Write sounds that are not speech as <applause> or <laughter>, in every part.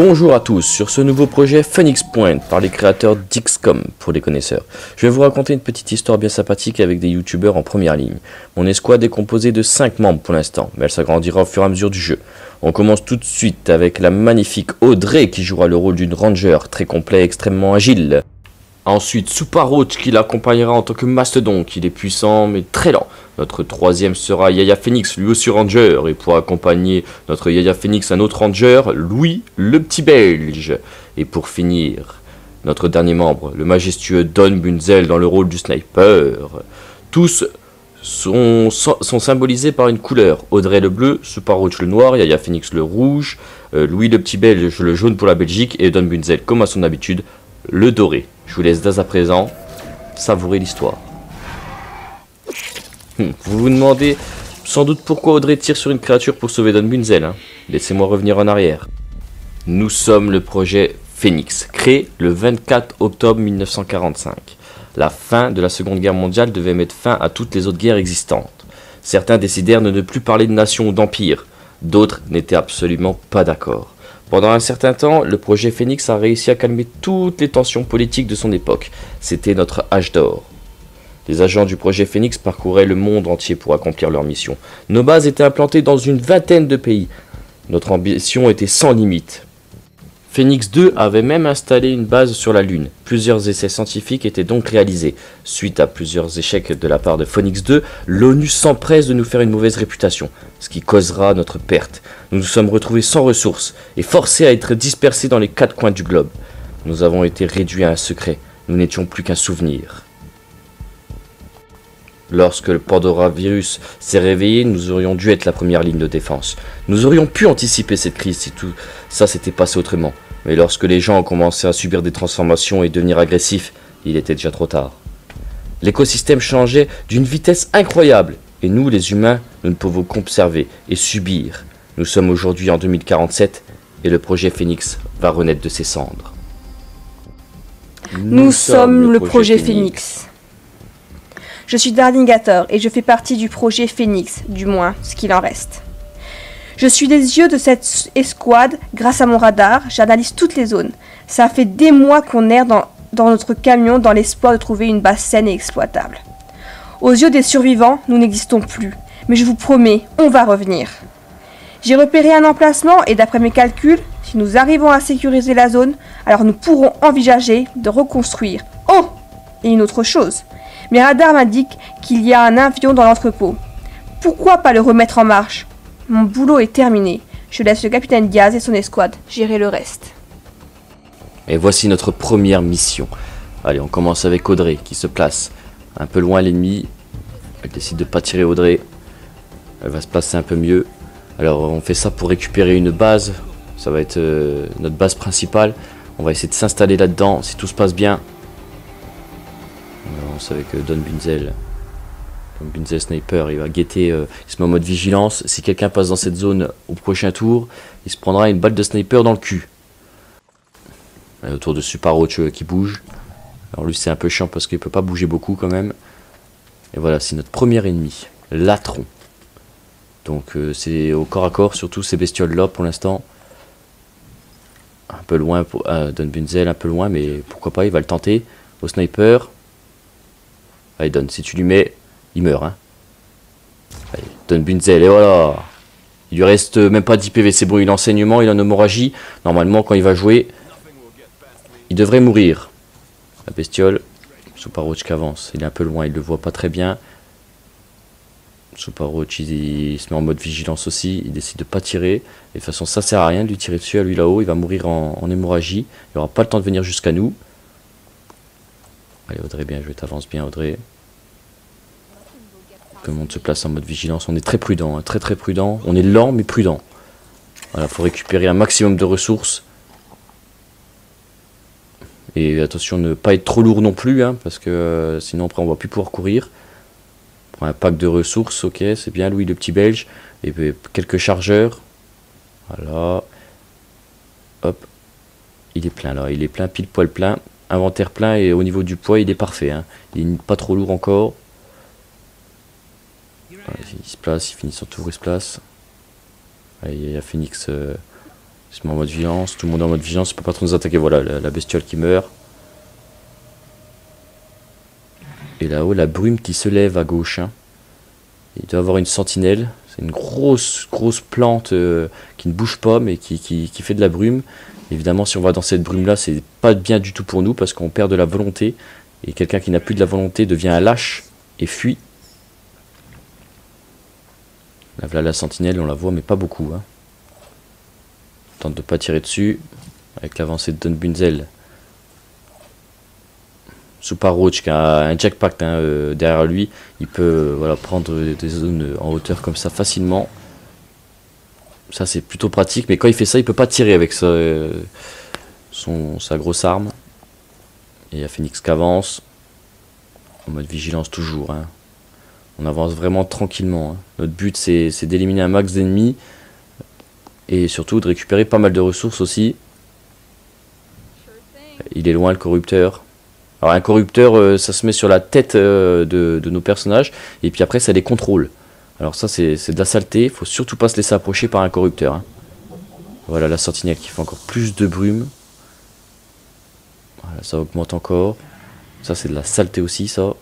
Bonjour à tous sur ce nouveau projet Phoenix Point par les créateurs d'XCOM pour les connaisseurs. Je vais vous raconter une petite histoire bien sympathique avec des youtubeurs en première ligne. Mon escouade est composée de 5 membres pour l'instant, mais elle s'agrandira au fur et à mesure du jeu. On commence tout de suite avec la magnifique Audrey qui jouera le rôle d'une ranger très complet et extrêmement agile. Ensuite, Suparoach qui l'accompagnera en tant que mastodon, il est puissant mais très lent. Notre troisième sera Yaya Phoenix, lui aussi ranger, et pour accompagner notre Yaya Phoenix, un autre ranger, Louis le petit belge. Et pour finir, notre dernier membre, le majestueux Don Bunzel dans le rôle du sniper. Tous sont, symbolisés par une couleur. Audrey le bleu, Suparoach le noir, Yaya Phoenix le rouge, euh, Louis le petit belge le jaune pour la Belgique, et Don Bunzel, comme à son habitude, le doré. Je vous laisse dès à présent savourer l'histoire. <laughs> Vous vous demandez sans doute pourquoi Audrey tire sur une créature pour sauver Don Bunzel. Hein. Laissez-moi revenir en arrière. Nous sommes le projet Phoenix, créé le 24 octobre 1945. La fin de la Seconde Guerre mondiale devait mettre fin à toutes les autres guerres existantes. Certains décidèrent de ne plus parler de nation ou d'empire, d'autres n'étaient absolument pas d'accord. Pendant un certain temps, le projet Phoenix a réussi à calmer toutes les tensions politiques de son époque. C'était notre âge d'or. Les agents du projet Phoenix parcouraient le monde entier pour accomplir leur mission. Nos bases étaient implantées dans une vingtaine de pays. Notre ambition était sans limite. Phoenix 2 avait même installé une base sur la Lune. Plusieurs essais scientifiques étaient donc réalisés. Suite à plusieurs échecs de la part de Phoenix 2, l'ONU s'empresse de nous faire une mauvaise réputation, ce qui causera notre perte. Nous nous sommes retrouvés sans ressources et forcés à être dispersés dans les quatre coins du globe. Nous avons été réduits à un secret. Nous n'étions plus qu'un souvenir. Lorsque le Pandora virus s'est réveillé, nous aurions dû être la première ligne de défense. Nous aurions pu anticiper cette crise si tout ça s'était passé autrement. Mais lorsque les gens ont commencé à subir des transformations et devenir agressifs, il était déjà trop tard. L'écosystème changeait d'une vitesse incroyable, et nous, les humains, nous ne pouvons qu'observer et subir. Nous sommes aujourd'hui en 2047, et le projet Phoenix va renaître de ses cendres. Nous, sommes le projet, Phoenix. Je suis Darlingator et je fais partie du projet Phoenix, du moins ce qu'il en reste. Je suis des yeux de cette escouade. Grâce à mon radar, j'analyse toutes les zones. Ça fait des mois qu'on erre dans, dans notre camion dans l'espoir de trouver une base saine et exploitable. Aux yeux des survivants, nous n'existons plus. Mais je vous promets, on va revenir. J'ai repéré un emplacement et d'après mes calculs, si nous arrivons à sécuriser la zone, alors nous pourrons envisager de reconstruire. Oh Et une autre chose. Mes radars m'indiquent qu'il y a un avion dans l'entrepôt. Pourquoi pas le remettre en marche? Mon boulot est terminé. Je laisse le capitaine Diaz et son escouade gérer le reste. Et voici notre première mission. Allez, on commence avec Audrey qui se place un peu loin l'ennemi. Elle décide de pas tirer Audrey. Elle va se placer un peu mieux. Alors on fait ça pour récupérer une base. Ça va être euh, notre base principale. On va essayer de s'installer là-dedans si tout se passe bien. On savait que Don Bunzel comme Bunzel Sniper, il va guetter, euh, il se met en mode vigilance. Si quelqu'un passe dans cette zone au prochain tour, il se prendra une balle de sniper dans le cul. autour de Super Roach qui bouge. Alors lui c'est un peu chiant parce qu'il peut pas bouger beaucoup quand même. Et voilà, c'est notre premier ennemi, Latron. Donc euh, c'est au corps à corps, surtout ces bestioles là pour l'instant. Un peu loin pour euh, Don Bunzel, un peu loin, mais pourquoi pas, il va le tenter. Au sniper. Allez Don, si tu lui mets il meurt. Hein. Allez, Don Bunzel, et voilà. Il lui reste même pas 10 PV, c'est bon, il a il a une hémorragie. Normalement, quand il va jouer, il devrait mourir. La bestiole, Roach qui avance, il est un peu loin, il le voit pas très bien. Roach, il, il, se met en mode vigilance aussi, il décide de pas tirer. De toute façon, ça sert à rien de lui tirer dessus à lui là-haut, il va mourir en, en hémorragie. Il aura pas le temps de venir jusqu'à nous. Allez Audrey, bien joué, t'avances bien Audrey. Tout le monde se place en mode vigilance. On est très prudent, hein, très très prudent. On est lent mais prudent. Voilà, faut récupérer un maximum de ressources. Et attention, ne pas être trop lourd non plus, hein, parce que euh, sinon après on va plus pouvoir courir. Prends un pack de ressources, ok, c'est bien, Louis le petit belge. Et puis, quelques chargeurs. Voilà. Hop. Il est plein là, il est plein, pile poil plein. Inventaire plein et au niveau du poids il est parfait. Hein. Il n'est pas trop lourd encore il se place, il finit son tour, il se place. il y a Phoenix euh, se en mode vigilance. Tout le monde est en mode vigilance. Il peut pas trop nous attaquer. Voilà, la, bestiole qui meurt. Et là-haut, la brume qui se lève à gauche. Hein. Il doit avoir une sentinelle. C'est une grosse, grosse plante euh, qui ne bouge pas, mais qui, fait de la brume. Évidemment, si on va dans cette brume-là, c'est pas bien du tout pour nous, parce qu'on perd de la volonté. Et quelqu'un qui n'a plus de la volonté devient un lâche et fuit. Là, la sentinelle, on la voit, mais pas beaucoup. Hein. Tente de pas tirer dessus. Avec l'avancée de Don Bunzel. Super Roach qui a un jackpack hein, euh, derrière lui. Il peut prendre des zones en hauteur comme ça facilement. Ça c'est plutôt pratique. Mais quand il fait ça, il peut pas tirer avec sa, son, sa grosse arme. Et il y a Phoenix qui avance. En mode vigilance toujours. Hein. On avance vraiment tranquillement. Hein. Notre but c'est d'éliminer un max d'ennemis. Et surtout de récupérer pas mal de ressources aussi. Il est loin le corrupteur. Alors un corrupteur, euh, ça se met sur la tête euh, de, nos personnages. Et puis après, ça les contrôle. Alors ça, c'est de la saleté. Faut surtout pas se laisser approcher par un corrupteur. Hein. Voilà la sentinelle qui fait encore plus de brume. Voilà, ça augmente encore. Ça, c'est de la saleté aussi, ça.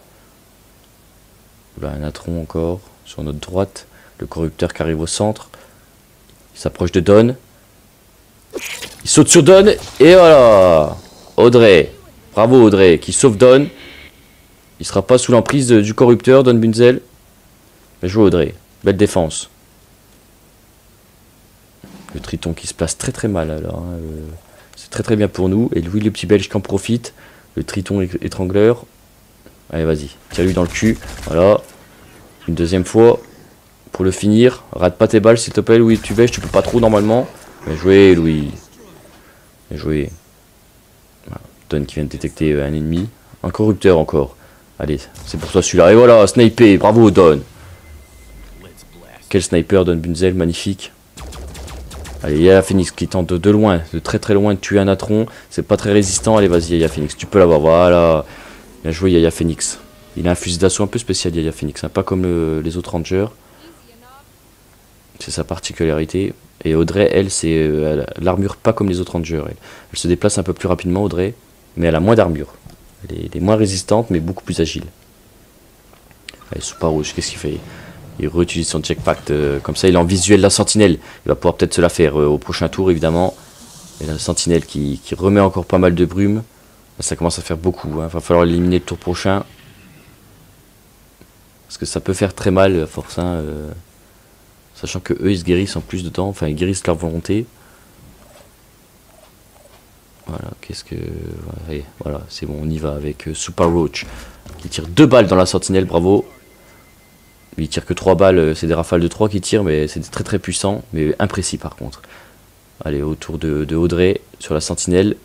Voilà, un atron encore sur notre droite. Le corrupteur qui arrive au centre. Il s'approche de Don. Il saute sur Don. Et voilà. Audrey. Bravo Audrey. Qui sauve Don. Il sera pas sous l'emprise du corrupteur, Don Bunzel. Mais joué Audrey. Belle défense. Le triton qui se place très très mal alors. Hein, euh, c'est très très bien pour nous. Et Louis le petit belge qui en profite. Le triton étrangleur. Allez vas-y. Tire-lui dans le cul. Voilà. Une deuxième fois pour le finir. Rate pas tes balles s'il te plaît Louis tu tu peux pas trop normalement. Bien joué Louis. Bien joué. Don qui vient de détecter euh, un ennemi. Un corrupteur encore. Allez, c'est pour toi celui-là. Et voilà, sniper, bravo Don. Quel sniper Don Bunzel, magnifique. Allez, Yaya Phoenix qui tente de, loin, de très très loin de tuer un Atron. C'est pas très résistant. Allez, vas-y Yaya Phoenix, tu peux l'avoir. Voilà. Bien joué Yaya Phoenix. Il a un fusil d'assaut un peu spécial Yaya Phoenix, hein, pas comme les autres rangers. C'est sa particularité. Et Audrey, elle, c'est euh, l'armure pas comme les autres rangers. Elle. se déplace un peu plus rapidement, Audrey, mais elle a moins d'armure. Elle, est moins résistante, mais beaucoup plus agile. Allez, Super Rouge, qu'est-ce qu'il fait? Il réutilise son checkpack. Euh, comme ça, il est en visuel la sentinelle. Il va pouvoir peut-être se la faire euh, au prochain tour, évidemment. Et la sentinelle qui, remet encore pas mal de brume. ça commence à faire beaucoup. Il hein. va falloir l'éliminer le tour prochain. Parce que ça peut faire très mal, à force. Hein, Sachant que eux ils se guérissent en plus de temps, enfin ils guérissent leur volonté. Voilà, qu'est-ce que. Voilà, c'est bon, on y va avec euh, Super Roach qui tire deux balles dans la sentinelle, bravo. Il tire que trois balles, euh, c'est des rafales de 3 qui tirent, mais c'est très très puissant, mais imprécis par contre. Allez, autour de, Audrey sur la sentinelle.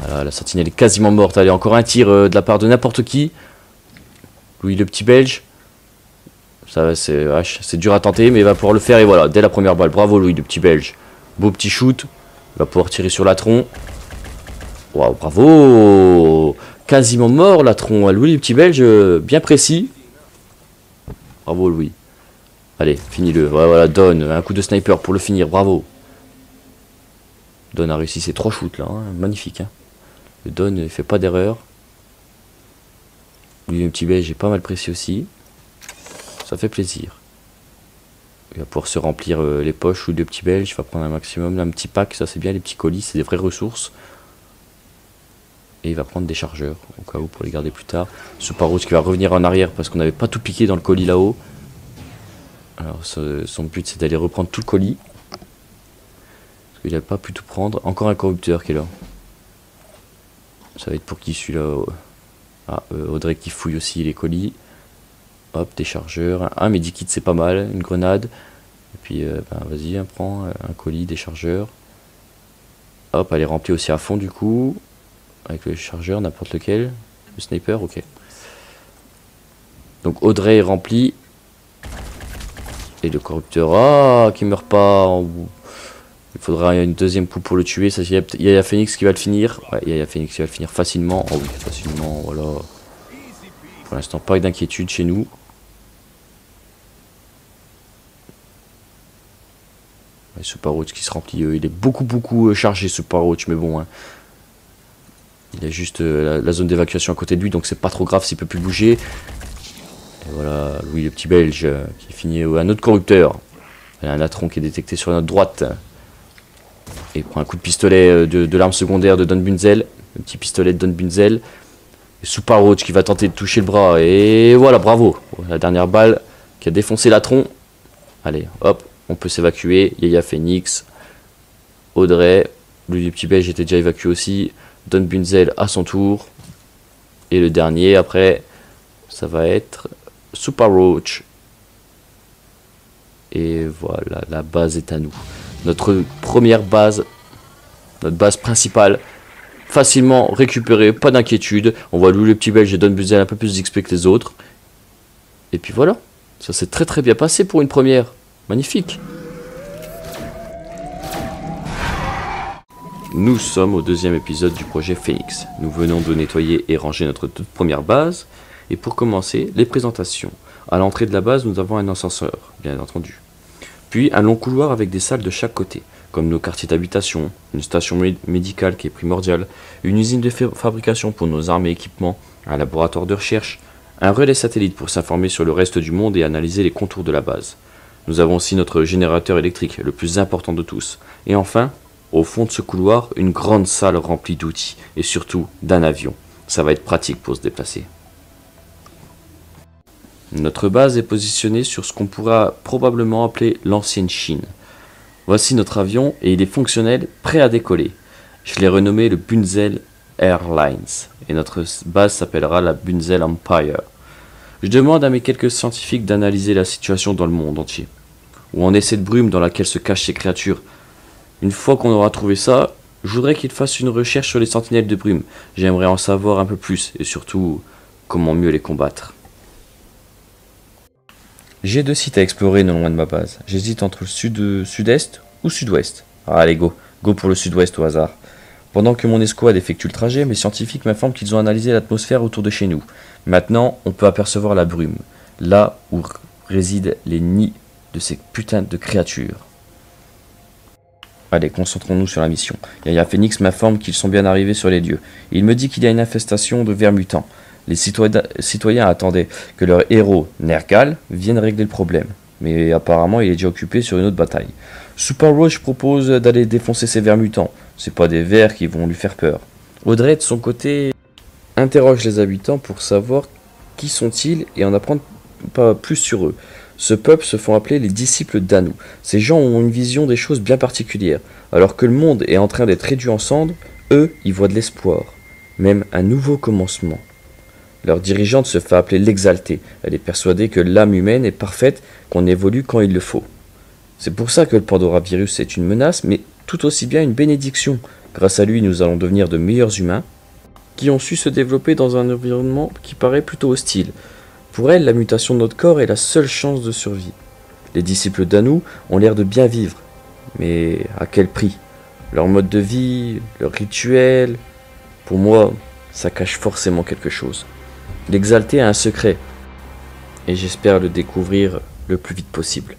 Voilà, la sentinelle est quasiment morte. Allez, encore un tir euh, de la part de n'importe qui. Louis le petit belge. Ça c'est dur à tenter, mais il va pouvoir le faire. Et voilà, dès la première balle. Bravo Louis, le petit belge. Beau petit shoot. Il va pouvoir tirer sur Latron. Waouh, bravo Quasiment mort Latron. Louis, le petit belge, bien précis. Bravo Louis. Allez, finis-le. Voilà, donne un coup de sniper pour le finir. Bravo. Don a réussi ses trois shoots là. Hein. Magnifique. Hein. Le Don ne fait pas d'erreur. Lui, le petit belge est pas mal précis aussi. Ça fait plaisir. Il va pouvoir se remplir euh, les poches ou deux petits belges. Il va prendre un maximum. Un petit pack, ça c'est bien. Les petits colis, c'est des vraies ressources. Et il va prendre des chargeurs, au cas où, pour les garder plus tard. Super Rouge qui va revenir en arrière parce qu'on n'avait pas tout piqué dans le colis là-haut. Alors son but c'est d'aller reprendre tout le colis. Parce qu'il n'a pas pu tout prendre. Encore un corrupteur qui est là. Ça va être pour qui celui-là Ah, euh, Audrey qui fouille aussi les colis. Hop, des chargeurs. Un medikit, c'est pas mal. Une grenade. Et puis, euh, ben, vas-y, prends un colis, des chargeurs. Hop, elle est remplie aussi à fond du coup. Avec le chargeur, n'importe lequel. Le sniper, ok. Donc Audrey est remplie. Et le corrupteur, ah, qui meurt pas. Il faudra une deuxième coup pour le tuer. Il y a Phoenix qui va le finir. Ouais, il y a Phoenix qui va le finir facilement. Oh oui, facilement, voilà. Pour l'instant, pas d'inquiétude chez nous. Roach qui se remplit. il est beaucoup, beaucoup chargé, Super Roach, mais bon. Hein. Il a juste la, zone d'évacuation à côté de lui, donc c'est pas trop grave s'il peut plus bouger. Et voilà, Louis le petit belge qui finit un autre corrupteur. Il un atron qui est détecté sur notre droite. Et il prend un coup de pistolet de, l'arme secondaire de Don Bunzel. Un petit pistolet de Don Bunzel. Et Super Roach qui va tenter de toucher le bras. Et voilà, bravo. La dernière balle qui a défoncé l'atron. Allez, hop, on peut s'évacuer. Yaya Phoenix, Audrey, le petit belge était déjà évacué aussi. Don Bunzel à son tour. Et le dernier, après, ça va être Super Roach. Et voilà, la base est à nous. Notre première base, notre base principale, facilement récupérée, pas d'inquiétude. On voit Louis le petit belge et Don Bunzel un peu plus d'XP que les autres. Et puis voilà, ça s'est très très bien passé pour une première. Magnifique. Nous sommes au deuxième épisode du projet Phoenix. Nous venons de nettoyer et ranger notre toute première base. Et pour commencer, les présentations. À l'entrée de la base, nous avons un ascenseur, bien entendu. Puis un long couloir avec des salles de chaque côté, comme nos quartiers d'habitation, une station médicale qui est primordiale, une usine de fabrication pour nos armes et équipements, un laboratoire de recherche, un relais satellite pour s'informer sur le reste du monde et analyser les contours de la base. Nous avons aussi notre générateur électrique, le plus important de tous. Et enfin, au fond de ce couloir, une grande salle remplie d'outils, et surtout d'un avion. Ça va être pratique pour se déplacer. Notre base est positionnée sur ce qu'on pourra probablement appeler l'ancienne Chine. Voici notre avion et il est fonctionnel, prêt à décoller. Je l'ai renommé le Bunzel Airlines et notre base s'appellera la Bunzel Empire. Je demande à mes quelques scientifiques d'analyser la situation dans le monde entier, ou en essai de brume dans laquelle se cachent ces créatures. Une fois qu'on aura trouvé ça, je voudrais qu'ils fassent une recherche sur les sentinelles de brume. J'aimerais en savoir un peu plus et surtout comment mieux les combattre. J'ai deux sites à explorer non loin de ma base. J'hésite entre le sud, sud-est ou sud-ouest. Ah, allez, go. Go pour le sud-ouest au hasard. Pendant que mon escouade effectue le trajet, mes scientifiques m'informent qu'ils ont analysé l'atmosphère autour de chez nous. Maintenant, on peut apercevoir la brume, là où résident les nids de ces putains de créatures. Allez, concentrons-nous sur la mission. Yaya Phoenix m'informe qu'ils sont bien arrivés sur les lieux. Il me dit qu'il y a une infestation de vers mutants. Les citoyens attendaient que leur héros, Nergal, vienne régler le problème. Mais apparemment, il est déjà occupé sur une autre bataille. Super Roach propose d'aller défoncer ces vers mutants. C'est pas des vers qui vont lui faire peur. Audrey, de son côté, interroge les habitants pour savoir qui sont-ils et en apprendre pas plus sur eux. Ce peuple se font appeler les disciples d'Anu. Ces gens ont une vision des choses bien particulière. Alors que le monde est en train d'être réduit en cendres, eux, y voient de l'espoir, même un nouveau commencement. Leur dirigeante se fait appeler l'exaltée. Elle est persuadée que l'âme humaine est parfaite, qu'on évolue quand il le faut. C'est pour ça que le Pandora virus est une menace, mais tout aussi bien une bénédiction. Grâce à lui, nous allons devenir de meilleurs humains, qui ont su se développer dans un environnement qui paraît plutôt hostile. Pour elle, la mutation de notre corps est la seule chance de survie. Les disciples d'Anou ont l'air de bien vivre, mais à quel prix? Leur mode de vie, leur rituel, pour moi, ça cache forcément quelque chose. L'exalté a un secret, et j'espère le découvrir le plus vite possible.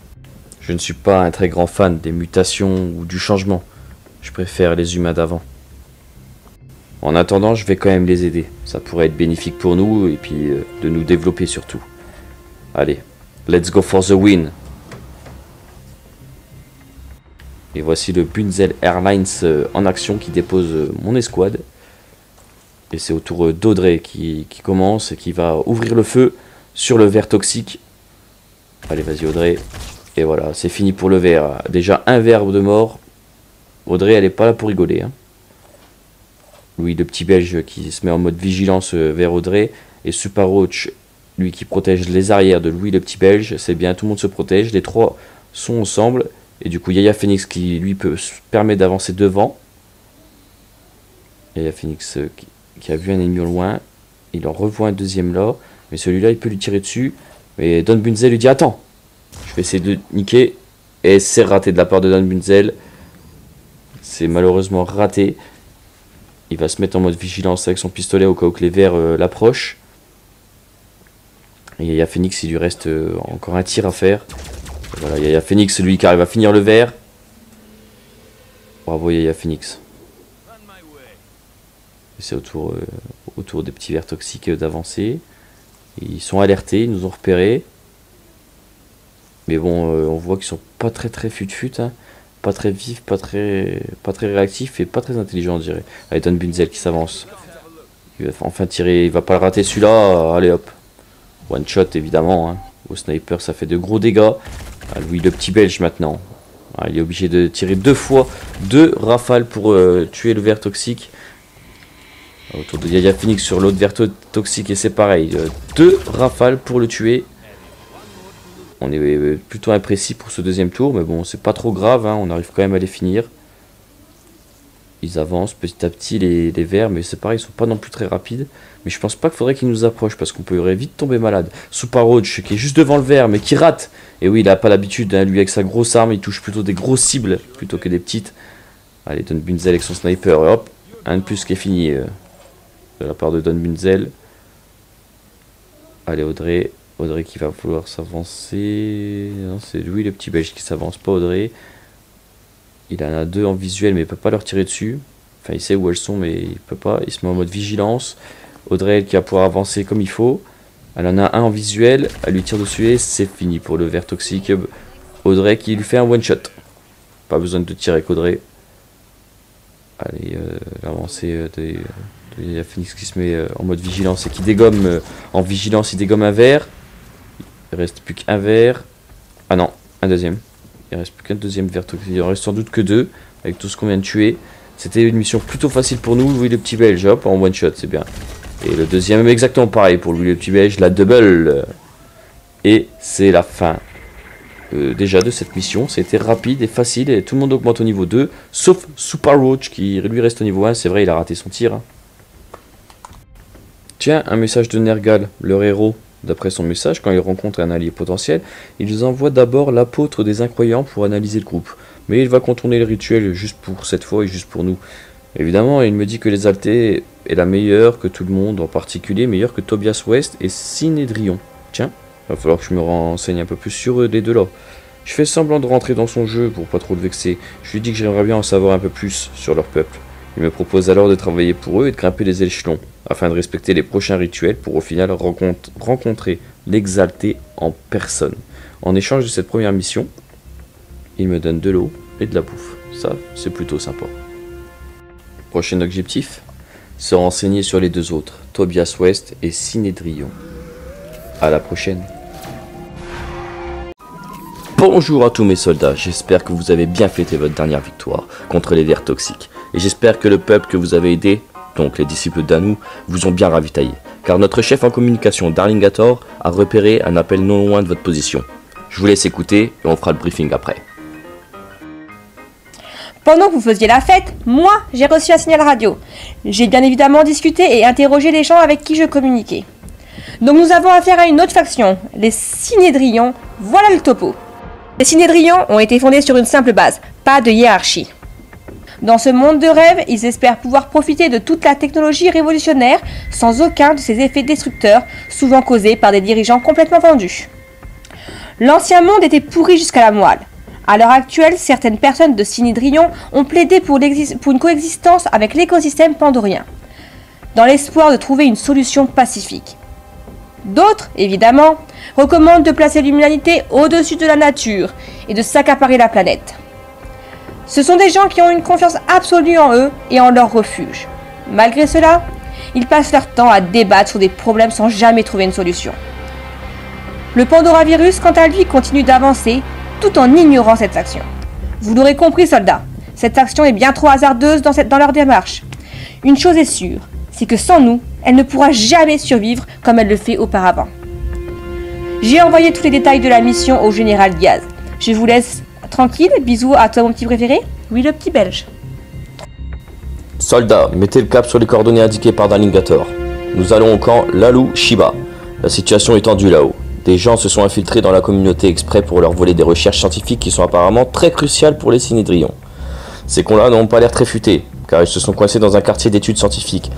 Je ne suis pas un très grand fan des mutations ou du changement. Je préfère les humains d'avant. En attendant, je vais quand même les aider. Ça pourrait être bénéfique pour nous et puis euh, de nous développer surtout. Allez, let's go for the win. Et voici le Bunzel Airlines euh, en action qui dépose euh, mon escouade. Et c'est au tour d'Audrey qui, commence et qui va ouvrir le feu sur le verre toxique. Allez, vas-y Audrey. Et voilà, c'est fini pour le verre. Déjà un verre de mort. Audrey, elle est pas là pour rigoler. Hein. Louis, le petit belge qui se met en mode vigilance euh, vers Audrey. Et Super Roach, lui qui protège les arrières de Louis, le petit belge. C'est bien, tout le monde se protège. Les trois sont ensemble. Et du coup, Yaya Phoenix qui lui peut, permet d'avancer devant. Yaya Phoenix euh, qui qui a vu un ennemi au loin. Il en revoit un deuxième là. Mais celui-là, il peut lui tirer dessus. Mais Don Bunzel lui dit Attends, je vais essayer de niquer. Et c'est raté de la part de Don Bunzel. C'est malheureusement raté. Il va se mettre en mode vigilance avec son pistolet au cas où les verts euh, l'approchent. Et il y a Phoenix, il lui reste euh, encore un tir à faire. voilà, il y a Phoenix, lui qui arrive à finir le verre. Bravo Yaya Phoenix. C'est autour, euh, autour des petits vers toxiques d'avancer. Ils sont alertés, ils nous ont repérés. Mais bon, on voit qu'ils sont pas très très fut-fut. Hein. Pas très vifs, pas très, réactifs et pas très intelligents, on dirait. Don Bunzel qui s'avance. Il va enfin tirer, il va pas le rater celui-là. Allez hop. One shot évidemment. Hein. Au sniper, ça fait de gros dégâts. Ah, Louis le petit belge maintenant. Ah, il est obligé de tirer deux fois, deux rafales pour euh, tuer le verre toxique. Autour de Yaya Phoenix sur l'autre verre toxique et c'est pareil. Euh, deux rafales pour le tuer. On est euh, plutôt imprécis pour ce deuxième tour, mais bon, c'est pas trop grave, hein, on arrive quand même à les finir. Ils avancent petit à petit les, les verts, mais c'est pareil, ils sont pas non plus très rapides. Mais je pense pas qu'il faudrait qu'ils nous approchent parce qu'on pourrait vite tomber malade. Super Roach qui est juste devant le verre, mais qui rate. Et oui, il a pas l'habitude, hein, lui avec sa grosse arme, il touche plutôt des grosses cibles plutôt que des petites. Allez, Don Bunzel avec son sniper, hop, un de plus qui est fini euh, de la part de Don Bunzel. Allez, Audrey, Audrey qui va vouloir s'avancer. C'est lui le petit belge qui s'avance, pas Audrey. Il en a deux en visuel, mais il peut pas leur tirer dessus. Enfin, il sait où elles sont, mais il peut pas. Il se met en mode vigilance. Audrey qui va pouvoir avancer comme il faut. Elle en a un en visuel. Elle lui tire dessus et c'est fini pour le verre toxique. Audrey qui lui fait un one shot. Pas besoin de tirer avec Audrey. Allez, euh, l'avancée euh, de, de, Phoenix qui se met euh, en mode vigilance et qui dégomme euh, en vigilance. Il dégomme un verre. Il reste plus qu'un verre. Ah non, un deuxième. Il reste plus qu'un deuxième verre. Il en reste sans doute que deux avec tout ce qu'on vient de tuer. C'était une mission plutôt facile pour nous. Oui, le petit belge, hop, en one shot, c'est bien. Et le deuxième, exactement pareil pour lui, le petit belge, la double. Et c'est la fin euh, déjà de cette mission. C'était rapide et facile et tout le monde augmente au niveau 2, sauf Super Roach qui lui reste au niveau 1. C'est vrai, il a raté son tir. hein. Tiens, un message de Nergal, leur héros. D'après son message, quand il rencontre un allié potentiel, il envoie d'abord l'apôtre des incroyants pour analyser le groupe. Mais il va contourner le rituel juste pour cette fois et juste pour nous. Évidemment, il me dit que les Altés est la meilleure que tout le monde, en particulier meilleure que Tobias West et Sinédrion. Tiens, va falloir que je me renseigne un peu plus sur eux, les deux là. Je fais semblant de rentrer dans son jeu pour pas trop le vexer. Je lui dis que j'aimerais bien en savoir un peu plus sur leur peuple. Il me propose alors de travailler pour eux et de grimper les échelons, afin de respecter les prochains rituels pour au final rencontre- rencontrer l'exalté en personne. En échange de cette première mission, il me donne de l'eau et de la bouffe. Ça, c'est plutôt sympa. Prochain objectif Se renseigner sur les deux autres, Tobias West et Sinédrion. À la prochaine. Bonjour à tous mes soldats, j'espère que vous avez bien fêté votre dernière victoire contre les vers toxiques. Et j'espère que le peuple que vous avez aidé, donc les disciples d'Anou, vous ont bien ravitaillé. Car notre chef en communication, Darlingator, a repéré un appel non loin de votre position. Je vous laisse écouter et on fera le briefing après. Pendant que vous faisiez la fête, moi, j'ai reçu un signal radio. J'ai bien évidemment discuté et interrogé les gens avec qui je communiquais. Donc nous avons affaire à une autre faction, les Sinédrions. Voilà le topo. Les Sinédrions ont été fondés sur une simple base, pas de hiérarchie. Dans ce monde de rêve, ils espèrent pouvoir profiter de toute la technologie révolutionnaire sans aucun de ces effets destructeurs, souvent causés par des dirigeants complètement vendus. L'ancien monde était pourri jusqu'à la moelle. À l'heure actuelle, certaines personnes de Sinédrion ont plaidé pour une coexistence avec l'écosystème pandorien, dans l'espoir de trouver une solution pacifique. D'autres, évidemment, recommandent de placer l'humanité au-dessus de la nature et de s'accaparer la planète. Ce sont des gens qui ont une confiance absolue en eux et en leur refuge. Malgré cela, ils passent leur temps à débattre sur des problèmes sans jamais trouver une solution. Le Pandoravirus, quant à lui, continue d'avancer tout en ignorant cette action. Vous l'aurez compris, soldats, cette action est bien trop hasardeuse dans, dans leur démarche. Une chose est sûre, c'est que sans nous, elle ne pourra jamais survivre comme elle le fait auparavant. J'ai envoyé tous les détails de la mission au général Diaz. Je vous laisse tranquille, bisous à toi mon petit préféré, oui le petit belge. Soldats, mettez le cap sur les coordonnées indiquées par Darlingator. Nous allons au camp Lalou Shiba. La situation est tendue là-haut. Des gens se sont infiltrés dans la communauté exprès pour leur voler des recherches scientifiques qui sont apparemment très cruciales pour les Sinédrions. Ces cons-là n'ont pas l'air très futés, car ils se sont coincés dans un quartier d'études scientifiques.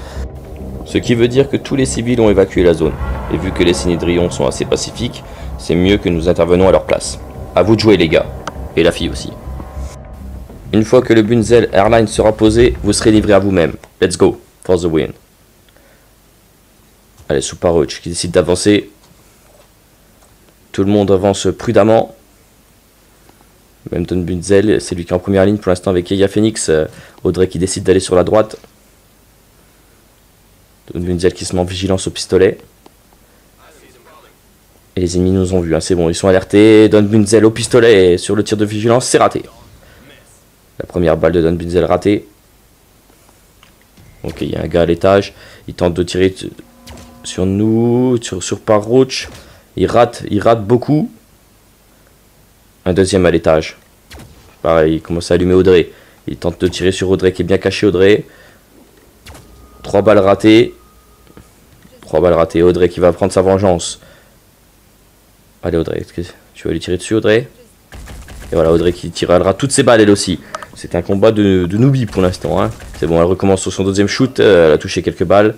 Ce qui veut dire que tous les civils ont évacué la zone. Et vu que les Sinédrions sont assez pacifiques, c'est mieux que nous intervenons à leur place. À vous de jouer les gars. Et la fille aussi. Une fois que le Bunzel Airline sera posé, vous serez livré à vous-même. Let's go, for the win. Allez, Suparoch qui décide d'avancer. Tout le monde avance prudemment. Même Don Bunzel, c'est lui qui est en première ligne pour l'instant avec Yaya Phoenix. Euh, Audrey qui décide d'aller sur la droite. Don Bunzel qui se met en vigilance au pistolet. Et les ennemis nous ont vus, hein, c'est bon, ils sont alertés. Don Bunzel au pistolet sur le tir de vigilance, c'est raté. La première balle de Don Bunzel ratée. Ok, il y a un gars à l'étage. Il tente de tirer sur nous, sur, sur Roach. Il rate, il rate beaucoup. Un deuxième à l'étage. Pareil, il commence à allumer Audrey. Il tente de tirer sur Audrey qui est bien caché Audrey. Trois balles ratées. Trois balles ratées. Audrey qui va prendre sa vengeance. Allez Audrey, tu vas lui tirer dessus Audrey Et voilà Audrey qui tirera toutes ses balles elle aussi. C'est un combat de, de pour l'instant. Hein. C'est bon, elle recommence sur son deuxième shoot. Euh, elle a touché quelques balles.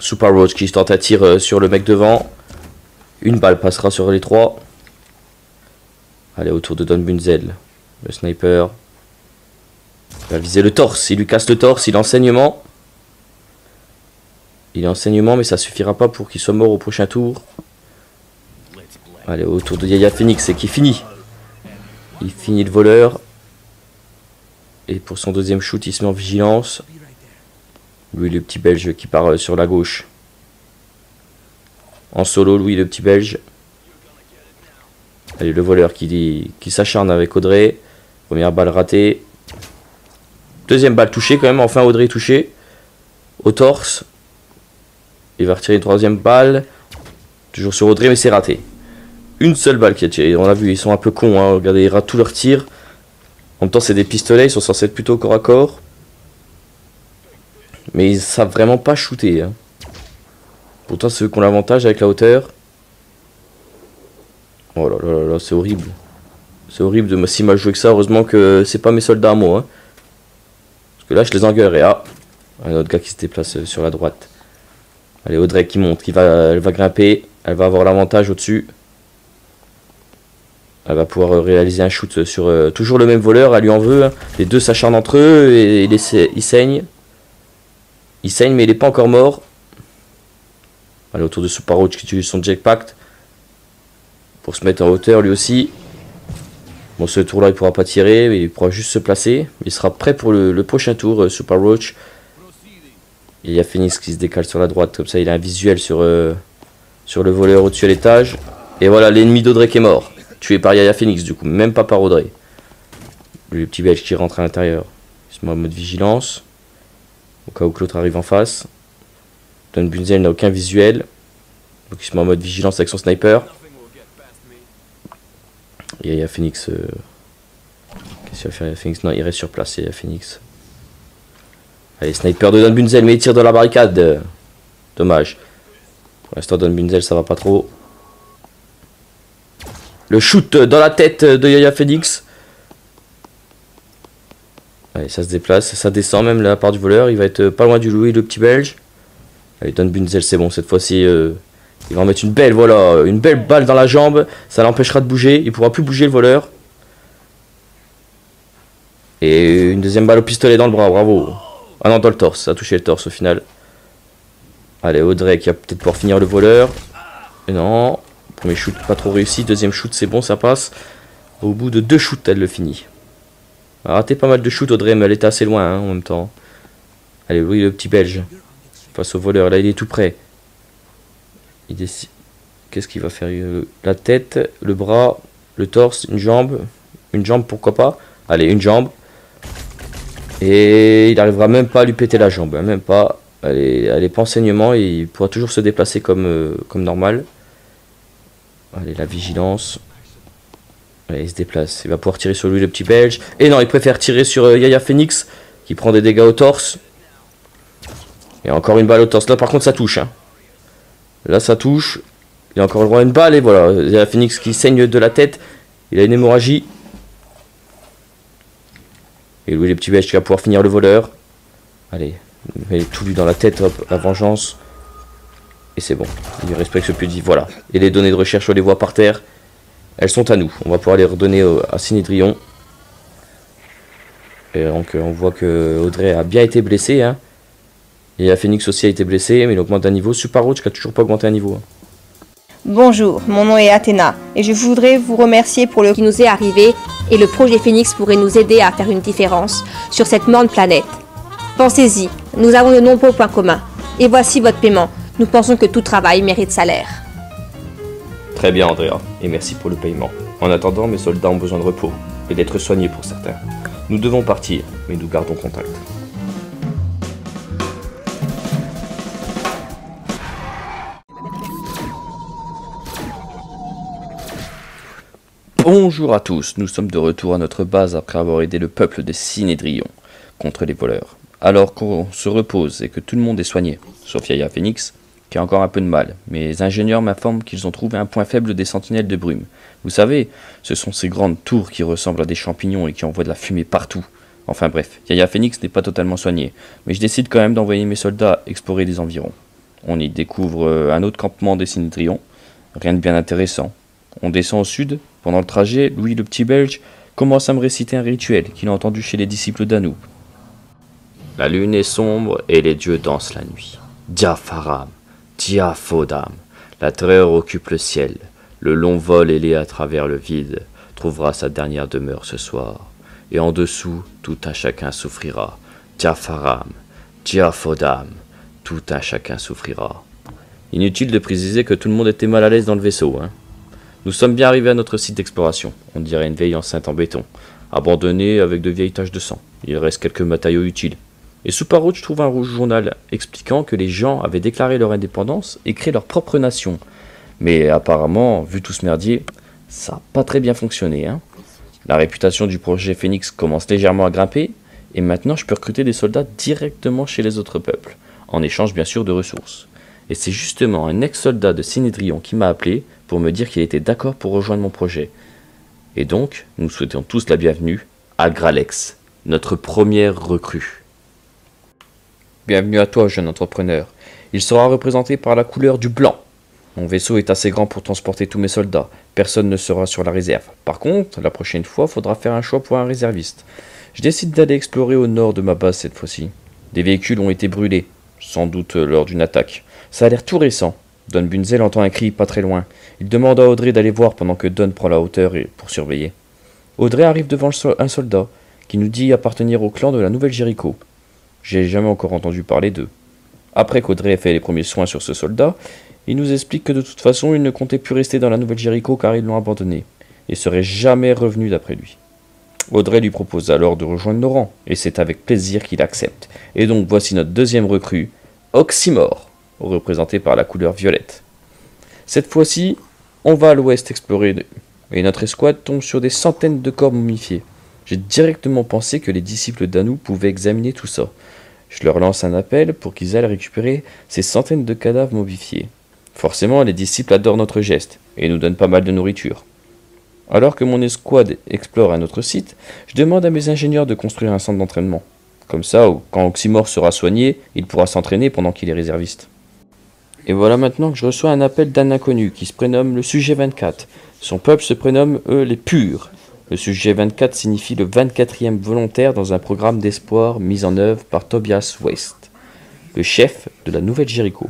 Super Roach qui tente à tirer euh, sur le mec devant. Une balle passera sur les trois. Allez, autour de Don Bunzel. Le sniper. Il va viser le torse. Il lui casse le torse. Il enseignement. Il est enseignement, mais ça suffira pas pour qu'il soit mort au prochain tour. Allez, autour de Yaya Phoenix, et qui finit. Il finit le voleur. Et pour son deuxième shoot, il se met en vigilance. Lui, le petit belge qui part euh, sur la gauche. En solo, Louis, le petit belge. Allez, le voleur qui, qui s'acharne avec Audrey. Première balle ratée. Deuxième balle touchée quand même. Enfin, Audrey touchée. Au torse. Il va retirer une troisième balle. Toujours sur Audrey, mais c'est raté. Une seule balle qui a tiré. On l'a vu, ils sont un peu cons. Hein. Regardez, ils ratent tous leurs tirs. En même temps, c'est des pistolets. Ils sont censés être plutôt corps à corps. Mais ils savent vraiment pas shooter. Hein. Pourtant, c'est eux qui ont l'avantage avec la hauteur. Oh là là là, c'est horrible. C'est horrible de me si mal jouer que ça. Heureusement que c'est pas mes soldats à moi. Hein. Parce que là, je les engueulerai. Ah, un autre gars qui se déplace euh, sur la droite. Allez, Audrey qui monte, qui va, elle va grimper. Elle va avoir l'avantage au-dessus. Elle va pouvoir euh, réaliser un shoot sur euh, toujours le même voleur. Elle lui en veut. Les deux s'acharnent entre eux et, ils saignent. Il saigne, mais il n'est pas encore mort. Allez, autour de Super Roach qui utilise son jetpack pour se mettre en hauteur lui aussi. Bon, ce tour-là, il pourra pas tirer, mais il pourra juste se placer. Il sera prêt pour le, prochain tour, euh, Super Roach. il y a Phoenix qui se décale sur la droite, comme ça il a un visuel sur, le voleur au-dessus à l'étage. Et voilà, l'ennemi d'Audrey est mort. Tué par Yaya Phoenix, du coup, même pas par Audrey. Le petit belge qui rentre à l'intérieur. Il se met en mode vigilance au cas où l'autre arrive en face. Don Bunzel n'a aucun visuel, donc il se met en mode vigilance avec son sniper. Et il y a Phoenix. Euh, qu'est-ce qu'il va faire Phoenix? Non, il reste sur place, il y a Phoenix. Allez, sniper de Don Bunzel, mais il tire dans la barricade. Dommage. Pour l'instant, Don Bunzel, ça va pas trop. Le shoot dans la tête de Yaya Phoenix. Allez, ça se déplace, ça descend même la part du voleur. Il va être pas loin du Louis, le petit belge. Allez, donne Bunzel, c'est bon, cette fois-ci, euh, il va en mettre une belle, voilà, une belle balle dans la jambe. Ça l'empêchera de bouger, il pourra plus bouger le voleur. Et une deuxième balle au pistolet dans le bras, bravo. Ah non, dans le torse, ça a touché le torse au final. Allez, Audrey qui va peut-être pouvoir finir le voleur. Et non, premier shoot pas trop réussi, deuxième shoot c'est bon, ça passe. Au bout de deux shoots, elle le finit. A raté pas mal de shoot Audrey, mais elle était assez loin hein, en même temps. Allez, oui, le petit belge. Face au voleur, là il est tout près. Il décide. Qu'est-ce qu'il va faire? La tête, le bras, le torse, une jambe. Une jambe, pourquoi pas? Allez, une jambe. Et il n'arrivera même pas à lui péter la jambe. Hein, même pas. Allez, est pas enseignement. Il pourra toujours se déplacer comme, euh, comme normal. Allez, la vigilance. Allez, il se déplace. Il va pouvoir tirer sur lui, le petit belge. Et non, il préfère tirer sur euh, Yaya Phoenix, qui prend des dégâts au torse. Et encore une balle au torse. Là, par contre, ça touche. Hein. Là, ça touche. Il a encore le une balle. Et voilà, Yaya Phoenix qui saigne de la tête. Il a une hémorragie. Et lui, le petit belge qui va pouvoir finir le voleur. Allez, il tout lui dans la tête. Hop, la vengeance. Et c'est bon. Il respecte ce petit. Voilà. Et les données de recherche, on les voit par terre. Elles sont à nous. On va pouvoir les redonner à Cinédrion. Et donc on voit que Audrey a bien été blessée. Hein. Et la Phoenix aussi a été blessée, mais il augmente d'un niveau. Super Roach qui a toujours pas augmenté un niveau. Hein. Bonjour, mon nom est Athéna et je voudrais vous remercier pour le qui nous est arrivé et le projet Phoenix pourrait nous aider à faire une différence sur cette morne planète. Pensez-y, nous avons de nombreux points communs. Et voici votre paiement. Nous pensons que tout travail mérite salaire. Très bien Andrea, et merci pour le paiement. En attendant, mes soldats ont besoin de repos et d'être soignés pour certains. Nous devons partir, mais nous gardons contact. Bonjour à tous, nous sommes de retour à notre base après avoir aidé le peuple des Sinédrions contre les voleurs. Alors qu'on se repose et que tout le monde est soigné, sauf Yaya Phoenix, qui a encore un peu de mal, les ingénieurs m'informent qu'ils ont trouvé un point faible des sentinelles de brume. Vous savez, ce sont ces grandes tours qui ressemblent à des champignons et qui envoient de la fumée partout. Enfin bref, Yaya Phoenix n'est pas totalement soigné, mais je décide quand même d'envoyer mes soldats explorer les environs. On y découvre euh, un autre campement des Sinédrions, rien de bien intéressant. On descend au sud pendant le trajet, Louis le petit Belge commence à me réciter un rituel qu'il a entendu chez les disciples d'Anoub. La lune est sombre et les dieux dansent la nuit. Diapharam, Diaphodam, la terreur occupe le ciel. Le long vol ailé à travers le vide trouvera sa dernière demeure ce soir. Et en dessous, tout un chacun souffrira. Diapharam, Diaphodam, tout un chacun souffrira. Inutile de préciser que tout le monde était mal à l'aise dans le vaisseau, hein. Nous sommes bien arrivés à notre site d'exploration. On dirait une vieille enceinte en béton, abandonnée avec de vieilles taches de sang. Il reste quelques matériaux utiles. Et sous je trouve un rouge journal expliquant que les gens avaient déclaré leur indépendance et créé leur propre nation. Mais apparemment, vu tout ce merdier, ça n'a pas très bien fonctionné. Hein. La réputation du projet Phoenix commence légèrement à grimper, et maintenant je peux recruter des soldats directement chez les autres peuples, en échange bien sûr de ressources. Et c'est justement un ex-soldat de Sinédrion qui m'a appelé pour me dire qu'il était d'accord pour rejoindre mon projet. Et donc, nous souhaitons tous la bienvenue à Gralex, notre première recrue. Bienvenue à toi, jeune entrepreneur. Il sera représenté par la couleur du blanc. Mon vaisseau est assez grand pour transporter tous mes soldats. Personne ne sera sur la réserve. Par contre, la prochaine fois, faudra faire un choix pour un réserviste. Je décide d'aller explorer au nord de ma base cette fois-ci. Des véhicules ont été brûlés, sans doute lors d'une attaque. Ça a l'air tout récent, Don Bunzel entend un cri pas très loin. Il demande à Audrey d'aller voir pendant que Don prend la hauteur pour surveiller. Audrey arrive devant un soldat, qui nous dit appartenir au clan de la Nouvelle Jéricho. J'ai jamais encore entendu parler d'eux. Après qu'Audrey ait fait les premiers soins sur ce soldat, il nous explique que de toute façon il ne comptait plus rester dans la Nouvelle Jéricho car ils l'ont abandonné, et serait jamais revenu d'après lui. Audrey lui propose alors de rejoindre nos rangs, et c'est avec plaisir qu'il accepte. Et donc voici notre deuxième recrue, Oxymore représenté par la couleur violette. Cette fois-ci, on va à l'ouest explorer, et notre escouade tombe sur des centaines de corps momifiés. J'ai directement pensé que les disciples d'Anou pouvaient examiner tout ça. Je leur lance un appel pour qu'ils aillent récupérer ces centaines de cadavres momifiés. Forcément, les disciples adorent notre geste et nous donnent pas mal de nourriture. Alors que mon escouade explore un autre site, je demande à mes ingénieurs de construire un centre d'entraînement. Comme ça, quand Oxymore sera soigné, il pourra s'entraîner pendant qu'il est réserviste. Et voilà maintenant que je reçois un appel d'un inconnu qui se prénomme le sujet 24. Son peuple se prénomme, eux, les purs. Le sujet 24 signifie le 24e volontaire dans un programme d'espoir mis en œuvre par Tobias West, le chef de la Nouvelle Jéricho.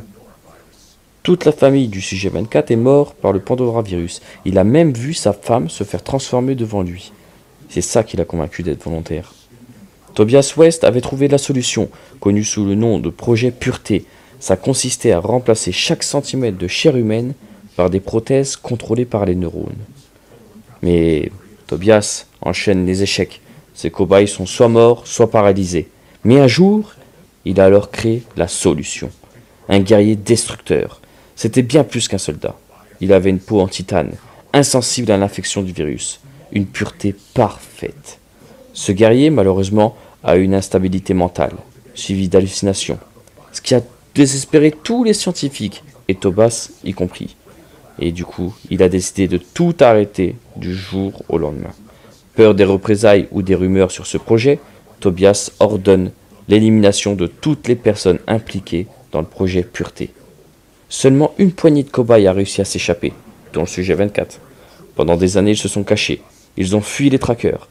Toute la famille du sujet 24 est mort par le Pandora virus. Il a même vu sa femme se faire transformer devant lui. C'est ça qui l'a convaincu d'être volontaire. Tobias West avait trouvé la solution, connue sous le nom de projet Pureté, ça consistait à remplacer chaque centimètre de chair humaine par des prothèses contrôlées par les neurones. Mais Tobias enchaîne les échecs. Ses cobayes sont soit morts, soit paralysés. Mais un jour, il a alors créé la solution. Un guerrier destructeur. C'était bien plus qu'un soldat. Il avait une peau en titane, insensible à l'infection du virus, une pureté parfaite. Ce guerrier, malheureusement, a une instabilité mentale, suivie d'hallucinations, ce qui a désespérer tous les scientifiques, et Tobas y compris. Et du coup, il a décidé de tout arrêter du jour au lendemain. Peur des représailles ou des rumeurs sur ce projet, Tobias ordonne l'élimination de toutes les personnes impliquées dans le projet Pureté. Seulement une poignée de cobayes a réussi à s'échapper, dont le sujet 24. Pendant des années, ils se sont cachés. Ils ont fui les traqueurs.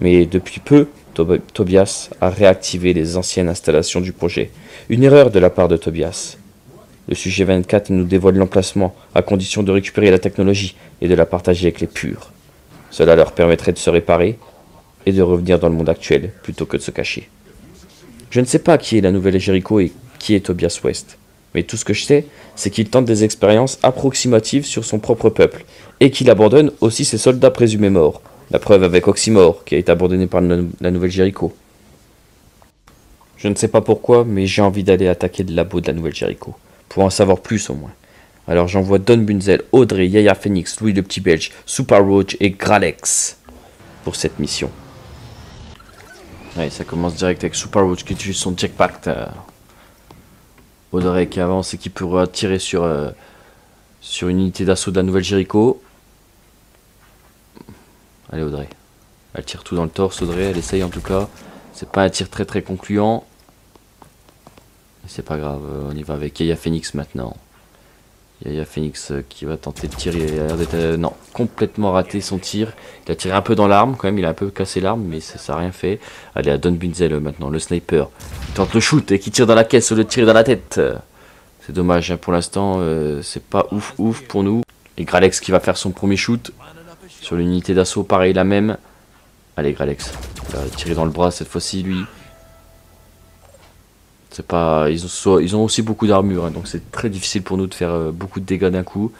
Mais depuis peu, Tobias a réactivé les anciennes installations du projet. Une erreur de la part de Tobias. Le sujet 24 nous dévoile l'emplacement, à condition de récupérer la technologie et de la partager avec les purs. Cela leur permettrait de se réparer et de revenir dans le monde actuel plutôt que de se cacher. Je ne sais pas qui est la nouvelle Jericho et qui est Tobias West, mais tout ce que je sais, c'est qu'il tente des expériences approximatives sur son propre peuple et qu'il abandonne aussi ses soldats présumés morts. La preuve avec Oxymore, qui a été abandonné par la nouvelle Jericho. Je ne sais pas pourquoi, mais j'ai envie d'aller attaquer le labo de la nouvelle Jericho pour en savoir plus au moins. Alors j'envoie Don Bunzel, Audrey, Yaya Phoenix, Louis le Petit Belge, Super Roach et Gralex pour cette mission. Ouais, ça commence direct avec Super Roach qui utilise son jetpack. Euh, Audrey qui avance et qui pourra tirer sur, euh, sur une unité d'assaut de la nouvelle Jericho. Allez Audrey. Elle tire tout dans le torse Audrey, elle essaye en tout cas. C'est pas un tir très très concluant. C'est pas grave, on y va avec Yaya Phoenix maintenant. Yaya Phoenix euh, qui va tenter de tirer. Il a l'air. Euh, non, complètement raté son tir. Il a tiré un peu dans l'arme quand même, il a un peu cassé l'arme, mais ça n'a rien fait. Allez, à Don Bunzel euh, maintenant, le sniper. Il tente le shoot et qui tire dans la caisse au lieu de dans la tête. C'est dommage, hein, pour l'instant, c'est pas ouf ouf pour nous. Et Gralex qui va faire son premier shoot. Sur l'unité d'assaut, pareil, la même. Allez, Gralex. Il va tirer dans le bras cette fois-ci, lui pas, ils ont, ils ont aussi beaucoup d'armure, hein, donc c'est très difficile pour nous de faire euh, beaucoup de dégâts d'un coup.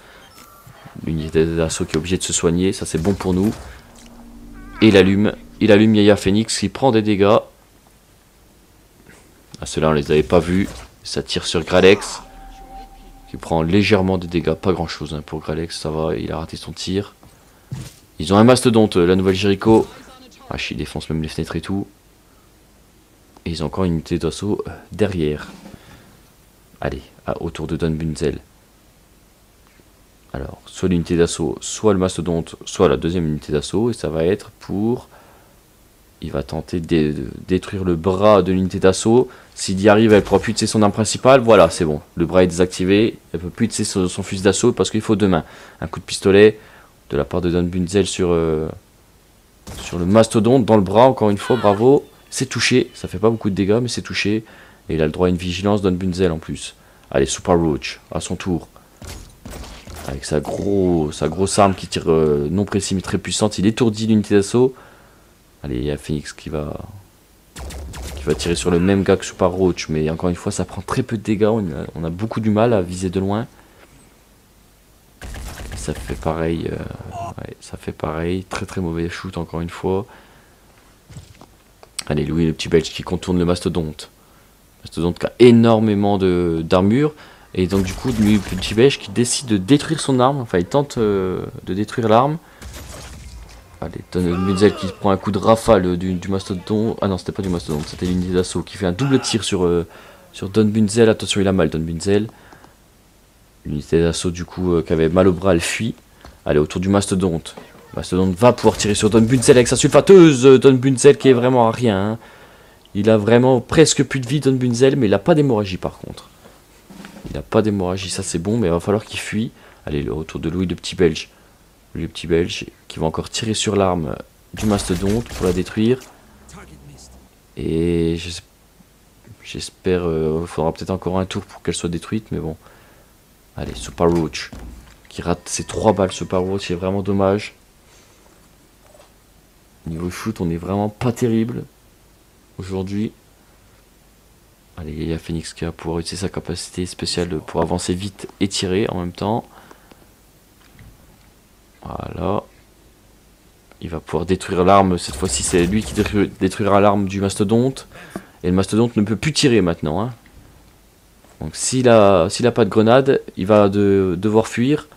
L'unité d'assaut qui est obligée de se soigner, ça c'est bon pour nous. Et il allume, il allume Yaya Phoenix qui prend des dégâts. Ah, ceux-là on les avait pas vus. Ça tire sur Gralex qui prend légèrement des dégâts, pas grand chose hein, pour Gralex, ça va, il a raté son tir. Ils ont un mastodonte, la nouvelle Jericho. Ah, il défonce même les fenêtres et tout. Et ils ont encore une unité d'assaut euh, derrière. Allez, autour de Don Bunzel. Alors, soit l'unité d'assaut, soit le mastodonte, soit la deuxième unité d'assaut. Et ça va être pour... Il va tenter de, détruire le bras de l'unité d'assaut. S'il y arrive, elle pourra plus utiliser son arme principale. Voilà, c'est bon. Le bras est désactivé. Elle peut plus utiliser son, fusil d'assaut parce qu'il faut deux mains. Un coup de pistolet de la part de Don Bunzel sur, euh, sur le mastodonte dans le bras, encore une fois. Bravo. C'est touché, ça fait pas beaucoup de dégâts, mais c'est touché. Et il a le droit à une vigilance Don Bunzel en plus. Allez, Super Roach, à son tour. Avec sa, gros, sa grosse arme qui tire euh, non précis mais très puissante, il étourdit l'unité d'assaut. Allez, il y a Phoenix qui va, qui va tirer sur le même gars que Super Roach. Mais encore une fois, ça prend très peu de dégâts. On a, beaucoup du mal à viser de loin. Ça fait pareil. Euh, ça fait pareil. Très très mauvais shoot encore une fois. Allez, Louis, le petit belge qui contourne le mastodonte. Mastodonte qui a énormément d'armure. Et donc, du coup, Louis, le petit belge qui décide de détruire son arme. Enfin, il tente euh, de détruire l'arme. Allez, Don qui prend un coup de rafale du, du mastodonte. Ah non, c'était pas du mastodonte, c'était l'unité d'assaut qui fait un double tir sur, euh, Don Bunzel. Attention, il a mal, Don Bunzel. L'unité d'assaut, du coup, euh, qui avait mal au bras, elle fuit. Allez, autour du mastodonte. Mastodon va pouvoir tirer sur Don Bunzel avec sa sulfateuse. Don Bunzel qui est vraiment à rien. Hein. Il a vraiment presque plus de vie, Don Bunzel, mais il n'a pas d'hémorragie par contre. Il n'a pas d'hémorragie, ça c'est bon, mais il va falloir qu'il fuit. Allez, le retour de Louis le petit belge. Louis le petit belge qui va encore tirer sur l'arme du mastodonte pour la détruire. Et j'espère, euh, il faudra peut-être encore un tour pour qu'elle soit détruite, mais bon. Allez, Super Roach qui rate ses trois balles, Super Roach, c'est vraiment dommage. Niveau shoot, on est vraiment pas terrible aujourd'hui. Allez, il y a Phoenix qui pouvoir utiliser sa capacité spéciale pour avancer vite et tirer en même temps. Voilà. Il va pouvoir détruire l'arme. Cette fois-ci, c'est lui qui détruira l'arme du mastodonte. Et le mastodonte ne peut plus tirer maintenant. Hein. Donc s'il a, a pas de grenade, il va devoir fuir.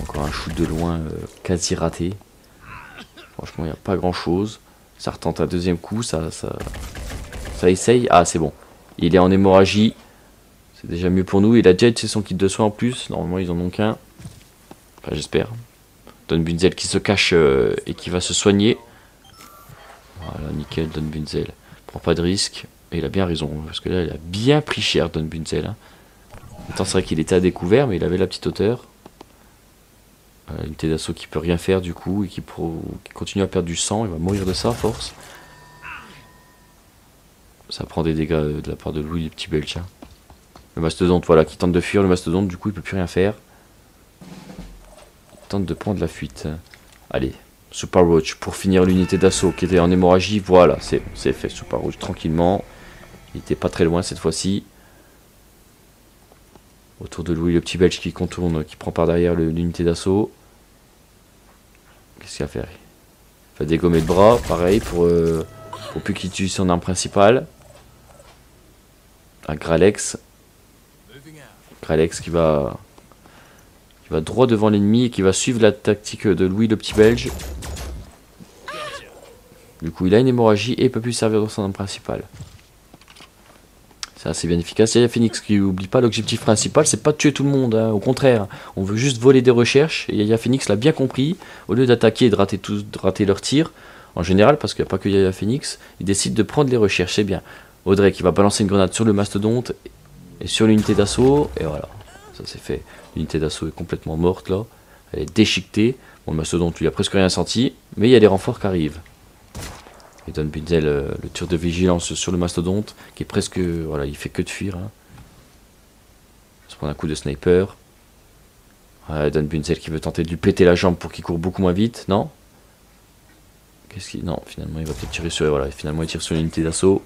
Encore un shoot de loin euh, quasi raté. Franchement, il n'y a pas grand chose. Ça retente un deuxième coup, ça, ça, essaye. Ah, c'est bon. Il est en hémorragie. C'est déjà mieux pour nous. Il a déjà c'est son kit de soins en plus. Normalement, ils en ont qu'un. Enfin, j'espère. Don Bunzel qui se cache euh, et qui va se soigner. Voilà, nickel, Don Bunzel. Prend pas de risque. Et il a bien raison. Parce que là, il a bien pris cher, Don Bunzel. Hein. c'est vrai qu'il était à découvert, mais il avait la petite hauteur. Unité d'assaut qui peut rien faire du coup et qui, continue à perdre du sang. Il va mourir de ça à force. Ça prend des dégâts de la part de Louis, les petits belges. Hein. Le mastodonte, voilà, qui tente de fuir. Le mastodonte, du coup, il peut plus rien faire. Il tente de prendre la fuite. Allez, Super Roach pour finir l'unité d'assaut qui était en hémorragie. Voilà, c'est fait. Super Roach tranquillement. Il était pas très loin cette fois-ci. Autour de Louis, le petit belge qui contourne, qui prend par derrière l'unité d'assaut. Faire Il va dégommer le bras, pareil, pour, euh, pour plus qu'il tue son arme principale. Un Gralex. Gralex qui va, qui va droit devant l'ennemi et qui va suivre la tactique de Louis le petit belge. Du coup, il a une hémorragie et il peut plus servir dans son arme principale. C'est assez bien efficace. Il y Phoenix qui n'oublie pas l'objectif principal, c'est pas de tuer tout le monde. Hein. Au contraire, on veut juste voler des recherches. Et Yaya Phoenix l'a bien compris. Au lieu d'attaquer et de rater, tout, de rater leur tir, en général, parce qu'il n'y a pas que Yaya Phoenix, il décide de prendre les recherches. C'est bien. Audrey qui va balancer une grenade sur le mastodonte et sur l'unité d'assaut. Et voilà, ça c'est fait. L'unité d'assaut est complètement morte là. Elle est déchiquetée. Bon, le mastodonte lui a presque rien senti, mais il y a des renforts qui arrivent. Il donne Bunzel euh, le tir de vigilance sur le mastodonte, qui est presque. Voilà, il fait que de fuir. Hein. Il se prend un coup de sniper. Ouais, Don Bunzel qui veut tenter de lui péter la jambe pour qu'il court beaucoup moins vite, non? Qu'est-ce qu'il. Non, finalement, il va peut-être tirer sur. Voilà, finalement, il tire sur l'unité d'assaut.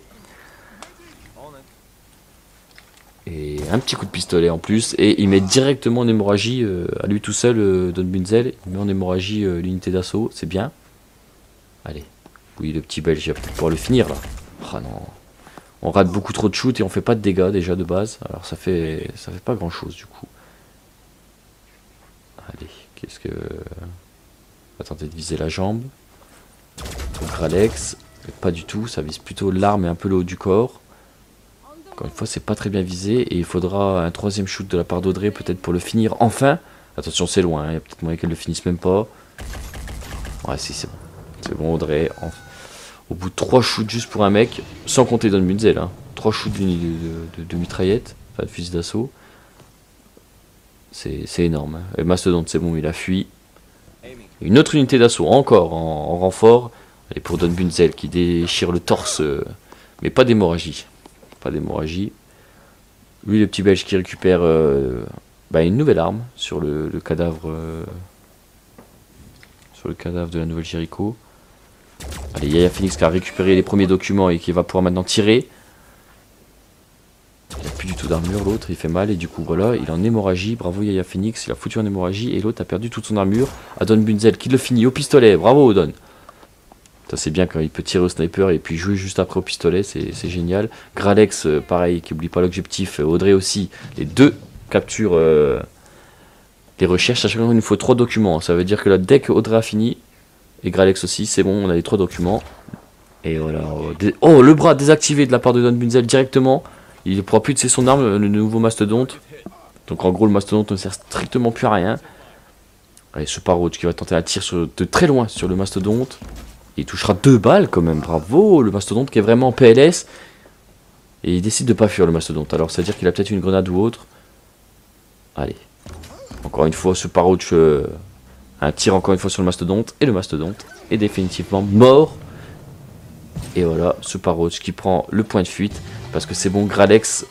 Et un petit coup de pistolet en plus. Et il met directement en hémorragie, euh, à lui tout seul, euh, Don Bunzel. Il met en hémorragie l'unité d'assaut, c'est bien. Allez. Oui, le petit belge, il va peut-être pouvoir le finir là. Ah non. On rate beaucoup trop de shoot et on fait pas de dégâts déjà de base. Alors ça fait ça fait pas grand chose du coup. Allez, qu'est-ce que. On va tenter de viser la jambe. Alex. Pas du tout, ça vise plutôt l'arme et un peu le haut du corps. Encore une fois, c'est pas très bien visé et il faudra un troisième shoot de la part d'Audrey peut-être pour le finir enfin. Attention, c'est loin, hein. il y a peut-être moyen qu'elle le finisse même pas. Ouais, si, c'est bon. C'est bon, Audrey. Au bout de 3 shoots juste pour un mec, sans compter Don Bunzel, hein. 3 shoots de, de, mitraillette, enfin de fusil d'assaut. C'est énorme. Hein. Et Mastodon, c'est bon, il a fui. Une autre unité d'assaut, encore en, renfort. Et pour Don Bunzel qui déchire le torse, euh, mais pas d'hémorragie. Pas d'hémorragie. Lui, le petit belge qui récupère euh, bah, une nouvelle arme sur le, cadavre. Euh, sur le cadavre de la nouvelle Jericho. Allez, Yaya Phoenix qui a récupéré les premiers documents et qui va pouvoir maintenant tirer. Il n'a plus du tout d'armure, l'autre, il fait mal, et du coup, voilà, il est en hémorragie. Bravo Yaya Phoenix, il a foutu en hémorragie, et l'autre a perdu toute son armure. Adon Bunzel qui le finit au pistolet, bravo Adon. Ça c'est bien quand il peut tirer au sniper et puis jouer juste après au pistolet, c'est génial. Gralex, euh, pareil, qui oublie pas l'objectif. Audrey aussi, les deux capturent euh, les recherches. À chaque fois, il nous faut trois documents. Ça veut dire que là, dès que Audrey a fini, et Gralex aussi, c'est bon, on a les trois documents. Et voilà. Oh, le bras désactivé de la part de Don Bunzel directement. Il ne pourra plus utiliser son arme, le nouveau mastodonte. Donc en gros, le mastodonte ne sert strictement plus à rien. Allez, ce Roach qui va tenter un tir de très loin sur le mastodonte. Il touchera deux balles quand même, bravo. Le mastodonte qui est vraiment en PLS. Et il décide de pas fuir le mastodonte. Alors, c'est-à-dire qu'il a peut-être une grenade ou autre. Allez. Encore une fois, ce Roach euh, un tir encore une fois sur le mastodonte. Et le mastodonte est définitivement mort. Et voilà, ce Roach qui prend le point de fuite. Parce que c'est bon, Gralex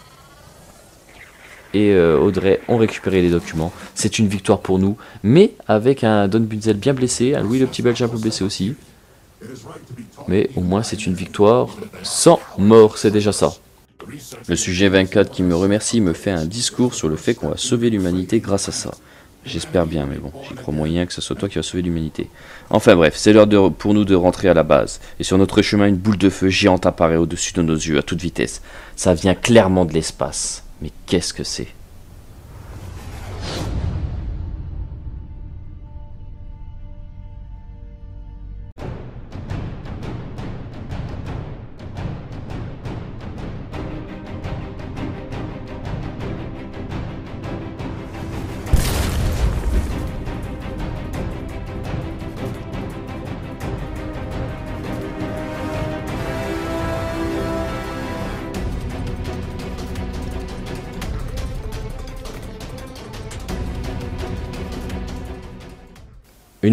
et euh, Audrey ont récupéré les documents. C'est une victoire pour nous. Mais avec un Don Bunzel bien blessé. Un Louis le petit belge un peu blessé aussi. Mais au moins c'est une victoire sans mort. C'est déjà ça. Le sujet 24 qui me remercie me fait un discours sur le fait qu'on va sauver l'humanité grâce à ça. J'espère bien, mais bon, j'y crois moyen que ce soit toi qui vas sauver l'humanité. Enfin bref, c'est l'heure pour nous de rentrer à la base. Et sur notre chemin, une boule de feu géante apparaît au-dessus de nos yeux à toute vitesse. Ça vient clairement de l'espace. Mais qu'est-ce que c'est?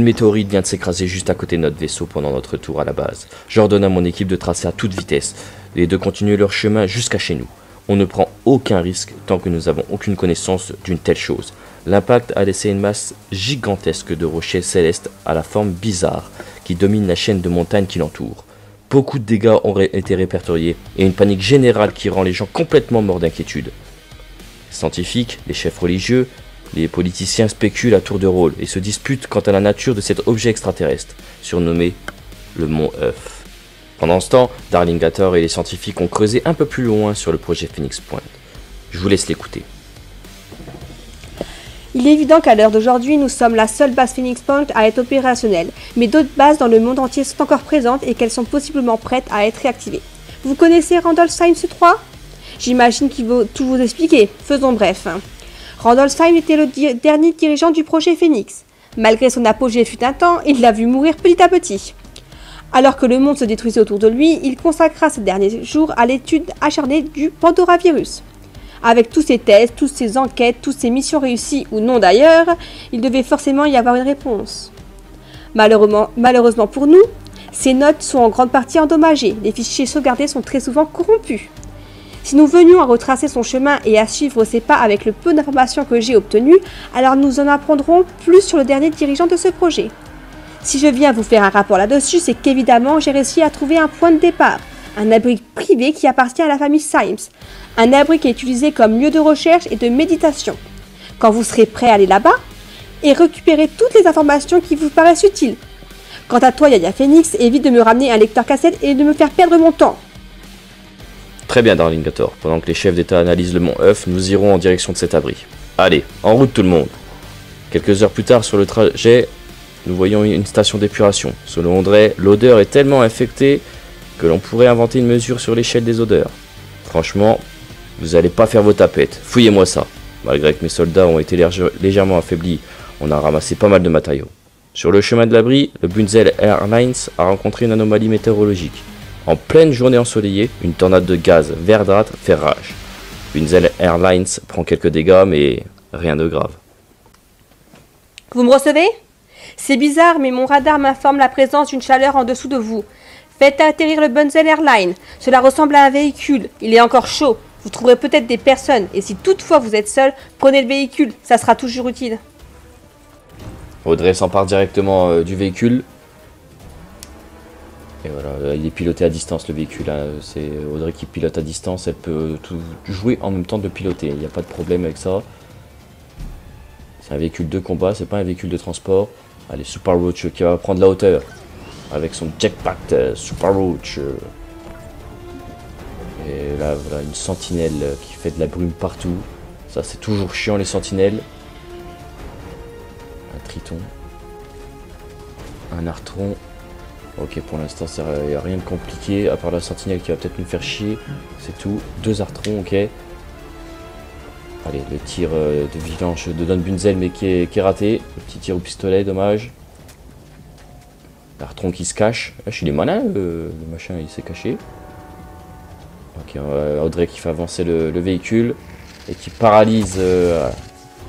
Une météorite vient de s'écraser juste à côté de notre vaisseau pendant notre tour à la base. J'ordonne à mon équipe de tracer à toute vitesse et de continuer leur chemin jusqu'à chez nous. On ne prend aucun risque tant que nous n'avons aucune connaissance d'une telle chose. L'impact a laissé une masse gigantesque de rochers célestes à la forme bizarre qui domine la chaîne de montagnes qui l'entoure. Beaucoup de dégâts auraient été répertoriés et une panique générale qui rend les gens complètement morts d'inquiétude. Scientifiques, les chefs religieux, les politiciens spéculent à tour de rôle et se disputent quant à la nature de cet objet extraterrestre, surnommé le Mont œuf. Pendant ce temps, Darlingator et les scientifiques ont creusé un peu plus loin sur le projet Phoenix Point. Je vous laisse l'écouter. Il est évident qu'à l'heure d'aujourd'hui, nous sommes la seule base Phoenix Point à être opérationnelle, mais d'autres bases dans le monde entier sont encore présentes et qu'elles sont possiblement prêtes à être réactivées. Vous connaissez Randolph Science 3 J'imagine qu'il va tout vous expliquer. Faisons bref. Randolph était le dernier dirigeant du projet Phoenix. Malgré son apogée fut un temps, il l'a vu mourir petit à petit. Alors que le monde se détruisait autour de lui, il consacra ses derniers jours à l'étude acharnée du Pandoravirus. Avec tous ses tests, toutes ses enquêtes, toutes ses missions réussies ou non d'ailleurs, il devait forcément y avoir une réponse. Malheureusement, malheureusement pour nous, ces notes sont en grande partie endommagées, les fichiers sauvegardés sont très souvent corrompus. Si nous venions à retracer son chemin et à suivre ses pas avec le peu d'informations que j'ai obtenues, alors nous en apprendrons plus sur le dernier dirigeant de ce projet. Si je viens vous faire un rapport là-dessus, c'est qu'évidemment j'ai réussi à trouver un point de départ, un abri privé qui appartient à la famille Symes, un abri qui est utilisé comme lieu de recherche et de méditation. Quand vous serez prêt à aller là-bas, et récupérer toutes les informations qui vous paraissent utiles. Quant à toi, Yaya Phoenix, évite de me ramener un lecteur cassette et de me faire perdre mon temps. Très bien, Darlingator. Pendant que les chefs d'État analysent le mont œuf, nous irons en direction de cet abri. Allez, en route tout le monde. Quelques heures plus tard, sur le trajet, nous voyons une station d'épuration. Selon André, l'odeur est tellement infectée que l'on pourrait inventer une mesure sur l'échelle des odeurs. Franchement, vous allez pas faire vos tapettes. Fouillez-moi ça. Malgré que mes soldats ont été légèrement affaiblis, on a ramassé pas mal de matériaux. Sur le chemin de l'abri, le Bunzel Airlines a rencontré une anomalie météorologique. En pleine journée ensoleillée, une tornade de gaz verdâtre fait rage. Bunzel Airlines prend quelques dégâts, mais rien de grave. Vous me recevez? C'est bizarre, mais mon radar m'informe la présence d'une chaleur en dessous de vous. Faites atterrir le Bunzel Airlines. Cela ressemble à un véhicule. Il est encore chaud. Vous trouverez peut-être des personnes, et si toutefois vous êtes seul, prenez le véhicule, ça sera toujours utile. Audrey s'empare directement euh, du véhicule, et voilà, il est piloté à distance le véhicule. Hein. C'est Audrey qui pilote à distance, elle peut tout jouer en même temps de piloter. Il n'y a pas de problème avec ça. C'est un véhicule de combat, c'est pas un véhicule de transport. Allez, Super Roach qui va prendre la hauteur avec son jetpack euh, Super Roach. Et là, voilà, une sentinelle qui fait de la brume partout. Ça, c'est toujours chiant les sentinelles. Un triton. Un artron. Ok, pour l'instant, il n'y a rien de compliqué, à part la sentinelle qui va peut-être nous faire chier. C'est tout. Deux artrons, ok. Allez, le tir euh, de vigilance de Don Bunzel, mais qui est, raté. Le petit tir au pistolet, dommage. L'artron qui se cache. Ah, je suis les malin, le, machin, il s'est caché. Ok, Audrey qui fait avancer le, véhicule et qui paralyse euh,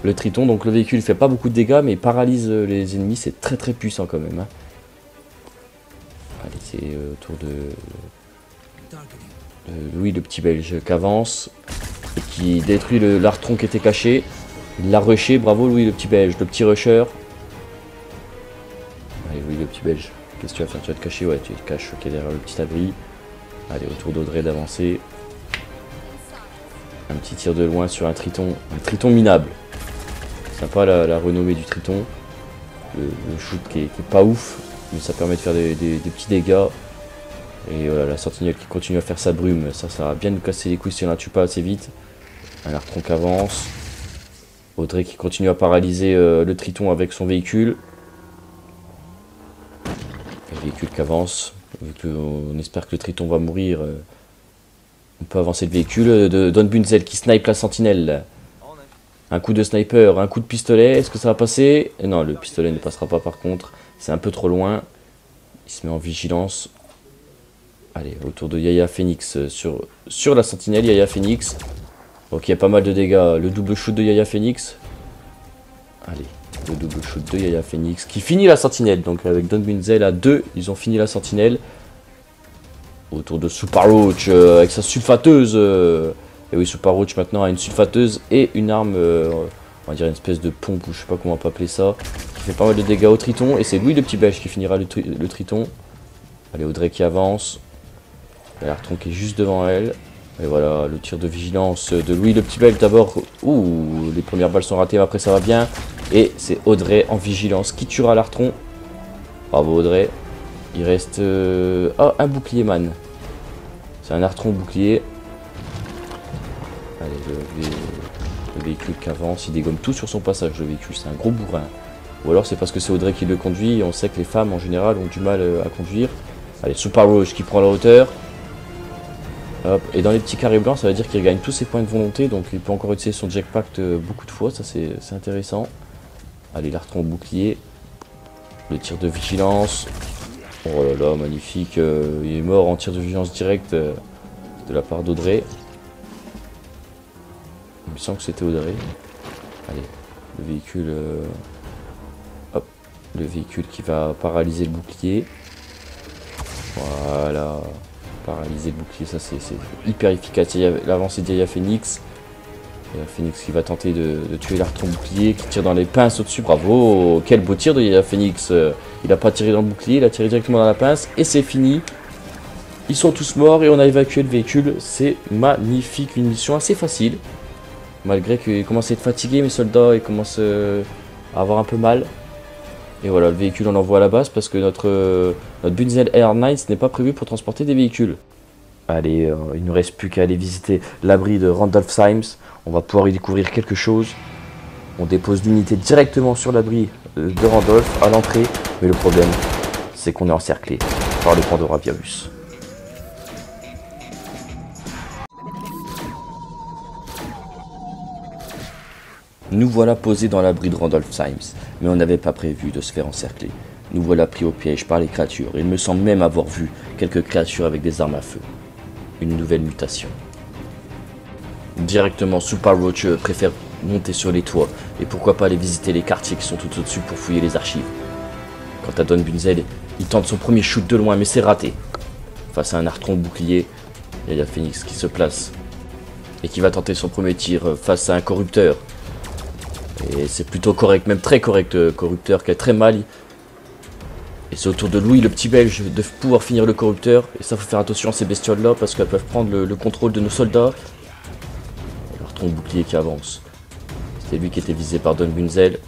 le triton. Donc le véhicule fait pas beaucoup de dégâts, mais il paralyse euh, les ennemis. C'est très très puissant quand même. Hein. Allez, c'est euh, autour de, Louis le petit belge qui avance et qui détruit l'artron qui était caché. Il l'a rushé, bravo Louis le petit belge, le petit rusher. Allez Louis le petit belge, qu'est-ce que tu vas faire? Tu vas te cacher? Ouais, tu te caches derrière le petit abri. Allez, autour d'Audrey d'avancer. Un petit tir de loin sur un triton, un triton minable. Sympa la, renommée du triton. Le, shoot qui est pas ouf, ça permet de faire des, petits dégâts. Et voilà, la sentinelle qui continue à faire sa brume, ça, ça va bien nous casser les couilles si on la tue pas assez vite. Un artron qui avance. Audrey qui continue à paralyser euh, le triton avec son véhicule. Le véhicule qui avance. Vu on espère que le triton va mourir, euh, on peut avancer le véhicule. De Don Bunzel qui snipe la sentinelle. Un coup de sniper, un coup de pistolet, est-ce que ça va passer? Non, le pistolet ne passera pas par contre. C'est un peu trop loin. Il se met en vigilance. Allez, autour de Yaya Phoenix euh, sur, sur la sentinelle, Yaya Phoenix. Ok, il y a pas mal de dégâts. Le double shoot de Yaya Phoenix. Allez. Le double shoot de Yaya Phoenix qui finit la sentinelle. Donc avec Don à 2, ils ont fini la sentinelle. Autour de Super Roach euh, avec sa sulfateuse. Euh. et oui, Super Roach maintenant a une sulfateuse et une arme, euh, on va dire une espèce de pompe ou je sais pas comment on peut appeler ça. Qui fait pas mal de dégâts au triton. Et c'est Louis le petit belge qui finira le, le triton. Allez, Audrey qui avance. L'artron qui est juste devant elle. Et voilà, le tir de vigilance de Louis le petit belge d'abord. Ouh, les premières balles sont ratées, après ça va bien. Et c'est Audrey en vigilance qui tuera l'artron. Bravo Audrey. Il reste... Euh, oh, un bouclier man. C'est un artron bouclier. Allez, le, véhicule qui avance, il dégomme tout sur son passage, le véhicule. C'est un gros bourrin. Ou alors c'est parce que c'est Audrey qui le conduit. On sait que les femmes en général ont du mal euh, à conduire. Allez, Super Rouge qui prend la hauteur. Et dans les petits carrés blancs, ça veut dire qu'il gagne tous ses points de volonté, donc il peut encore utiliser son jackpack euh, beaucoup de fois, ça c'est intéressant. Allez, l'artron bouclier. Le tir de vigilance. Oh là là, magnifique. Euh, il est mort en tir de vigilance direct de la part d'Audrey. Il me semble que c'était Audrey. Allez, le véhicule... hop, le véhicule qui va paralyser le bouclier. Voilà paralyser le bouclier, ça c'est hyper efficace. L'avancée d'Aya Phoenix. Yaya Phoenix qui va tenter de, tuer l'artron bouclier, qui tire dans les pinces au-dessus. Bravo Quel beau tir de Yaya Phoenix Il a pas tiré dans le bouclier, il a tiré directement dans la pince. Et c'est fini. Ils sont tous morts et on a évacué le véhicule. C'est magnifique, une mission assez facile. Malgré qu'ils commencent à être fatigués, mes soldats, ils commencent euh, à avoir un peu mal. Et voilà, le véhicule on l'envoie à la base parce que notre, euh, notre Bunzel Airlines n'est pas prévu pour transporter des véhicules. Allez, euh, il ne reste plus qu'à aller visiter l'abri de Randolph Symes. On va pouvoir y découvrir quelque chose. On dépose l'unité directement sur l'abri euh, de Randolph à l'entrée. Mais le problème, c'est qu'on est encerclé par le Pandora virus. Nous voilà posés dans l'abri de Randolph Symes, mais on n'avait pas prévu de se faire encercler. Nous voilà pris au piège par les créatures, il me semble même avoir vu quelques créatures avec des armes à feu. Une nouvelle mutation. Directement, Super Roach préfère monter sur les toits, et pourquoi pas aller visiter les quartiers qui sont tout au-dessus pour fouiller les archives. Quant à Don Bunzel, il tente son premier shoot de loin, mais c'est raté. Face à un artron bouclier, il y a Phoenix qui se place, et qui va tenter son premier tir face à un corrupteur, et c'est plutôt correct, même très correct, euh, corrupteur qui a très mal. Et c'est autour de Louis, le petit belge, de pouvoir finir le corrupteur. Et ça, faut faire attention à ces bestioles-là parce qu'elles peuvent prendre le, contrôle de nos soldats. leur tronc bouclier qui avance. C'était lui qui était visé par Don Bunzel.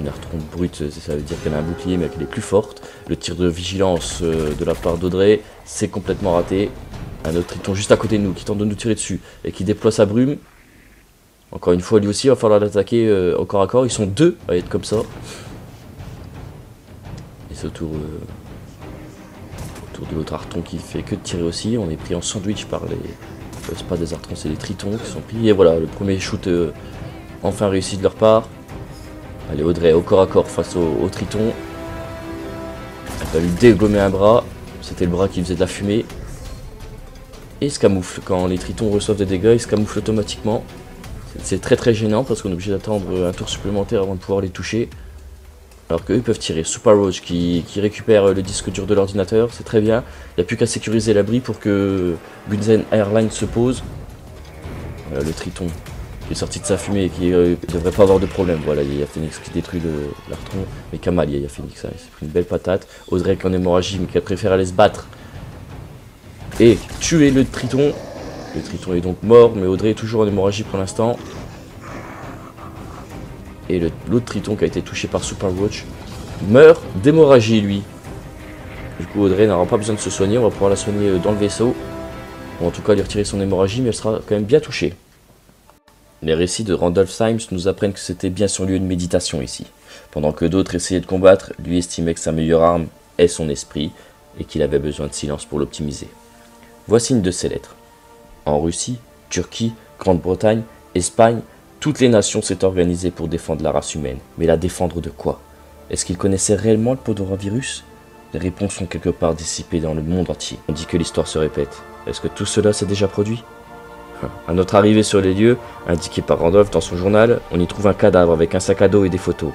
Une artron brute, ça veut dire qu'elle a un bouclier mais qu'elle est plus forte. Le tir de vigilance euh, de la part d'Audrey, c'est complètement raté. Un autre triton juste à côté de nous qui tente de nous tirer dessus et qui déploie sa brume. Encore une fois, lui aussi, il va falloir l'attaquer euh, au corps à corps. Ils sont deux à être comme ça. Et c'est autour, euh, autour de l'autre arton qui fait que de tirer aussi. On est pris en sandwich par les... Euh, c'est pas des artrons, c'est des tritons qui sont pris. Et voilà, le premier shoot enfin réussi de leur part. Allez, Audrey au corps à corps face au, au triton. Elle va lui dégommer un bras. C'était le bras qui faisait de la fumée. Et il se camoufle. Quand les tritons reçoivent des dégâts, ils se camouflent automatiquement. C'est très très gênant parce qu'on est obligé d'attendre un tour supplémentaire avant de pouvoir les toucher. Alors qu'eux peuvent tirer. Super Roach qui, récupère le disque dur de l'ordinateur, c'est très bien. Il n'y a plus qu'à sécuriser l'abri pour que Bunzen Airlines se pose. Voilà le Triton qui est sorti de sa fumée et qui euh, devrait pas avoir de problème. Voilà, il y a Phoenix qui détruit l'artron. Mais Kamal, il y a Phoenix, hein, il s'est pris une belle patate. Audrey qui en hémorragie mais qui a préféré aller se battre. Et tuer le Triton le Triton est donc mort, mais Audrey est toujours en hémorragie pour l'instant. Et l'autre Triton qui a été touché par Super Watch meurt d'hémorragie, lui. Du coup, Audrey n'aura pas besoin de se soigner, on va pouvoir la soigner euh, dans le vaisseau. Ou en tout cas, lui retirer son hémorragie, mais elle sera quand même bien touchée. Les récits de Randolph Symes nous apprennent que c'était bien son lieu de méditation ici. Pendant que d'autres essayaient de combattre, lui estimait que sa meilleure arme est son esprit et qu'il avait besoin de silence pour l'optimiser. Voici une de ses lettres. En Russie, Turquie, Grande-Bretagne, Espagne, toutes les nations s'étaient organisées pour défendre la race humaine. Mais la défendre de quoi? Est-ce qu'ils connaissaient réellement le podoravirus? Les réponses sont quelque part dissipées dans le monde entier. On dit que l'histoire se répète. Est-ce que tout cela s'est déjà produit? À notre arrivée sur les lieux, indiqué par Randolph dans son journal, on y trouve un cadavre avec un sac à dos et des photos.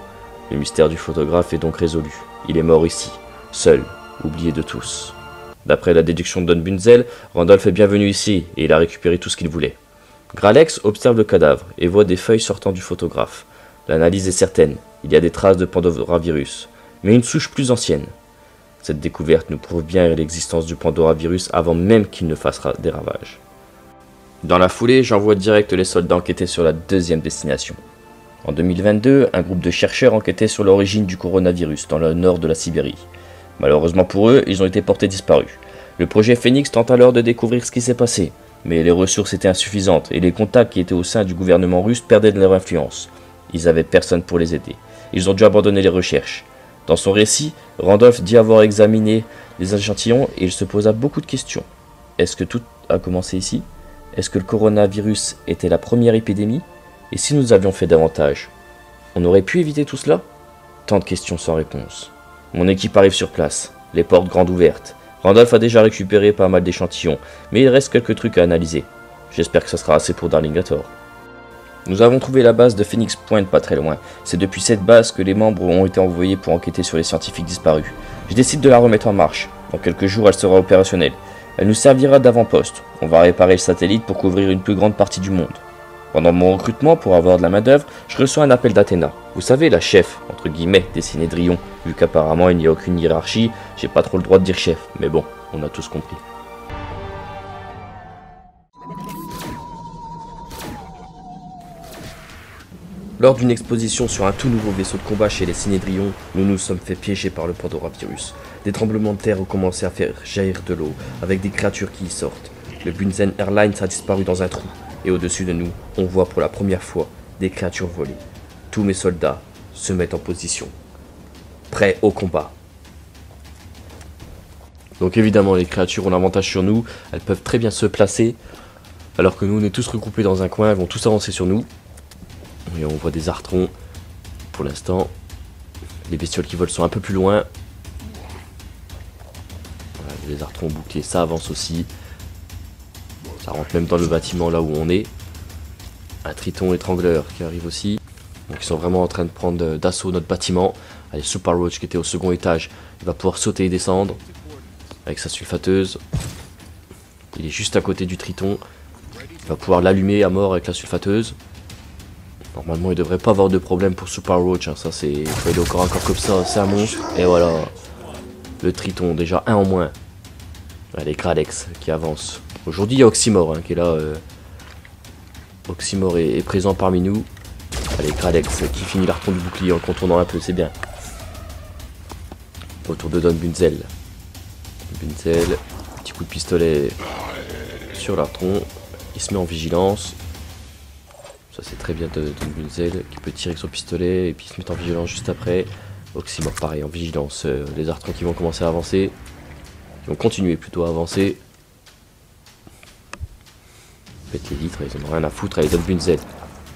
Le mystère du photographe est donc résolu. Il est mort ici, seul, oublié de tous. D'après la déduction de Don Bunzel, Randolph est bienvenu ici et il a récupéré tout ce qu'il voulait. Gralex observe le cadavre et voit des feuilles sortant du photographe. L'analyse est certaine, il y a des traces de Pandoravirus, mais une souche plus ancienne. Cette découverte nous prouve bien l'existence du Pandoravirus avant même qu'il ne fasse des ravages. Dans la foulée, j'envoie direct les soldats enquêter sur la deuxième destination. En 2022, un groupe de chercheurs enquêtait sur l'origine du coronavirus dans le nord de la Sibérie. Malheureusement pour eux, ils ont été portés disparus. Le projet Phoenix tente alors de découvrir ce qui s'est passé, mais les ressources étaient insuffisantes et les contacts qui étaient au sein du gouvernement russe perdaient de leur influence. Ils n'avaient personne pour les aider. Ils ont dû abandonner les recherches. Dans son récit, Randolph dit avoir examiné les échantillons et il se posa beaucoup de questions. Est-ce que tout a commencé ici? Est-ce que le coronavirus était la première épidémie? Et si nous avions fait davantage On aurait pu éviter tout cela? Tant de questions sans réponse. Mon équipe arrive sur place, les portes grandes ouvertes. Randolph a déjà récupéré pas mal d'échantillons, mais il reste quelques trucs à analyser. J'espère que ça sera assez pour Darlingator. Nous avons trouvé la base de Phoenix Point pas très loin. C'est depuis cette base que les membres ont été envoyés pour enquêter sur les scientifiques disparus. Je décide de la remettre en marche. Dans quelques jours, elle sera opérationnelle. Elle nous servira d'avant-poste. On va réparer le satellite pour couvrir une plus grande partie du monde. Pendant mon recrutement pour avoir de la main-d'œuvre, je reçois un appel d'Athéna. Vous savez, la chef, entre guillemets, des Cinédrions. Vu qu'apparemment il n'y a aucune hiérarchie, j'ai pas trop le droit de dire chef. Mais bon, on a tous compris. Lors d'une exposition sur un tout nouveau vaisseau de combat chez les Cinédrions, nous nous sommes fait piéger par le Pandoravirus. Des tremblements de terre ont commencé à faire jaillir de l'eau, avec des créatures qui y sortent. Le Bunzen Airlines a disparu dans un trou et au-dessus de nous, on voit pour la première fois des créatures voler. Tous mes soldats se mettent en position, prêts au combat. Donc évidemment, les créatures ont l'avantage sur nous, elles peuvent très bien se placer, alors que nous, on est tous regroupés dans un coin, elles vont tous avancer sur nous. Et on voit des artrons, pour l'instant. Les bestioles qui volent sont un peu plus loin. les artrons boucliers, ça avance aussi. Ça rentre même dans le bâtiment là où on est. Un triton étrangleur qui arrive aussi. Donc ils sont vraiment en train de prendre d'assaut notre bâtiment. Allez, Super Roach qui était au second étage, il va pouvoir sauter et descendre avec sa sulfateuse. Il est juste à côté du triton. Il va pouvoir l'allumer à mort avec la sulfateuse. Normalement, il devrait pas avoir de problème pour Super Roach. Hein. Ça, c'est. Il aller encore encore comme ça. C'est un monstre. Et voilà. Le triton, déjà un en moins. Allez, Gralex qui avance. Aujourd'hui, il y a Oxymore hein, qui est là. Euh... Oxymore est, présent parmi nous. Allez, Kralex qui finit l'arton du bouclier en contournant un peu, c'est bien. Autour de Don Bunzel. Bunzel, petit coup de pistolet sur l'artron. Il se met en vigilance. Ça c'est très bien de Don Bunzel qui peut tirer avec son pistolet et puis se met en vigilance juste après. Oxymore pareil en vigilance. Euh, les artrons qui vont commencer à avancer. Qui vont continuer plutôt à avancer pète les litres, ils en ont rien à foutre avec Don Bunzel.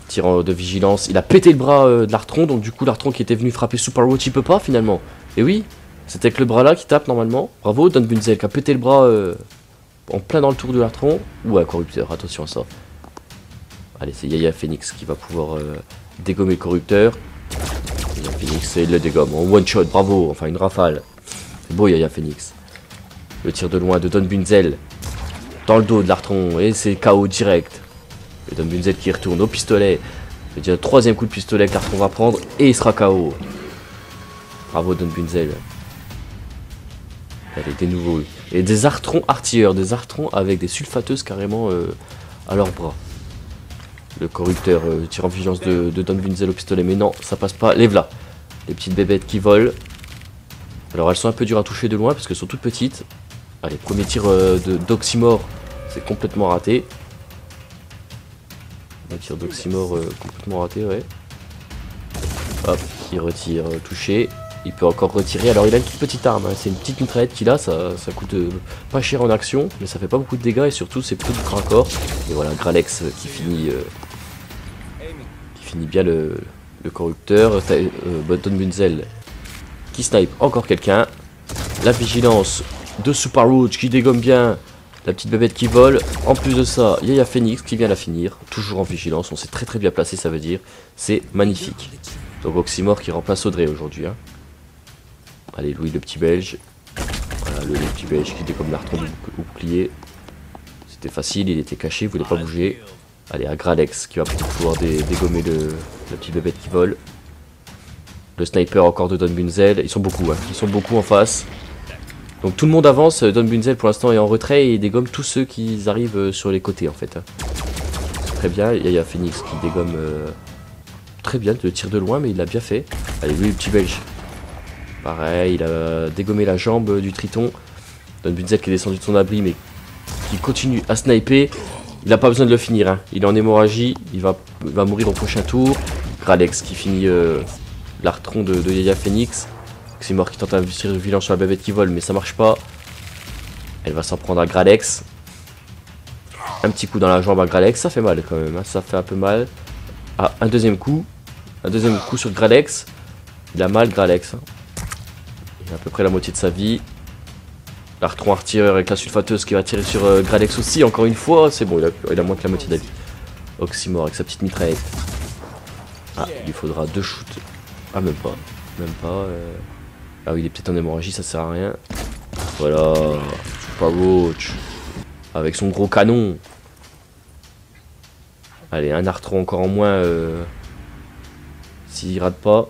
Tirant de vigilance, il a pété le bras euh, de l'Artron, donc du coup l'Artron qui était venu frapper Super Roach, il peut pas finalement. Et oui, c'était avec le bras là qui tape normalement. Bravo Don Bunzel qui a pété le bras euh, en plein dans le tour de l'Artron. Ou un corrupteur, attention à ça. Allez, c'est Yaya Phoenix qui va pouvoir euh, dégommer le corrupteur. Yaya Phoenix, il le dégomme en one shot, bravo, enfin une rafale. C'est beau Yaya Phoenix. Le tir de loin de Don Bunzel dans le dos de l'Artron et c'est KO direct. Et Don Bunzel qui retourne au pistolet. C'est déjà le troisième coup de pistolet que l'Artron va prendre et il sera KO. Bravo Don Bunzel. Allez, des nouveaux. Et des artrons artilleurs, des artrons avec des sulfateuses carrément euh, à leurs bras. Le corrupteur euh, tire en vigilance de, Don au pistolet, mais non, ça passe pas. Lève là. Les petites bébêtes qui volent. Alors elles sont un peu dures à toucher de loin parce qu'elles sont toutes petites. Allez, premier tir euh, d'Oxymore, c'est complètement raté. Un tir d'Oxymore euh, complètement raté, ouais. Hop, il retire, touché. Il peut encore retirer. Alors il a une petite arme, hein. c'est une petite mitraillette qu'il a, ça, ça coûte pas cher en action, mais ça fait pas beaucoup de dégâts et surtout c'est plutôt du corps. Et voilà, Gralex qui finit qui finit bien le, le corrupteur. Button Bunzel qui snipe encore quelqu'un. La vigilance de Super Roach qui dégomme bien La petite bébête qui vole. En plus de ça, il y a Phoenix qui vient la finir. Toujours en vigilance. On s'est très très bien placé, ça veut dire. C'est magnifique. Donc Oxymore qui remplace Audrey aujourd'hui. Hein. Allez, Louis le petit belge. Voilà, le, petit belge qui décomme l'artron du bouclier. C'était facile, il était caché, il voulait pas bouger. Allez, à Gralex qui va pouvoir dégommer le, la petite bébête qui vole. Le sniper encore de Don Bunzel. Ils sont beaucoup, hein. Ils sont beaucoup en face. Donc tout le monde avance. Don Bunzel pour l'instant est en retrait et dégomme tous ceux qui arrivent euh, sur les côtés en fait. Hein. Très bien. Il y a Phoenix qui dégomme euh, très bien le tir de loin mais il l'a bien fait. Allez, lui le petit belge. Pareil, il a dégommé la jambe du triton. Don Bunzel est descendu de son abri mais qui continue à sniper. Il n'a pas besoin de le finir. Hein. Il est en hémorragie. Il va, mourir au prochain tour. Gralex qui finit euh, l'artron de, de, Yaya Phoenix. C'est mort qui tente un vilain sur la bébête qui vole, mais ça marche pas. Elle va s'en prendre à Gralex. Un petit coup dans la jambe à Gralex, ça fait mal quand même, hein. ça fait un peu mal. Ah, un deuxième coup. Un deuxième coup sur Gralex. Il a mal Gralex. Hein. Il a à peu près la moitié de sa vie. L'artron artilleur avec la sulfateuse qui va tirer sur euh, Gralex aussi, encore une fois. C'est bon, il a, moins que la moitié de la vie. Oxymore avec sa petite mitraillette. Ah, il lui faudra deux shoots ah, même pas. Même pas. Euh... Ah oui, il est peut-être en hémorragie, ça sert à rien. Voilà. Super Roach. Avec son gros canon. Allez, un artron encore en moins. Euh... S'il rate pas.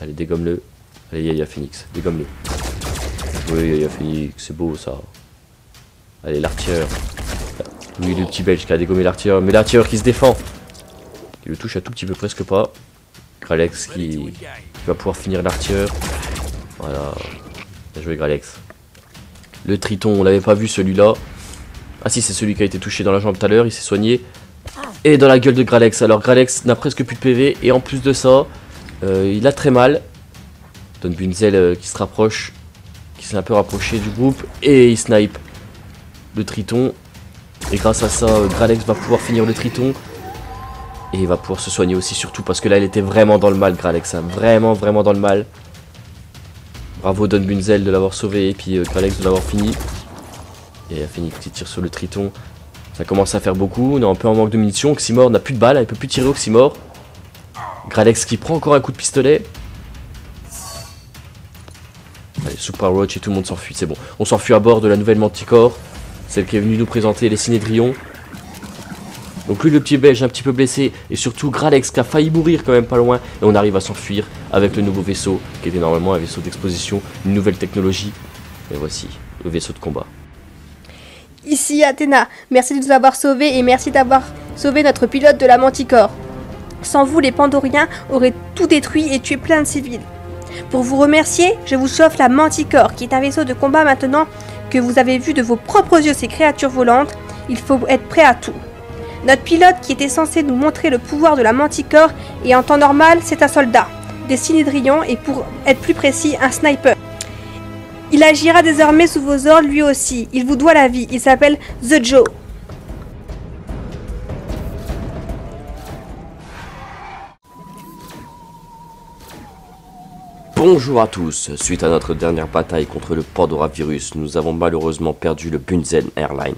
Allez, dégomme-le. Allez, Yaya Phoenix, dégomme-le. Oui, Yaya Phoenix, c'est beau ça. Allez, l'artilleur. Oui, le petit belge qui a dégommé l'artilleur. Mais l'artilleur qui se défend. Il le touche un tout petit peu, presque pas. Gralex qui, va pouvoir finir l'artilleur. Voilà. Bien joué Gralex. Le triton, on l'avait pas vu celui-là. Ah si, c'est celui qui a été touché dans la jambe tout à l'heure, il s'est soigné. Et dans la gueule de Gralex. Alors Gralex n'a presque plus de PV. Et en plus de ça, euh, il a très mal. Don Bunzel euh, qui se rapproche. Qui s'est un peu rapproché du groupe. Et il snipe le triton. Et grâce à ça, euh, Gralex va pouvoir finir le triton. Et il va pouvoir se soigner aussi, surtout parce que là, il était vraiment dans le mal, Gralex. Hein. Vraiment, vraiment dans le mal. Bravo Don Bunzel de l'avoir sauvé et puis euh, Gralex de l'avoir fini. Et il a fini qui tire sur le triton. Ça commence à faire beaucoup. On est un peu en manque de munitions. Oxymore n'a plus de balles. Il peut plus tirer Oxymore. Gralex qui prend encore un coup de pistolet. Super Roach et tout le monde s'enfuit. C'est bon. On s'enfuit à bord de la nouvelle Manticore. Celle qui est venue nous présenter les Cinédrions. Donc lui le petit belge un petit peu blessé et surtout Gralex qui a failli mourir quand même pas loin et on arrive à s'enfuir avec le nouveau vaisseau qui était normalement un vaisseau d'exposition, une nouvelle technologie. Et voici le vaisseau de combat. Ici Athéna, merci de nous avoir sauvés et merci d'avoir sauvé notre pilote de la Manticore. Sans vous, les Pandoriens auraient tout détruit et tué plein de civils. Pour vous remercier, je vous chauffe la Manticore, qui est un vaisseau de combat maintenant que vous avez vu de vos propres yeux ces créatures volantes. Il faut être prêt à tout. Notre pilote qui était censé nous montrer le pouvoir de la manticore et en temps normal c'est un soldat, des cinédrions et pour être plus précis un sniper. Il agira désormais sous vos ordres lui aussi, il vous doit la vie, il s'appelle The Joe. Bonjour à tous, suite à notre dernière bataille contre le Pandora Virus, nous avons malheureusement perdu le Bunzen Airlines.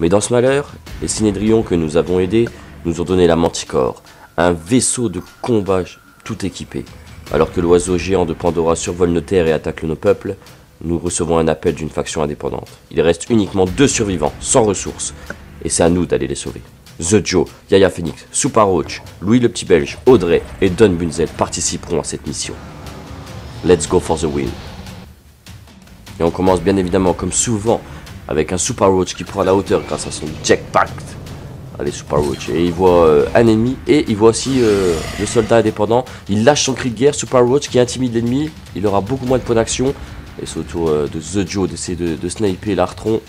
Mais dans ce malheur, les Cinédrions que nous avons aidés nous ont donné la Manticore, un vaisseau de combat tout équipé. Alors que l'oiseau géant de Pandora survole nos terres et attaque nos peuples, nous recevons un appel d'une faction indépendante. Il reste uniquement deux survivants, sans ressources, et c'est à nous d'aller les sauver. The Joe, Yaya Phoenix, Super Roach, Louis le Petit Belge, Audrey et Don Bunzel participeront à cette mission. Let's go for the win. Et on commence bien évidemment, comme souvent, avec un Super Roach qui prend la hauteur grâce à son jetpack. Allez, Super Roach. Et il voit euh, un ennemi et il voit aussi euh, le soldat indépendant. Il lâche son cri de guerre, Super Roach qui intimide l'ennemi. Il aura beaucoup moins de points d'action. Et c'est au tour euh, de The Joe d'essayer de, sniper l'artron.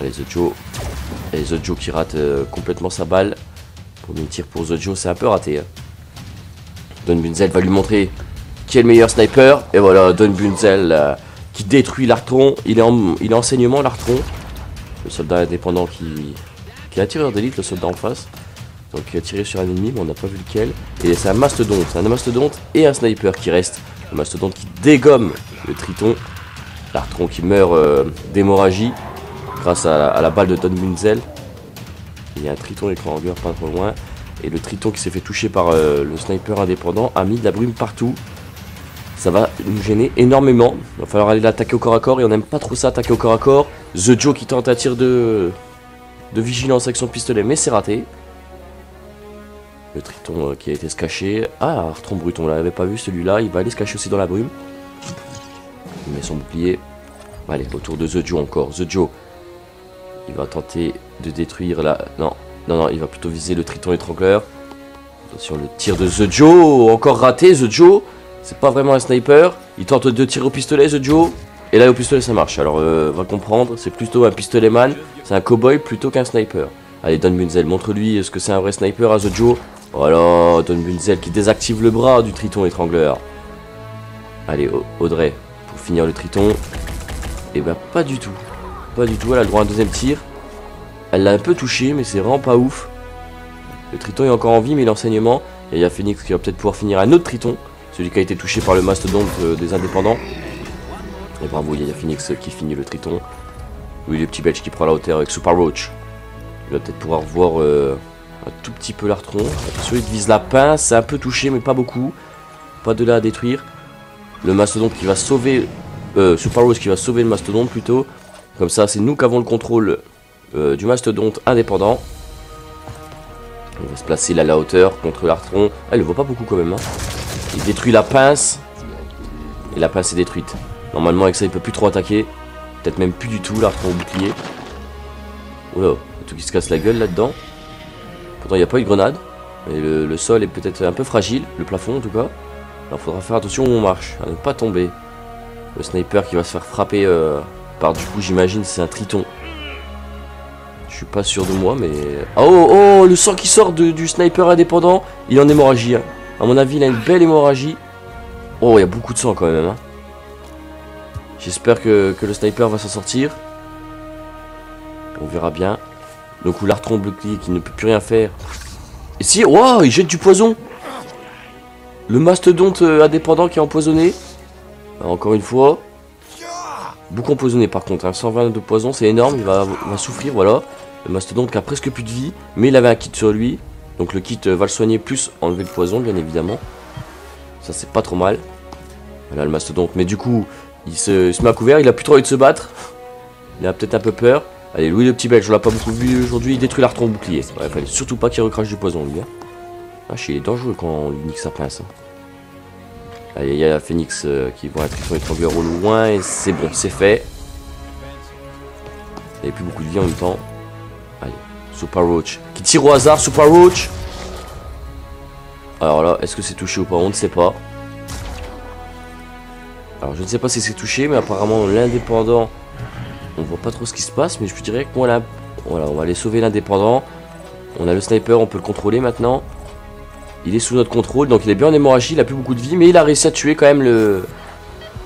Allez, The Joe. Et The Joe qui rate complètement sa balle. Une tir pour The Joe, c'est un peu raté. Hein. Don Bunzel va lui montrer qui est le meilleur sniper. Et voilà, Don Bunzel qui détruit l'artron. Il est en, il est enseignement l'artron. Le soldat indépendant qui, qui est un tireur d'élite, le soldat en face. Donc il a tiré sur un ennemi, mais on n'a pas vu lequel. Et c'est un mastodonte, un mastodonte et un sniper qui reste. Un mastodonte qui dégomme le triton. L'artron qui meurt euh, d'hémorragie grâce à la, balle de Don Munzel. Il y a un triton écran-hangar pas trop loin. Et le triton qui s'est fait toucher par euh, le sniper indépendant a mis de la brume partout. Ça va nous gêner énormément. Il va falloir aller l'attaquer au corps à corps et on n'aime pas trop ça attaquer au corps à corps. The Joe qui tente un tir de, de vigilance avec son pistolet mais c'est raté. Le triton euh, qui a été se cacher. Ah, Artron Brut, on l'avait pas vu celui-là. Il va aller se cacher aussi dans la brume. Il met son bouclier. Allez, autour de The Joe encore. The Joe. Il va tenter de détruire la... Non, non, non, il va plutôt viser le triton étrangleur. Attention, le tir de The Joe. Encore raté, The Joe. C'est pas vraiment un sniper. Il tente de tirer au pistolet, The Joe. Et là, au pistolet, ça marche. Alors, euh, va comprendre. C'est plutôt un pistolet man. C'est un cowboy plutôt qu'un sniper. Allez, Don Bunzel, montre-lui ce que c'est un vrai sniper à The Joe. Voilà, Don Bunzel qui désactive le bras du triton étrangleur. Allez, Audrey, pour finir le triton. Et eh bah, pas du tout. Pas du tout, elle a le droit à un deuxième tir. Elle l'a un peu touché, mais c'est vraiment pas ouf. Le triton est encore en vie, mais l'enseignement. Et il y a Phoenix qui va peut-être pouvoir finir un autre triton. Celui qui a été touché par le mastodonte euh, des indépendants. Et bravo, il y a Phoenix qui finit le triton. Oui, le petit belge qui prend la hauteur avec Super Roach. Il va peut-être pouvoir voir euh, un tout petit peu l'artron. Attention, il vise la pince. C'est un peu touché, mais pas beaucoup. Pas de là à détruire. Le mastodonte qui va sauver... Euh, Super Rose qui va sauver le mastodonte plutôt. Comme ça, c'est nous qui avons le contrôle euh, du mastodonte indépendant. On va se placer là à la hauteur contre l'artron. Ah, il le voit pas beaucoup quand même. Hein. Il détruit la pince. Et la pince est détruite. Normalement, avec ça, il peut plus trop attaquer. Peut-être même plus du tout, l'artron au bouclier. Oula, tout qui se casse la gueule là-dedans. Pourtant, il n'y a pas eu de grenade. Et le, sol est peut-être un peu fragile, le plafond en tout cas. Alors, faudra faire attention où on marche, à ne pas tomber. Le sniper qui va se faire frapper euh, par, du coup, j'imagine, c'est un triton. Je suis pas sûr de moi, mais... Oh, oh, le sang qui sort du sniper indépendant, il en hémorragie. Hein. À mon avis, il a une belle hémorragie. Oh, il y a beaucoup de sang quand même. Hein. J'espère que, le sniper va s'en sortir. On verra bien. Donc où l'artron bloqué qui ne peut plus rien faire. Et si, wow, il jette du poison. Le mastodonte euh, indépendant qui est empoisonné. encore une fois. Beaucoup empoisonné par contre. Hein. 120 de poison, c'est énorme. Il va, souffrir, voilà. Le mastodonte qui a presque plus de vie. Mais il avait un kit sur lui. Donc le kit euh, va le soigner plus enlever le poison, bien évidemment. Ça, c'est pas trop mal. Voilà le mastodonte. Mais du coup, il se, se met à couvert. Il a plus trop envie de se battre. Il a peut-être un peu peur. Allez, Louis le petit belge, on l'a pas beaucoup vu aujourd'hui, il détruit l'artron bouclier. Ouais, fallait surtout pas qu'il recrache du poison, lui. Hein. Ah, il est dangereux quand on lui nique sa pince. Hein. Allez, il y a Phoenix euh, qui voit un triton étrangleur au loin, et c'est bon, c'est fait. Il n'y avait plus beaucoup de vie en même temps. Super. Qui tire au hasard, Super Roach Alors là, est-ce que c'est touché ou pas? On ne sait pas. Alors je ne sais pas si c'est touché, mais apparemment l'indépendant on voit pas trop ce qui se passe, mais je dirais que voilà, on va aller sauver l'indépendant. On a le sniper, on peut le contrôler maintenant. Il est sous notre contrôle, donc il est bien en hémorragie, il a plus beaucoup de vie, mais il a réussi à tuer quand même le,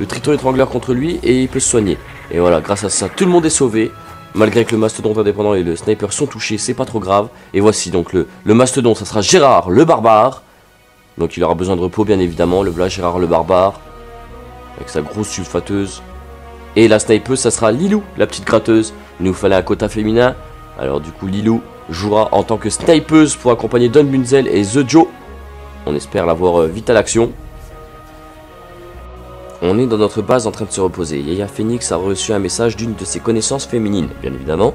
le triton étrangleur contre lui et il peut se soigner. Et voilà, grâce à ça, tout le monde est sauvé. Malgré que le mastodonte indépendant et le sniper sont touchés, c'est pas trop grave. Et voici donc le, le mastodonte, ça sera Gérard le barbare. Donc il aura besoin de repos bien évidemment, le voilà Gérard le barbare. Avec sa grosse sulfateuse. Et la sniper, ça sera Lilou, la petite gratteuse. Il nous fallait un quota féminin. Alors du coup, Lilou jouera en tant que snipeuse pour accompagner Don Bunzel et The Joe. On espère l'avoir euh, vite à l'action. On est dans notre base en train de se reposer. Yaya Phoenix a reçu un message d'une de ses connaissances féminines, bien évidemment.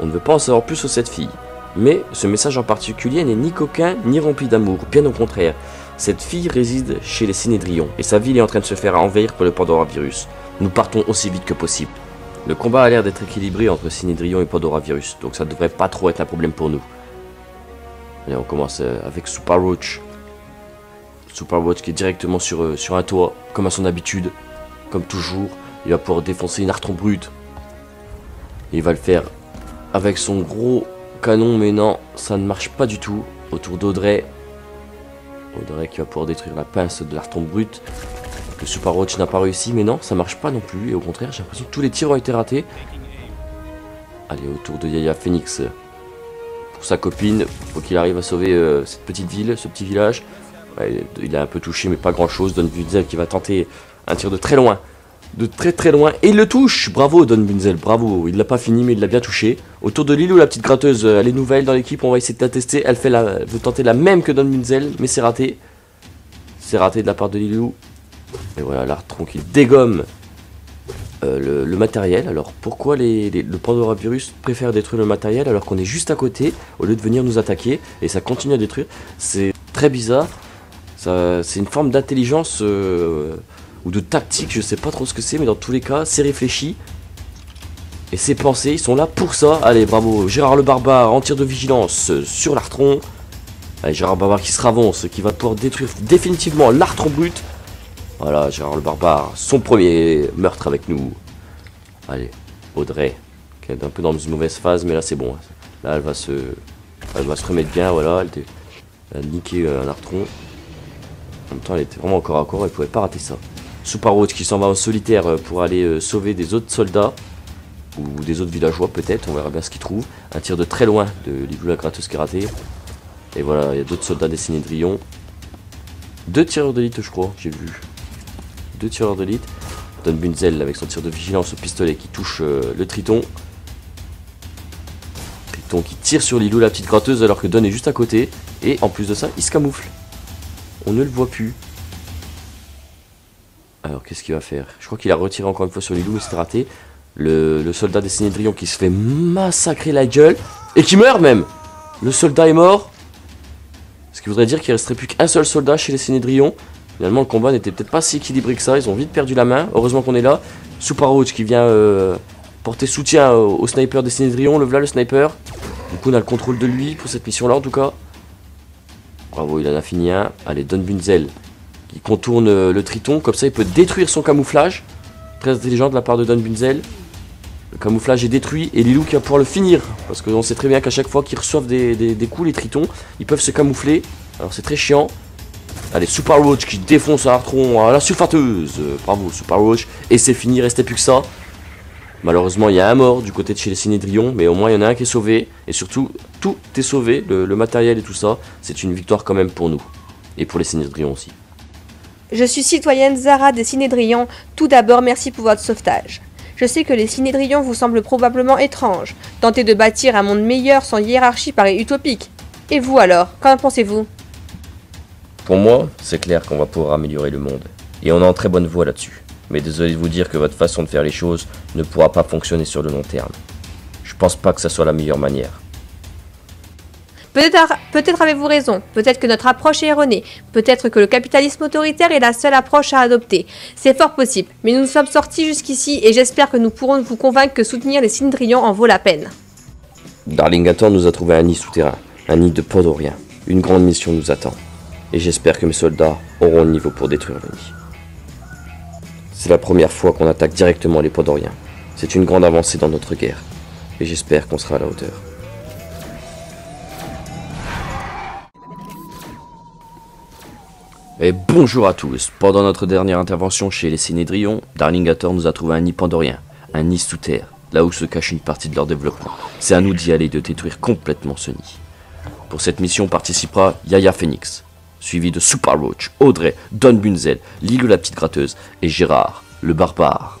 On ne veut pas en savoir plus sur cette fille. Mais ce message en particulier n'est ni coquin ni rempli d'amour, bien au contraire. Cette fille réside chez les Cinédrions et sa ville est en train de se faire envahir par le Pandora virus. Nous partons aussi vite que possible. Le combat a l'air d'être équilibré entre Cinédrion et Pandora virus, donc ça devrait pas trop être un problème pour nous. Allez, on commence euh, avec Super Roach. Super Roach qui est directement sur, euh, sur un toit, comme à son habitude, comme toujours. Il va pouvoir défoncer une artron brute. il va le faire avec son gros canon, mais non, ça ne marche pas du tout. Autour d'Audrey, Audrey qui va pouvoir détruire la pince de l'arton brut. Le Super Roach n'a pas réussi, mais non, ça marche pas non plus. Et au contraire, j'ai l'impression que tous les tirs ont été ratés. Allez, autour de Yaya Phoenix. Pour sa copine, faut qu'il arrive à sauver euh, cette petite ville, ce petit village. Il est un peu touché, mais pas grand chose. Don Budzel qui va tenter un tir de très loin. de très très loin. Et il le touche Bravo Don Bunzel, bravo. Il l'a pas fini mais il l'a bien touché. Autour de Lilou, la petite gratteuse, euh, elle est nouvelle dans l'équipe. On va essayer de la tester. Elle, fait la, veut tenter la même que Don Bunzel, mais c'est raté. C'est raté de la part de Lilou. Et voilà, l'artron qui dégomme euh, le, matériel. Alors pourquoi le Pandora Virus préfère détruire le matériel alors qu'on est juste à côté au lieu de venir nous attaquer et ça continue à détruire? C'est très bizarre. C'est une forme d'intelligence euh, ou de tactique, je sais pas trop ce que c'est, mais dans tous les cas, c'est réfléchi. Et c'est pensé, ils sont là pour ça. Allez, bravo, Gérard le Barbare en tir de vigilance sur l'Artron. Allez, Gérard le Barbare qui se ravance, qui va pouvoir détruire définitivement l'Artron brut. Voilà, Gérard le Barbare, son premier meurtre avec nous. Allez, Audrey, qui est un peu dans une mauvaise phase, mais là c'est bon. Là, elle va se, elle va se remettre bien, voilà. Elle, a niqué un Artron. En même temps, elle était vraiment encore à corps, elle pouvait pas rater ça. Super qui s'en va en solitaire euh, pour aller euh, sauver des autres soldats ou des autres villageois peut-être, on verra bien ce qu'il trouve. Un tir de très loin de Livula la Kratos qui est raté. Et voilà, il y a d'autres soldats des Cinédrions. Deux tireurs d'élite je crois, j'ai vu. Deux tireurs d'élite. Don Bunzel avec son tir de vigilance au pistolet qui touche euh, le Triton. Triton qui tire sur Lilou la petite gratteuse alors que Don est juste à côté. Et en plus de ça, il se camoufle. On ne le voit plus. Alors qu'est-ce qu'il va faire? Je crois qu'il a retiré encore une fois sur les loups, mais c'était raté. Le, soldat des Cinédrions qui se fait massacrer la gueule et qui meurt même. Le soldat est mort. Ce qui voudrait dire qu'il resterait plus qu'un seul soldat chez les Cinédrions. Finalement, le combat n'était peut-être pas si équilibré que ça. Ils ont vite perdu la main. Heureusement qu'on est là. Super Roach qui vient euh, porter soutien au, sniper des Cinédrions. Le voilà le sniper. Du coup, on a le contrôle de lui pour cette mission-là en tout cas. Bravo, il en a fini un. Allez, Don Bunzel il contourne euh, le triton, comme ça il peut détruire son camouflage. Très intelligent de la part de Don Bunzel. Le camouflage est détruit et Lilou qui va pouvoir le finir. Parce qu'on sait très bien qu'à chaque fois qu'ils reçoivent des, coups, les tritons, ils peuvent se camoufler. Alors c'est très chiant. Allez, Super Roach qui défonce Artron à la sulfateuse. Bravo, Super Roach. Et c'est fini, restait plus que ça. Malheureusement, il y a un mort du côté de chez les Cinédrions, mais au moins il y en a un qui est sauvé. Et surtout, tout est sauvé, le, le matériel et tout ça. C'est une victoire quand même pour nous. Et pour les Cinédrions aussi. Je suis citoyenne Zara des Cinédrions. Tout d'abord, merci pour votre sauvetage. Je sais que les Cinédrions vous semblent probablement étranges. Tenter de bâtir un monde meilleur sans hiérarchie paraît utopique. Et vous alors, qu'en pensez-vous? Pour moi, c'est clair qu'on va pouvoir améliorer le monde. Et on est en très bonne voie là-dessus. Mais désolé de vous dire que votre façon de faire les choses ne pourra pas fonctionner sur le long terme. Je pense pas que ça soit la meilleure manière. Peut-être avez-vous raison, peut-être que notre approche est erronée, peut-être que le capitalisme autoritaire est la seule approche à adopter. C'est fort possible, mais nous nous sommes sortis jusqu'ici et j'espère que nous pourrons vous convaincre que soutenir les Cindrillons en vaut la peine. Darlingator nous a trouvé un nid souterrain, un nid de Podorien. Une grande mission nous attend, et j'espère que mes soldats auront le niveau pour détruire le nid. C'est la première fois qu'on attaque directement les Podoriens. C'est une grande avancée dans notre guerre, et j'espère qu'on sera à la hauteur. Et bonjour à tous. Pendant notre dernière intervention chez les Cinédrions, Darlingator nous a trouvé un nid pandorien, un nid sous terre, là où se cache une partie de leur développement. C'est à nous d'y aller de détruire complètement ce nid. Pour cette mission participera Yaya Phoenix, suivi de Super Roach, Audrey, Don Bunzel, Lilo la petite gratteuse et Gérard, barbare.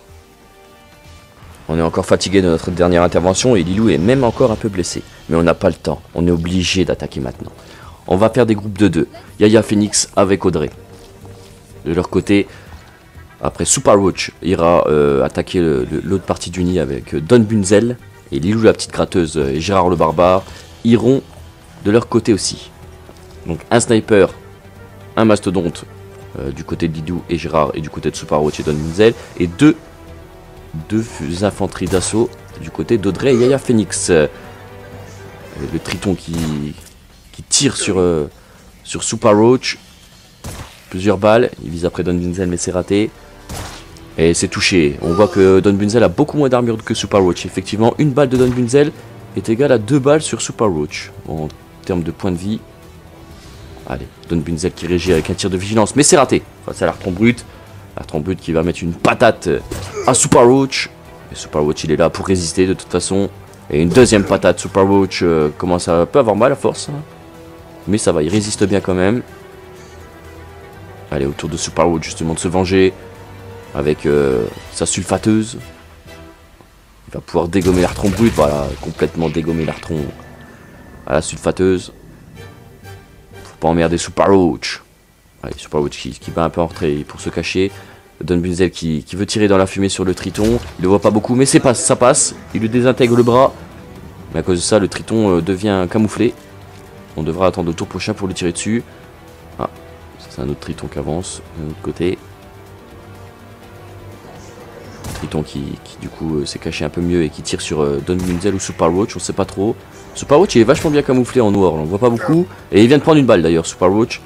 On est encore fatigué de notre dernière intervention et Lilou est même encore un peu blessé. Mais on n'a pas le temps, on est obligé d'attaquer maintenant. On va faire des groupes de deux. Yaya Phoenix avec Audrey. De leur côté, après Super Roach ira euh, attaquer l'autre partie du nid avec Don Bunzel et Lilou la petite gratteuse et Gérard le barbare iront de leur côté aussi. Donc un sniper, un mastodonte euh, du côté de Lilou et Gérard et du côté de Super Roach et Don Bunzel et deux, deux infanteries d'assaut du côté d'Audrey et Yaya Phoenix. le triton qui, qui tire sur, euh, sur Super Roach. Plusieurs balles. Il vise après Don Bunzel, mais c'est raté. Et c'est touché. On voit que Don Bunzel a beaucoup moins d'armure que Super Roach. Effectivement, une balle de Don Bunzel est égale à deux balles sur Super Roach. En termes de points de vie. Allez, Don Bunzel qui régit avec un tir de vigilance. Mais c'est raté. Face à l'artron brut. L'artron brut qui va mettre une patate à Super Roach. Et Super Roach, il est là pour résister de toute façon. Et une deuxième patate. Super Roach euh, commence à peu avoir mal à force. Hein. Mais ça va, il résiste bien quand même. Allez, autour de Super Roach, justement, de se venger. avec euh, sa sulfateuse. Il va pouvoir dégommer l'artron brut, voilà, complètement dégommer l'artron à la sulfateuse. Pas emmerder Super Roach. Super Roach qui, qui va un peu entrer pour se cacher. Don Bunzel qui, veut tirer dans la fumée sur le triton. Il le voit pas beaucoup, mais ça passe. Il lui désintègre le bras. Mais à cause de ça, le triton euh, devient camouflé. On devra attendre le tour prochain pour le tirer dessus. Ah, c'est un autre triton qui avance de l'autre côté. Triton qui, du coup euh, s'est caché un peu mieux et qui tire sur euh, Don Bunzel ou Super Roach, on sait pas trop. Super Roach il est vachement bien camouflé en noir, on voit pas beaucoup. Et il vient de prendre une balle d'ailleurs, Super Roach.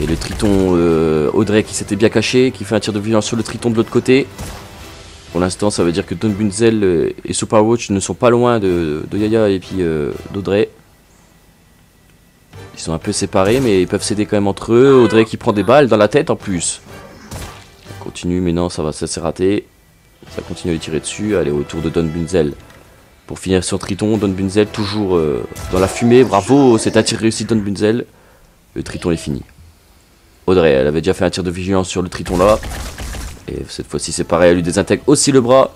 Et le triton euh, Audrey qui s'était bien caché, qui fait un tir de violence sur le triton de l'autre côté. Pour l'instant, ça veut dire que Don Bunzel et Super Watch ne sont pas loin de, Yaya et puis d'Audrey. Ils sont un peu séparés, mais ils peuvent s'aider quand même entre eux. Audrey qui prend des balles dans la tête en plus. Continue, mais non, ça va, ça s'est raté. Ça continue à tirer dessus. Allez, autour de Don Bunzel. Pour finir sur Triton, Don Bunzel toujours euh, dans la fumée. Bravo, c'est un tir réussi Don Bunzel. Le Triton est fini. Audrey, elle avait déjà fait un tir de vigilance sur le Triton là. Et cette fois-ci c'est pareil, elle lui désintègre aussi le bras.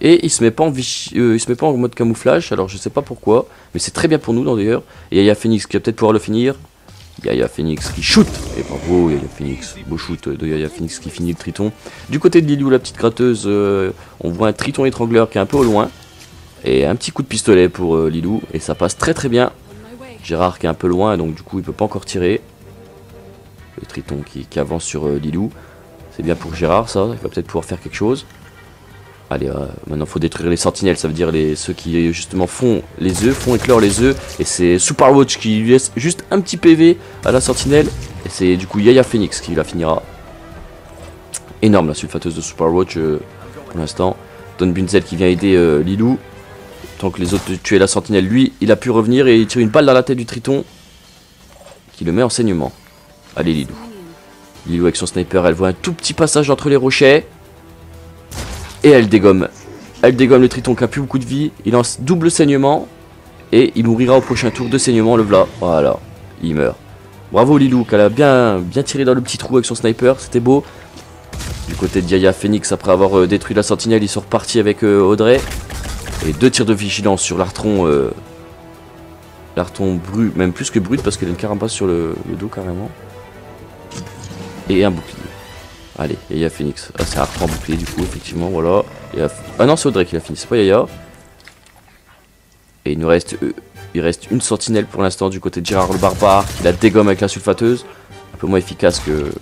Et il se met pas en, euh, il se met pas en mode camouflage, alors je sais pas pourquoi. Mais c'est très bien pour nous d'ailleurs. Et Yaya Phoenix qui va peut-être pouvoir le finir. Yaya Phoenix qui shoot Et bravo Yaya Phoenix, beau shoot de Yaya Phoenix qui finit le triton. Du côté de Lilou, la petite gratteuse, euh, on voit un triton étrangleur qui est un peu au loin. Et un petit coup de pistolet pour euh, Lilou. Et ça passe très très bien. Gérard qui est un peu loin, donc du coup il peut pas encore tirer. Le triton qui, avance sur euh, Lilou. C'est bien pour Gérard ça, il va peut-être pouvoir faire quelque chose. Allez, euh, maintenant faut détruire les sentinelles, ça veut dire les, ceux qui justement font les œufs, font éclore les œufs. Et c'est Super Watch qui lui laisse juste un petit PV à la sentinelle. Et c'est du coup Yaya Phoenix qui la finira. Énorme la sulfateuse de Super Watch euh, pour l'instant. Don Bunzel qui vient aider euh, Lilou. Tant que les autres tuaient la sentinelle, lui il a pu revenir et il tire une balle dans la tête du triton. Qui le met en saignement. Allez Lilou. Lilou avec son sniper, elle voit un tout petit passage entre les rochers. Et elle dégomme. Elle dégomme le triton qui a plus beaucoup de vie. Il lance double saignement. Et il mourira au prochain tour de saignement, le v'là. Voilà, il meurt. Bravo Lilou, qu'elle a bien, bien tiré dans le petit trou avec son sniper, c'était beau. Du côté de Yaya Phoenix, après avoir euh, détruit la sentinelle, ils sont repartis avec euh, Audrey. Et deux tirs de vigilance sur l'artron. Euh, l'artron brut, même plus que brut parce qu'il a une carapace sur le, le dos carrément et un bouclier. Allez, Yaya Phoenix. Ah, c'est artron bouclier du coup, effectivement, voilà. Yaya... Ah non, c'est Audrey qui l'a fini, c'est pas Yaya. Et il nous reste, euh, il reste une sentinelle pour l'instant du côté de Gérard le barbare, qui la dégomme avec la sulfateuse. Un peu moins efficace que,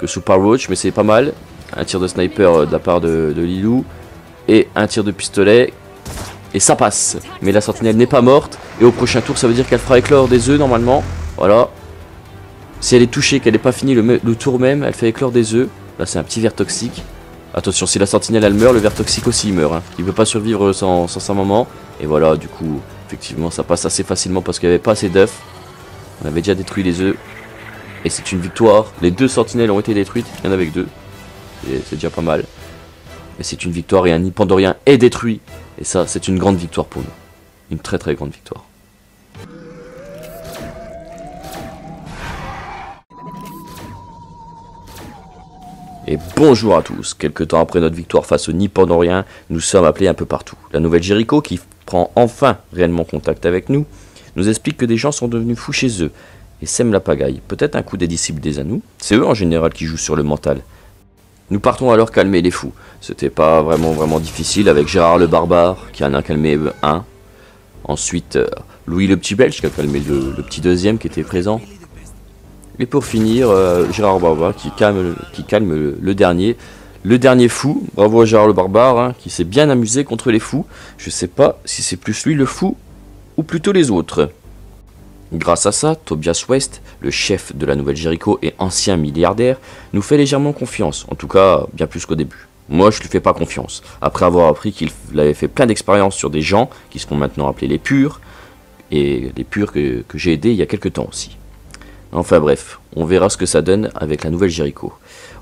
que Super Roach, mais c'est pas mal. Un tir de sniper euh, de la part de, de Lilou. Et un tir de pistolet. Et ça passe. Mais la sentinelle n'est pas morte. Et au prochain tour, ça veut dire qu'elle fera éclore des œufs normalement. Voilà. Si elle est touchée, qu'elle n'est pas finie le, tour même, elle fait éclore des œufs. Là, c'est un petit ver toxique. Attention, si la sentinelle elle meurt, le ver toxique aussi meurt. Hein. Il ne peut pas survivre sans, sa maman. Et voilà, du coup, effectivement, ça passe assez facilement parce qu'il n'y avait pas assez d'œufs. On avait déjà détruit les œufs. Et c'est une victoire. Les deux sentinelles ont été détruites. Il y en avait deux. C'est déjà pas mal. Mais c'est une victoire et un nid pandorien est détruit. Et ça, c'est une grande victoire pour nous. Une très très grande victoire. Et bonjour à tous. Quelques temps après notre victoire face au Nippondorien, nous sommes appelés un peu partout. La nouvelle Jericho, qui prend enfin réellement contact avec nous, nous explique que des gens sont devenus fous chez eux et sèment la pagaille. Peut-être un coup des disciples des Anous. C'est eux en général qui jouent sur le mental. Nous partons alors calmer les fous. C'était pas vraiment vraiment difficile avec Gérard le barbare qui en a calmé un. Ensuite, euh, Louis le petit belge qui a calmé le petit deuxième qui était présent. Et pour finir, euh, Gérard Barbare qui calme, le, dernier. Le dernier fou, bravo à Gérard le Barbare, hein, qui s'est bien amusé contre les fous. Je sais pas si c'est plus lui le fou ou plutôt les autres. Grâce à ça, Tobias West, le chef de la Nouvelle Jericho et ancien milliardaire, nous fait légèrement confiance, en tout cas bien plus qu'au début. Moi, je lui fais pas confiance, après avoir appris qu'il avait fait plein d'expériences sur des gens qui seront maintenant appelés les purs, et les purs que, que j'ai aidés il y a quelques temps aussi. Enfin bref, on verra ce que ça donne avec la nouvelle Jericho.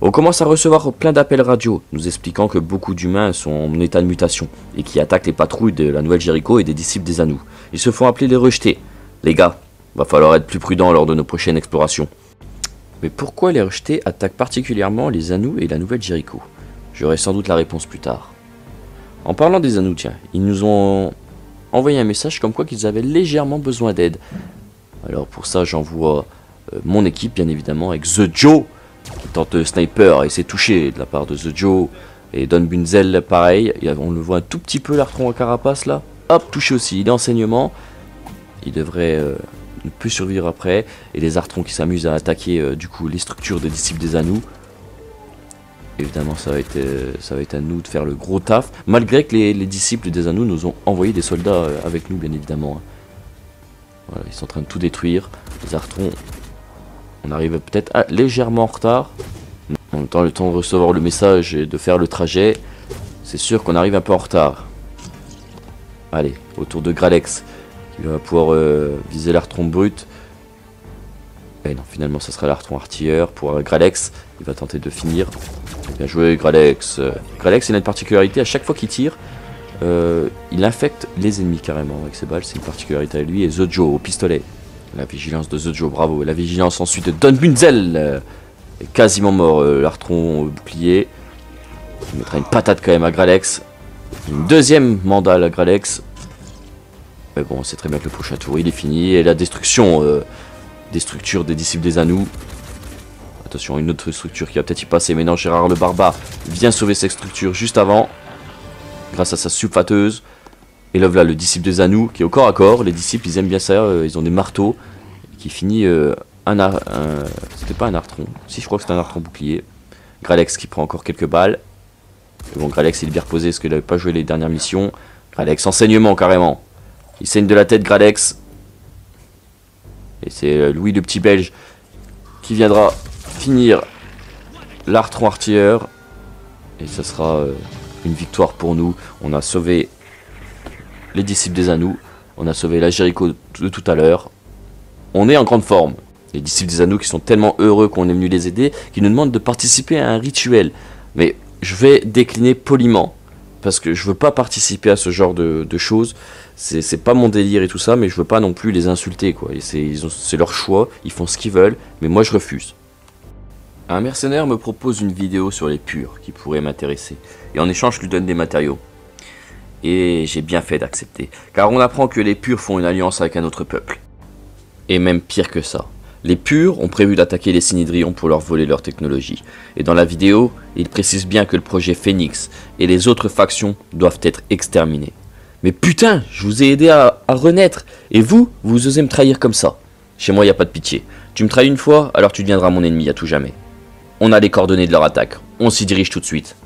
On commence à recevoir plein d'appels radio, nous expliquant que beaucoup d'humains sont en état de mutation et qui attaquent les patrouilles de la nouvelle Jericho et des disciples des Anous. Ils se font appeler les rejetés. Les gars, va falloir être plus prudent lors de nos prochaines explorations. Mais pourquoi les rejetés attaquent particulièrement les Anous et la nouvelle Jericho? J'aurai sans doute la réponse plus tard. En parlant des Anous, tiens, ils nous ont envoyé un message comme quoi qu'ils avaient légèrement besoin d'aide. Alors pour ça, j'envoie mon équipe, bien évidemment, avec The Joe, qui tente sniper et s'est touché de la part de The Joe. Et Don Bunzel, pareil, on le voit un tout petit peu l'artron à carapace là. Hop, touché aussi, il est enseignement. Il devrait euh, ne plus survivre après. Et les artrons qui s'amusent à attaquer euh, du coup les structures des disciples des Anous. Évidemment, ça va, être, à nous de faire le gros taf. Malgré que les, disciples des Anous nous ont envoyé des soldats avec nous, bien évidemment. Hein. Ils sont en train de tout détruire. Les artrons, on arrive peut-être légèrement en retard. En temps, le temps de recevoir le message et de faire le trajet, c'est sûr qu'on arrive un peu en retard. Allez, autour de Gralex, qui va pouvoir euh, viser l'artron brut. Et non, finalement, ça sera l'artron artilleur pour euh, Gralex. Il va tenter de finir. Bien joué, Gralex. Gralex, il a une particularité, à chaque fois qu'il tire, euh, il infecte les ennemis carrément avec ses balles, c'est une particularité à lui. Et The Joe au pistolet. La vigilance de The Joe, bravo. La vigilance ensuite de Don Bunzel. Euh, quasiment mort, euh, l'artron bouclier. Il mettra une patate quand même à Gralex. Une deuxième mandale à Gralex. Mais bon, c'est très bien que le prochain tour il est fini. Et la destruction des structures des disciples des Anous. Attention, une autre structure qui va peut-être y passer. Mais non, Gérard le barbare vient sauver cette structure juste avant grâce à sa sulfateuse. Et là, le disciple de Zanou qui est au corps à corps. Les disciples, ils aiment bien ça. Euh, ils ont des marteaux. Qui finit euh, un, ar C'était pas un artron. Si, je crois que c'était un artron bouclier. Gralex qui prend encore quelques balles. bon, Gralex, il est bien reposé parce qu'il n'avait pas joué les dernières missions. Gralex, enseignement carrément. Il saigne de la tête, Gralex. Et c'est euh, Louis le petit belge qui viendra finir l'artron artilleur. Et ça sera une victoire pour nous. On a sauvé les disciples des Anous. On a sauvé la Jéricho de tout à l'heure. On est en grande forme. Les disciples des Anous qui sont tellement heureux qu'on est venu les aider, qui nous demandent de participer à un rituel. Mais je vais décliner poliment. Parce que je veux pas participer à ce genre de, choses. C'est pas mon délire et tout ça, mais je veux pas non plus les insulter. quoi. C'est leur choix, ils font ce qu'ils veulent, mais moi je refuse. Un mercenaire me propose une vidéo sur les purs qui pourrait m'intéresser, et en échange je lui donne des matériaux. Et j'ai bien fait d'accepter, car on apprend que les purs font une alliance avec un autre peuple. Et même pire que ça. Les purs ont prévu d'attaquer les Synhedrions pour leur voler leur technologie. Et dans la vidéo, ils précisent bien que le projet Phoenix et les autres factions doivent être exterminés. Mais putain, je vous ai aidé à, renaître, et vous, vous osez me trahir comme ça. Chez moi, n'y a pas de pitié. Tu me trahis une fois, alors tu deviendras mon ennemi à tout jamais. On a les coordonnées de leur attaque. On s'y dirige tout de suite.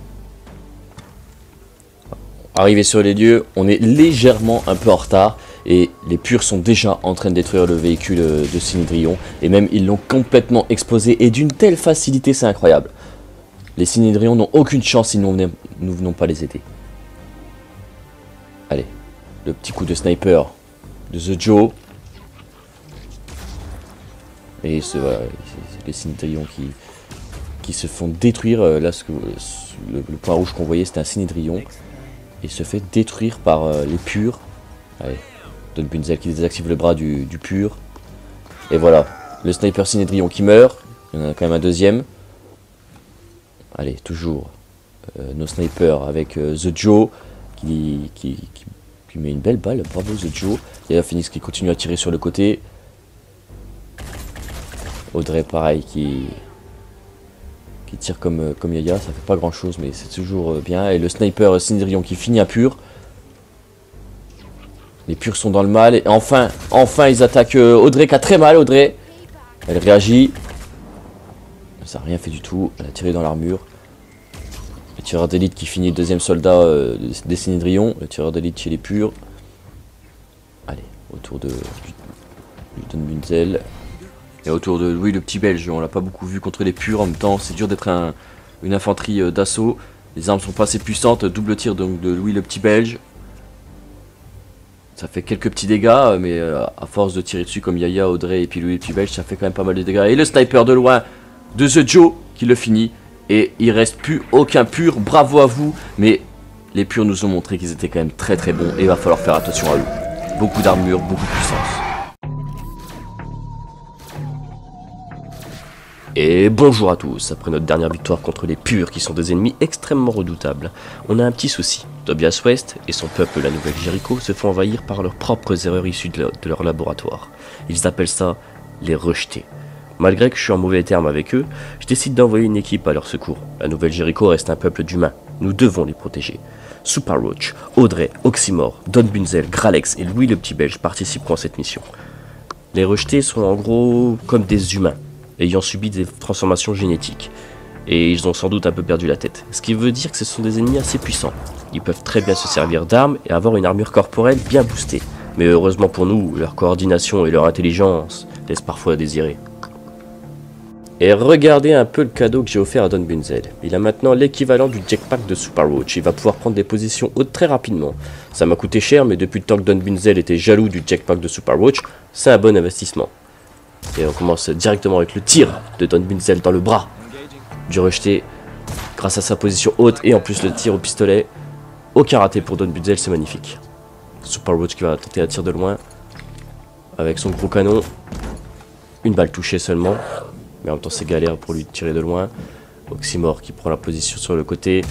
Arrivé sur les lieux, on est légèrement un peu en retard et les purs sont déjà en train de détruire le véhicule de Synhedrion et même ils l'ont complètement explosé et d'une telle facilité, c'est incroyable. Les Synhedrions n'ont aucune chance si nous, nous venons pas les aider. Allez, le petit coup de sniper de The Joe. Et c'est les Synhedrions qui, se font détruire. Euh, là, le, point rouge qu'on voyait, c'était un Cinédrion. Et se fait détruire par euh, les purs. Allez, Don Bunzel qui désactive le bras du, pur. Et voilà, le sniper Cinédrion qui meurt. Il y en a quand même un deuxième. Allez, toujours euh, nos snipers avec The Joe qui, qui, met une belle balle. Bravo The Joe. Il y a Phoenix qui continue à tirer sur le côté. Audrey, pareil, qui, qui tire comme, euh, comme Yaya, ça fait pas grand chose mais c'est toujours euh, bien. Et le sniper Cindrillon qui finit à pur. Les purs sont dans le mal. Et enfin, enfin ils attaquent euh, Audrey qui a très mal Audrey. Elle réagit. Ça n'a rien fait du tout. Elle a tiré dans l'armure. Le tireur d'élite qui finit deuxième soldat des Cindrillons. Le tireur d'élite chez les purs. Allez, autour de du, Don Bunzel. Et autour de Louis le petit belge, on l'a pas beaucoup vu contre les purs en même temps, c'est dur d'être un, une infanterie euh, d'assaut. Les armes sont pas assez puissantes, double tir donc de Louis le petit belge. Ça fait quelques petits dégâts, mais euh, à force de tirer dessus comme Yaya, Audrey et puis Louis le petit belge, ça fait quand même pas mal de dégâts. Et le sniper de loin de The Joe qui le finit. Et il reste plus aucun pur, bravo à vous. Mais les purs nous ont montré qu'ils étaient quand même très très bons et il va falloir faire attention à eux. Beaucoup d'armure, beaucoup de puissance. Et bonjour à tous, après notre dernière victoire contre les purs qui sont des ennemis extrêmement redoutables, on a un petit souci. Tobias West et son peuple la Nouvelle Jéricho se font envahir par leurs propres erreurs issues de, leur laboratoire. Ils appellent ça les rejetés. Malgré que je suis en mauvais terme avec eux, je décide d'envoyer une équipe à leur secours. La Nouvelle Jéricho reste un peuple d'humains. Nous devons les protéger. Super Roach, Audrey, Oxymore, Don Bunzel, Gralex et Louis le Petit Belge participeront à cette mission. Les rejetés sont en gros comme des humains ayant subi des transformations génétiques. Et ils ont sans doute un peu perdu la tête. Ce qui veut dire que ce sont des ennemis assez puissants. Ils peuvent très bien se servir d'armes et avoir une armure corporelle bien boostée. Mais heureusement pour nous, leur coordination et leur intelligence laissent parfois à désirer. Et regardez un peu le cadeau que j'ai offert à Don Bunzel. Il a maintenant l'équivalent du jetpack de Super Roach. Il va pouvoir prendre des positions hautes très rapidement. Ça m'a coûté cher, mais depuis le temps que Don Bunzel était jaloux du jetpack de Super Roach, c'est un bon investissement. Et on commence directement avec le tir de Don Binzel dans le bras du rejeté. Grâce à sa position haute et en plus le tir au pistolet. Aucun raté pour Don Bunzel, c'est magnifique. Super Roach qui va tenter un tir de loin. Avec son gros canon. Une balle touchée seulement. Mais en même temps c'est galère pour lui tirer de loin. Oxymore qui prend la position sur le côté.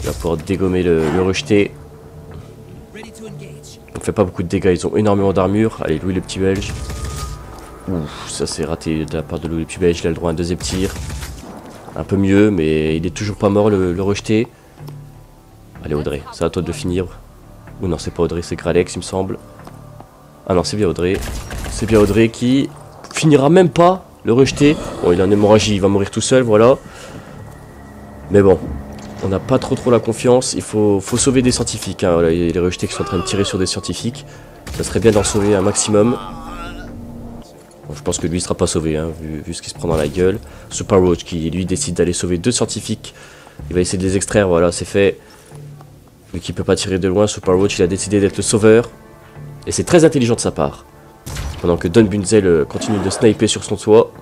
Il va pouvoir dégommer le, le rejeté. On fait pas beaucoup de dégâts, ils ont énormément d'armure. Allez, Louis le petit belge. Ouf, ça c'est raté de la part de Louis Pubège, il a le droit à un deuxième tir. Un peu mieux, mais il est toujours pas mort le, rejeté. Allez Audrey, c'est à toi de finir. Ou non, c'est pas Audrey, c'est Gralex il me semble. Ah non, c'est bien Audrey. C'est bien Audrey qui finira même pas le rejeté. Bon, il a une hémorragie, il va mourir tout seul, voilà. Mais bon, on n'a pas trop trop la confiance. Il faut, sauver des scientifiques. Hein. Il y a les rejetés qui sont en train de tirer sur des scientifiques. Ça serait bien d'en sauver un maximum je pense que lui il sera pas sauvé, hein, vu, ce qu'il se prend dans la gueule. Super Roach qui lui décide d'aller sauver deux scientifiques. Il va essayer de les extraire, voilà, c'est fait. Vu qu'il peut pas tirer de loin, Super Roach il a décidé d'être le sauveur. Et c'est très intelligent de sa part. Pendant que Don Bunzel euh, continue de sniper sur son toit.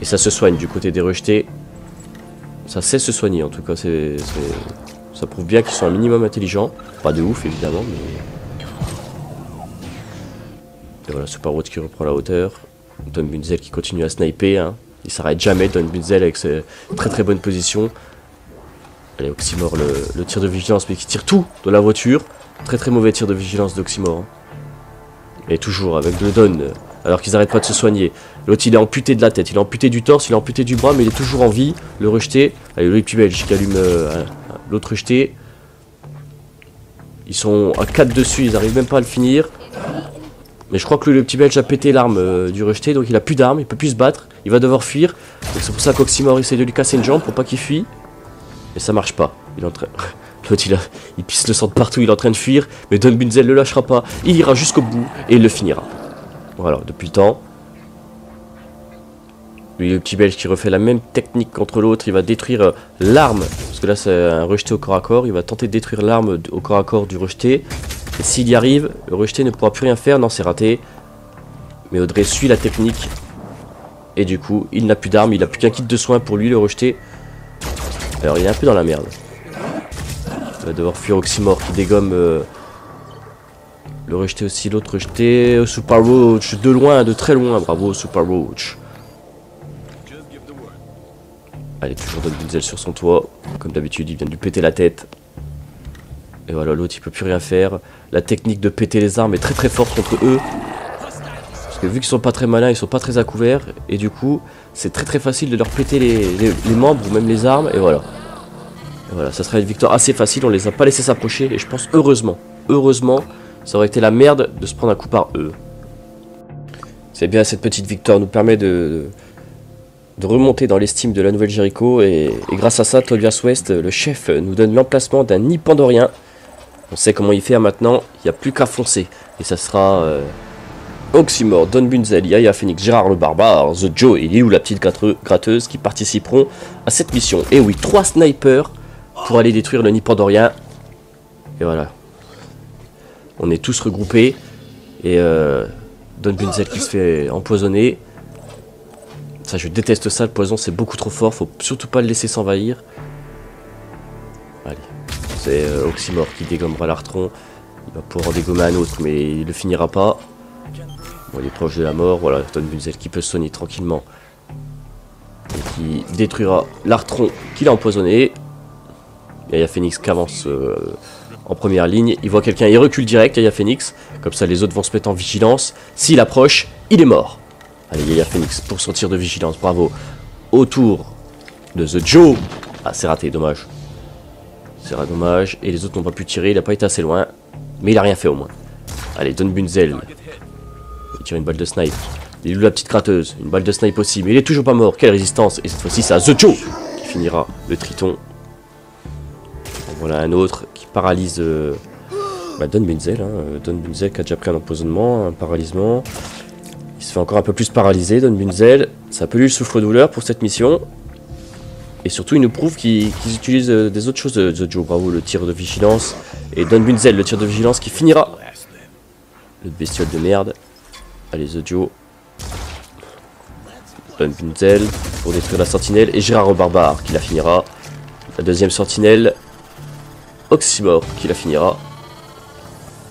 Et ça se soigne du côté des rejetés. Ça sait se soigner en tout cas, ça prouve bien qu'ils sont un minimum intelligents. Pas de ouf évidemment, mais et voilà, Super Roach qui reprend la hauteur. Don Bunzel qui continue à sniper. Hein. Il s'arrête jamais, Don Bunzel avec ses très très bonnes positions. Allez, Oxymore, le, tir de vigilance, mais qui tire tout de la voiture. Très très mauvais tir de vigilance d'Oxymore. Hein. Et toujours avec le Don, euh, alors qu'ils n'arrêtent pas de se soigner. L'autre il est amputé de la tête, il est amputé du torse, il est amputé du bras, mais il est toujours en vie. Le rejeté. Allez, le belge qui allume euh, l'autre rejeté. Ils sont à 4 dessus, ils n'arrivent même pas à le finir. Mais je crois que le petit belge a pété l'arme euh, du rejeté, donc il a plus d'armes, il peut plus se battre, il va devoir fuir. c'est pour ça qu'Oxymore essaie de lui casser une jambe pour pas qu'il fuit. Mais ça marche pas. Il. <laughs> L'autre il, il pisse le sang de partout, il est en train de fuir, mais Don Bunzel le lâchera pas. Il ira jusqu'au bout et il le finira. Voilà, depuis le temps. Lui, le petit belge qui refait la même technique contre l'autre, il va détruire euh, l'arme. Parce que là c'est un rejeté au corps à corps, il va tenter de détruire l'arme au corps à corps du rejeté. Et s'il y arrive, le rejeté ne pourra plus rien faire. Non, c'est raté. Mais Audrey suit la technique. Et du coup, il n'a plus d'armes. Il n'a plus qu'un kit de soins pour lui, le rejeté. Alors, il est un peu dans la merde. Il va devoir fuir Oxymore qui dégomme euh, le rejeté aussi. L'autre rejeté. Super Roach. De loin, de très loin. Bravo, Super Roach. Allez, toujours Don Bunzel sur son toit. Comme d'habitude, il vient de lui péter la tête. Et voilà, l'autre il peut plus rien faire. La technique de péter les armes est très très forte contre eux. Parce que vu qu'ils sont pas très malins, ils sont pas très à couvert. Et du coup, c'est très très facile de leur péter les, membres ou même les armes. Et voilà. Et voilà, ça sera une victoire assez facile. On les a pas laissé s'approcher. Et je pense heureusement, heureusement, ça aurait été la merde de se prendre un coup par eux. C'est bien, cette petite victoire nous permet de remonter dans l'estime de la nouvelle Jericho. Et, grâce à ça, Tobias West, le chef, nous donne l'emplacement d'un nid pandorien on sait comment y faire maintenant, il n'y a plus qu'à foncer. Et ça sera euh, Oxymore, Don Bunzel, Yaya Phoenix, Gérard le Barbare, The Joe et Liu la petite gratteuse qui participeront à cette mission. Et oui, trois snipers pour aller détruire le Nipandorien. Et voilà. On est tous regroupés. Et euh, Don Bunzel qui se fait empoisonner. Je déteste ça, le poison c'est beaucoup trop fort, faut surtout pas le laisser s'envahir. Allez, c'est euh, qui dégommera l'artron. Il va pouvoir dégommer un autre, mais il ne finira pas. Bon, il est proche de la mort. Voilà, Don Bunzel qui peut sonner tranquillement. qui détruira l'Artron qu'il a empoisonné. Yaya Phoenix qui avance euh, en première ligne. Il voit quelqu'un, il recule direct, Yaya Phoenix. Comme ça, les autres vont se mettre en vigilance. S'il approche, il est mort. Allez, Yaya Phoenix pour son tir de vigilance, bravo. Autour de The Joe. Ah, c'est raté, dommage. C'est dommage. Et les autres n'ont pas pu tirer, il n'a pas été assez loin. Mais il a rien fait au moins. Allez, Don Bunzel. Il tire une balle de snipe. Il est la petite gratteuse. Une balle de snipe aussi. Mais il est toujours pas mort. Quelle résistance. Et cette fois-ci, c'est à The Joe qui finira le triton. voilà un autre qui paralyse euh, bah, Don Bunzel. Hein. Don Bunzel qui a déjà pris un empoisonnement, un paralysement. Il se fait encore un peu plus paralyser, Don Bunzel. Ça lui le souffre-douleur pour cette mission. Et surtout, il nous prouve qu'ils utilisent euh, des autres choses de The Joe. Bravo, le tir de vigilance. Et Don Bunzel, le tir de vigilance qui finira. Le bestiole de merde. Allez, The Joe. Don Bunzel pour détruire la sentinelle. Et Gérard Barbare qui la finira. La deuxième sentinelle. Oxymore qui la finira.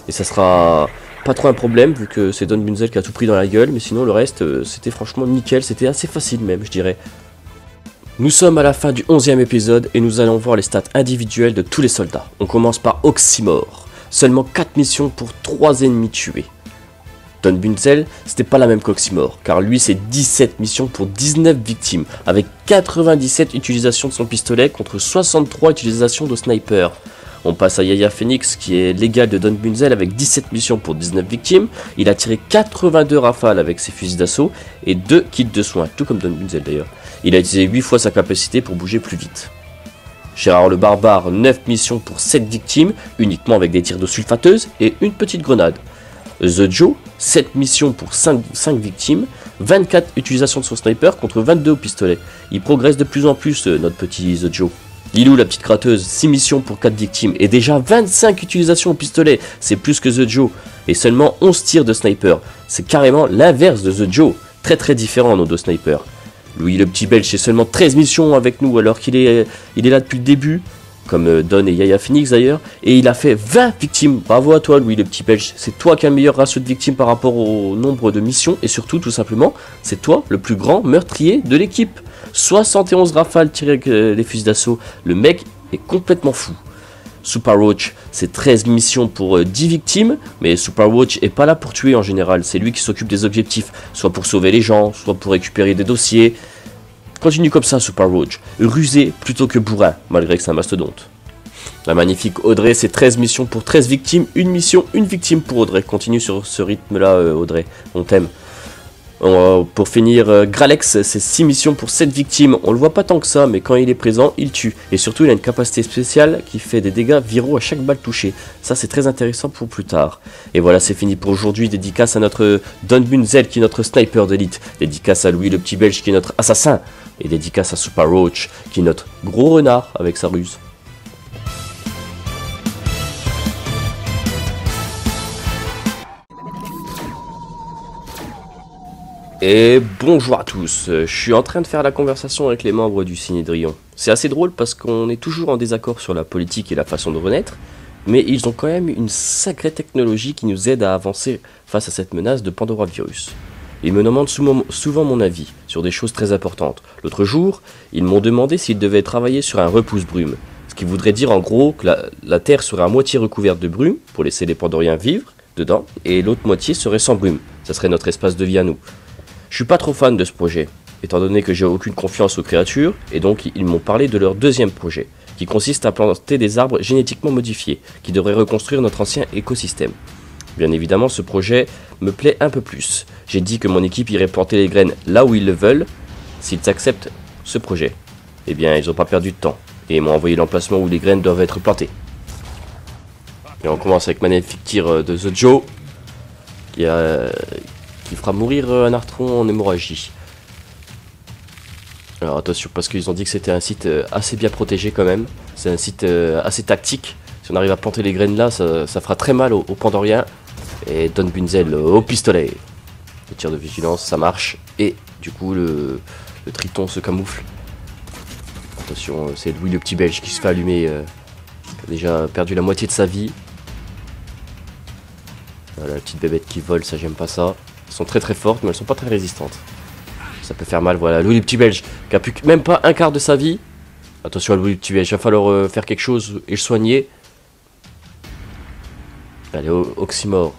Et ça sera pas trop un problème vu que c'est Don Bunzel qui a tout pris dans la gueule. Mais sinon, le reste, euh, c'était franchement nickel. C'était assez facile même, je dirais. Nous sommes à la fin du 11e épisode et nous allons voir les stats individuelles de tous les soldats. On commence par Oxymore. Seulement 4 missions pour 3 ennemis tués. Don Bunzel, c'était pas la même qu'Oxymore, car lui c'est 17 missions pour 19 victimes, avec 97 utilisations de son pistolet contre 63 utilisations de sniper. On passe à Yaya Phoenix qui est l'égal de Don Bunzel avec 17 missions pour 19 victimes. Il a tiré 82 rafales avec ses fusils d'assaut et 2 kits de soins, tout comme Don Bunzel d'ailleurs. Il a utilisé 8 fois sa capacité pour bouger plus vite. Gérard le Barbare, 9 missions pour 7 victimes, uniquement avec des tirs de sulfateuse et une petite grenade. The Joe, 7 missions pour 5, 5, victimes, 24 utilisations de son sniper contre 22 au pistolet. Il progresse de plus en plus, euh, notre petit The Joe. Lilou, la petite gratteuse, 6 missions pour 4 victimes et déjà 25 utilisations au pistolet. C'est plus que The Joe. Et seulement 11 tirs de sniper. C'est carrément l'inverse de The Joe. Très très différent nos deux snipers. Louis le petit belge, c'est seulement 13 missions avec nous alors qu'il est, est là depuis le début, comme euh, Don et Yaya Phoenix d'ailleurs, et il a fait 20 victimes. Bravo à toi Louis le petit belge, c'est toi qui as le meilleur ratio de victimes par rapport au nombre de missions, et surtout tout simplement, c'est toi le plus grand meurtrier de l'équipe. 71 rafales tirées avec euh, les fusils d'assaut, le mec est complètement fou. Super Roach, c'est 13 missions pour 10 euh, victimes, mais Super Roach est pas là pour tuer en général, c'est lui qui s'occupe des objectifs, soit pour sauver les gens, soit pour récupérer des dossiers. Continue comme ça, Super Roach, rusé plutôt que bourrin, malgré que c'est un mastodonte. La magnifique Audrey, c'est 13 missions pour 13 victimes, une mission, une victime pour Audrey. Continue sur ce rythme-là, euh, Audrey, on t'aime. Euh, pour finir, euh, Gralex, c'est 6 missions pour 7 victimes. On le voit pas tant que ça, mais quand il est présent, il tue. Et surtout, il a une capacité spéciale qui fait des dégâts viraux à chaque balle touchée. Ça, c'est très intéressant pour plus tard. Et voilà, c'est fini pour aujourd'hui. Dédicace à notre Don Bunzel, qui est notre sniper d'élite. Dédicace à Louis le petit belge, qui est notre assassin. Et dédicace à Super Roach, qui est notre gros renard avec sa ruse. Et bonjour à tous, je suis en train de faire la conversation avec les membres du Cinédrion. C'est assez drôle parce qu'on est toujours en désaccord sur la politique et la façon de renaître, mais ils ont quand même une sacrée technologie qui nous aide à avancer face à cette menace de Pandora Virus. Ils me demandent souvent mon avis sur des choses très importantes. L'autre jour, ils m'ont demandé s'ils devaient travailler sur un repousse-brume, ce qui voudrait dire en gros que la, Terre serait à moitié recouverte de brume pour laisser les Pandoriens vivre dedans, et l'autre moitié serait sans brume. Ça serait notre espace de vie à nous. Je suis pas trop fan de ce projet, étant donné que j'ai aucune confiance aux créatures, et donc ils m'ont parlé de leur deuxième projet, qui consiste à planter des arbres génétiquement modifiés, qui devraient reconstruire notre ancien écosystème. Bien évidemment, ce projet me plaît un peu plus. J'ai dit que mon équipe irait planter les graines là où ils le veulent, s'ils acceptent ce projet. Eh bien, ils n'ont pas perdu de temps, et m'ont envoyé l'emplacement où les graines doivent être plantées. Et on commence avec magnifique tir de The Joe, qui a, qui fera mourir euh, un artron en hémorragie. Alors attention, parce qu'ils ont dit que c'était un site euh, assez bien protégé quand même. C'est un site euh, assez tactique. Si on arrive à planter les graines là, ça, fera très mal aux, Pandoriens. Et Don Bunzel au pistolet. Le tir de vigilance, ça marche. Et du coup, le, triton se camoufle. Attention, c'est Louis le petit belge qui se fait allumer. qui a déjà perdu la moitié de sa vie. Voilà, la petite bébête qui vole, ça j'aime pas ça. Très très fortes, mais elles sont pas très résistantes. ça peut faire mal. Voilà, Louis petit belge qui a plus même pas un quart de sa vie. Attention à Louis le petit belge, il va falloir euh, faire quelque chose et le soigner. Allez, Oxymore.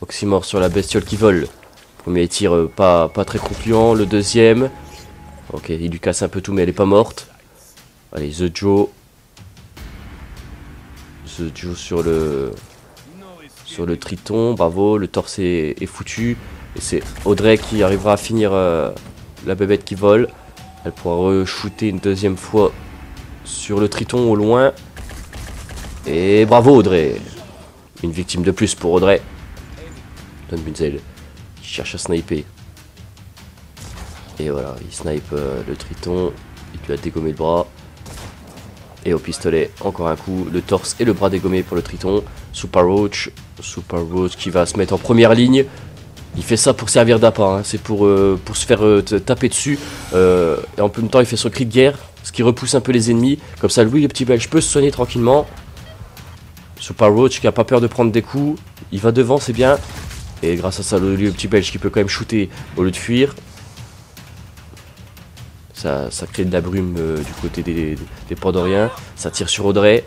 Oxymore sur la bestiole qui vole. Premier tir euh, pas, pas très concluant. Le deuxième. Ok, il lui casse un peu tout, mais elle est pas morte. Allez, The Joe. The Joe sur le. Sur le triton, bravo, le torse est, est foutu. Et c'est Audrey qui arrivera à finir euh, la bébête qui vole. Elle pourra re-shooter une deuxième fois sur le triton au loin. Et bravo Audrey Une victime de plus pour Audrey. Don Bunzel qui cherche à sniper. Et voilà, il snipe euh, le triton. Il lui a dégommé le bras. Et au pistolet, encore un coup, le torse et le bras dégommés pour le triton. Super Roach, Super Roach qui va se mettre en première ligne. Il fait ça pour servir d'appât, hein. c'est pour, euh, pour se faire euh, taper dessus. Euh, et en même temps, il fait son cri de guerre, ce qui repousse un peu les ennemis. Comme ça, Louis, le petit belge, peut se soigner tranquillement. Super Roach qui a pas peur de prendre des coups. Il va devant, c'est bien. Et grâce à ça, Louis, le petit belge qui peut quand même shooter au lieu de fuir. Ça, crée de la brume du côté des, des Pandoriens. Ça tire sur Audrey,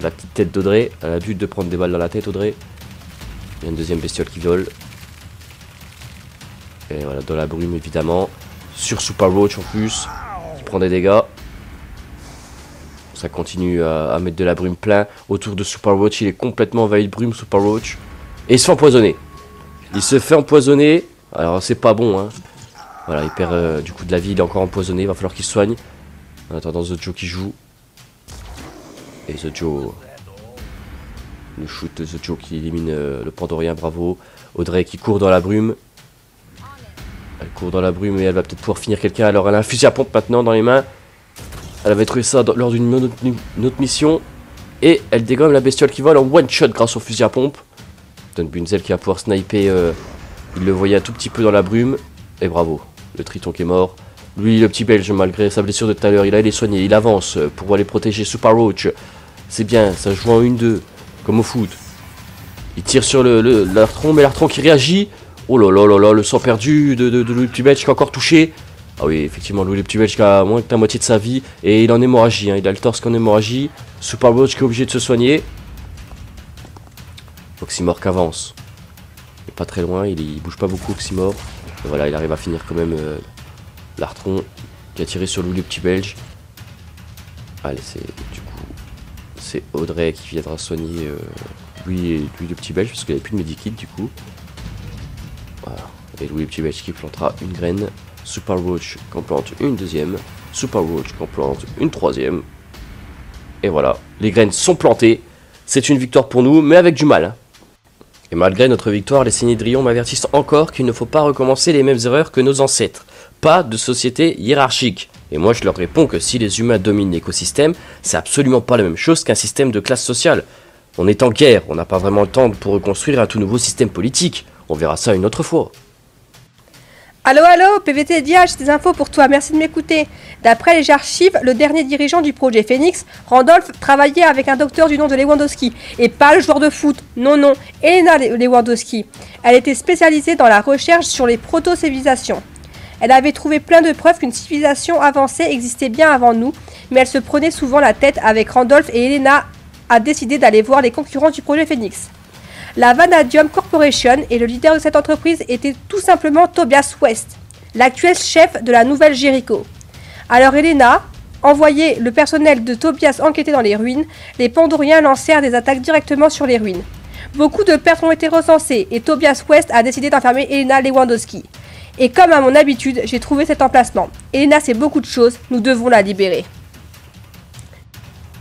la petite tête d'Audrey. Elle a but de prendre des balles dans la tête, Audrey. Il y a une deuxième bestiole qui vole. Et voilà, dans la brume évidemment. Sur Super Roach en plus, qui prend des dégâts. Ça continue à, mettre de la brume plein autour de Super Roach. Il est complètement envahi de brume, Super Roach. Et il se fait empoisonner. Il se fait empoisonner. Alors c'est pas bon, hein. Voilà, il perd euh, du coup de la vie, il est encore empoisonné, il va falloir qu'il soigne. En attendant The Joe qui joue. Et The Joe. Le shoot de The Joe qui élimine euh, le Pandorien, bravo. Audrey qui court dans la brume. Elle court dans la brume et elle va peut-être pouvoir finir quelqu'un. Alors elle a un fusil à pompe maintenant dans les mains. Elle avait trouvé ça lors d'une autre, mission. Et elle dégomme la bestiole qui vole en one shot grâce au fusil à pompe. Don Bunzel qui va pouvoir sniper. euh, il le voyait un tout petit peu dans la brume. Et bravo. Le triton qui est mort. Lui, le petit belge, malgré sa blessure de tout à l'heure, il a les soigner. Il avance pour aller protéger Super Roach. C'est bien, ça joue en 1-2. Comme au foot. Il tire sur le, le- l'artron, mais l'artron qui réagit. Oh là là là là, le sang perdu de, de, de Louis petit belge qui est encore touché. Ah oui, effectivement, Louis petit belge qui a moins que la moitié de sa vie. Et il est en hémorragie, hein, il a le torse qui est en hémorragie. Super qui est obligé de se soigner. Oxymore qui avance. Il est pas très loin, il, bouge pas beaucoup Oxymore. Et voilà, il arrive à finir quand même euh, l'artron qui a tiré sur Louis le petit belge. Allez, c'est du coup, c'est Audrey qui viendra soigner euh, lui le petit belge parce qu'il n'y plus de medikit du coup. Et Louis belge qui plantera une graine. Super Roach qui en plante une deuxième. Super Roach qui en plante une troisième. Et voilà, les graines sont plantées. C'est une victoire pour nous, mais avec du mal. hein. Et malgré notre victoire, les Sénédrions m'avertissent encore qu'il ne faut pas recommencer les mêmes erreurs que nos ancêtres. Pas de société hiérarchique. Et moi je leur réponds que si les humains dominent l'écosystème, c'est absolument pas la même chose qu'un système de classe sociale. On est en guerre, on n'a pas vraiment le temps pour reconstruire un tout nouveau système politique. On verra ça une autre fois. Allô, allô, PVT j'ai des infos pour toi, merci de m'écouter. D'après les archives, le dernier dirigeant du projet Phoenix, Randolph, travaillait avec un docteur du nom de Lewandowski. Et pas le joueur de foot, non, non, Elena Le- Lewandowski. Elle était spécialisée dans la recherche sur les proto-civilisations. Elle avait trouvé plein de preuves qu'une civilisation avancée existait bien avant nous, mais elle se prenait souvent la tête avec Randolph et Elena a décidé d'aller voir les concurrents du projet Phoenix. La Vanadium Corporation et le leader de cette entreprise était tout simplement Tobias West, l'actuel chef de la nouvelle Jericho. Alors Elena envoyait le personnel de Tobias enquêter dans les ruines, les Pandoriens lancèrent des attaques directement sur les ruines. Beaucoup de pertes ont été recensées et Tobias West a décidé d'enfermer Elena Lewandowski. Et comme à mon habitude, j'ai trouvé cet emplacement. Elena sait beaucoup de choses, nous devons la libérer.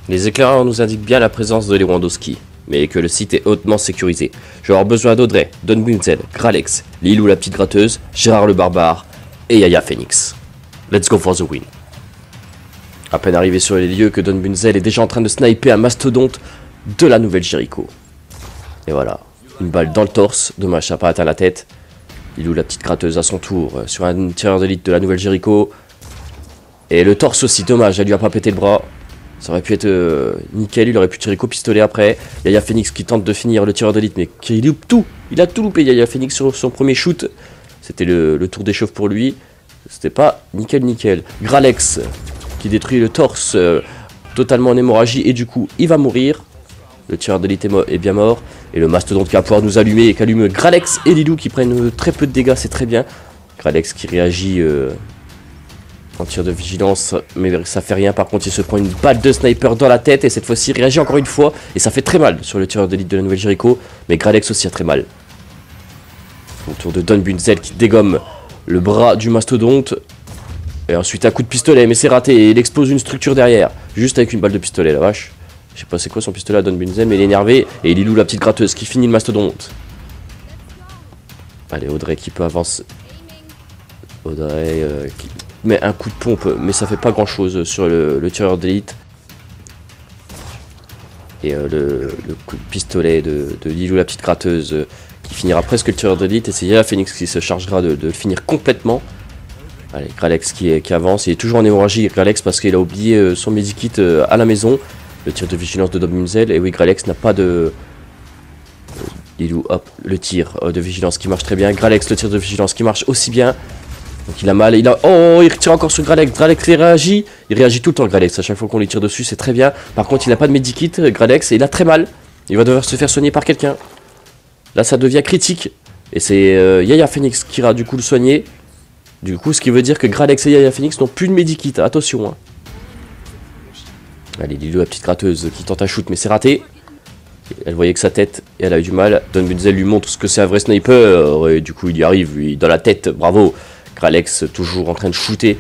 Les éclaireurs nous indiquent bien la présence de Lewandowski, mais que le site est hautement sécurisé. Je vais avoir besoin d'Audrey, Don Bunzel, Gralex, Lilou la petite gratteuse, Gérard le barbare et Yaya Phoenix. Let's go for the win. À peine arrivé sur les lieux que Don Bunzel est déjà en train de sniper un mastodonte de la nouvelle Jericho. Et voilà, une balle dans le torse, dommage ça n'a pas atteint la tête. Lilou la petite gratteuse à son tour euh, sur un tireur d'élite de la nouvelle Jericho. Et le torse aussi, dommage, elle lui a pas pété le bras. Ça aurait pu être euh, nickel, il aurait pu tirer qu'au pistolet après. Yaya Phoenix qui tente de finir le tireur d'élite, mais qui loupe tout. Il a tout loupé, Yaya Phoenix sur son premier shoot. C'était le, le tour des chauves pour lui. C'était pas nickel nickel. Gralex qui détruit le torse euh, totalement en hémorragie et du coup il va mourir. Le tireur d'élite est, bien mort. Et le mastodonte qui va pouvoir nous allumer et qui allume Gralex et Lilou qui prennent euh, très peu de dégâts, c'est très bien. Gralex qui réagit en tir de vigilance, mais ça fait rien. Par contre, il se prend une balle de sniper dans la tête et cette fois-ci réagit encore une fois. Et ça fait très mal sur le tireur d'élite de la Nouvelle Jericho. Mais Gralex aussi a très mal. Autour de Don Bunzel qui dégomme le bras du mastodonte. Et ensuite un coup de pistolet, mais c'est raté. Et il explose une structure derrière. Juste avec une balle de pistolet, la vache. Je sais pas c'est quoi son pistolet à Don Bunzel, mais il est énervé. Et il loue la petite gratteuse qui finit le mastodonte. Allez, Audrey qui peut avancer. Audrey euh, qui met un coup de pompe, mais ça fait pas grand chose sur le, tireur d'élite. Et euh, le, coup de pistolet de, Lilou, la petite gratteuse, euh, qui finira presque le tireur d'élite. Et c'est Yaya Phoenix qui se chargera de, finir complètement. Allez, Gralex qui, avance. Il est toujours en hémorragie, Gralex, parce qu'il a oublié euh, son medikit à la maison. Le tir de vigilance de Dom Munzel. Et oui, Gralex n'a pas de. Lilou, hop, le tir de vigilance qui marche très bien. Gralex, le tir de vigilance qui marche aussi bien. Donc il a mal, il a... Oh, il tire encore sur Gralex. Gralex, réagit. Il réagit tout le temps, Gralex. À chaque fois qu'on lui tire dessus, c'est très bien. Par contre, il n'a pas de medikit, Gralex, et il a très mal. Il va devoir se faire soigner par quelqu'un. Là, ça devient critique. Et c'est euh, Yaya Phoenix qui ira du coup le soigner. Du coup, ce qui veut dire que Gralex et Yaya Phoenix n'ont plus de medikit. Attention. Hein. Allez, Lilo, la petite gratteuse qui tente un shoot, mais c'est raté. Elle voyait que sa tête, et elle a eu du mal. Don Bunzel lui montre ce que c'est un vrai sniper. Et du coup, il y arrive, lui, dans la tête. Bravo. Gralex, toujours en train de shooter.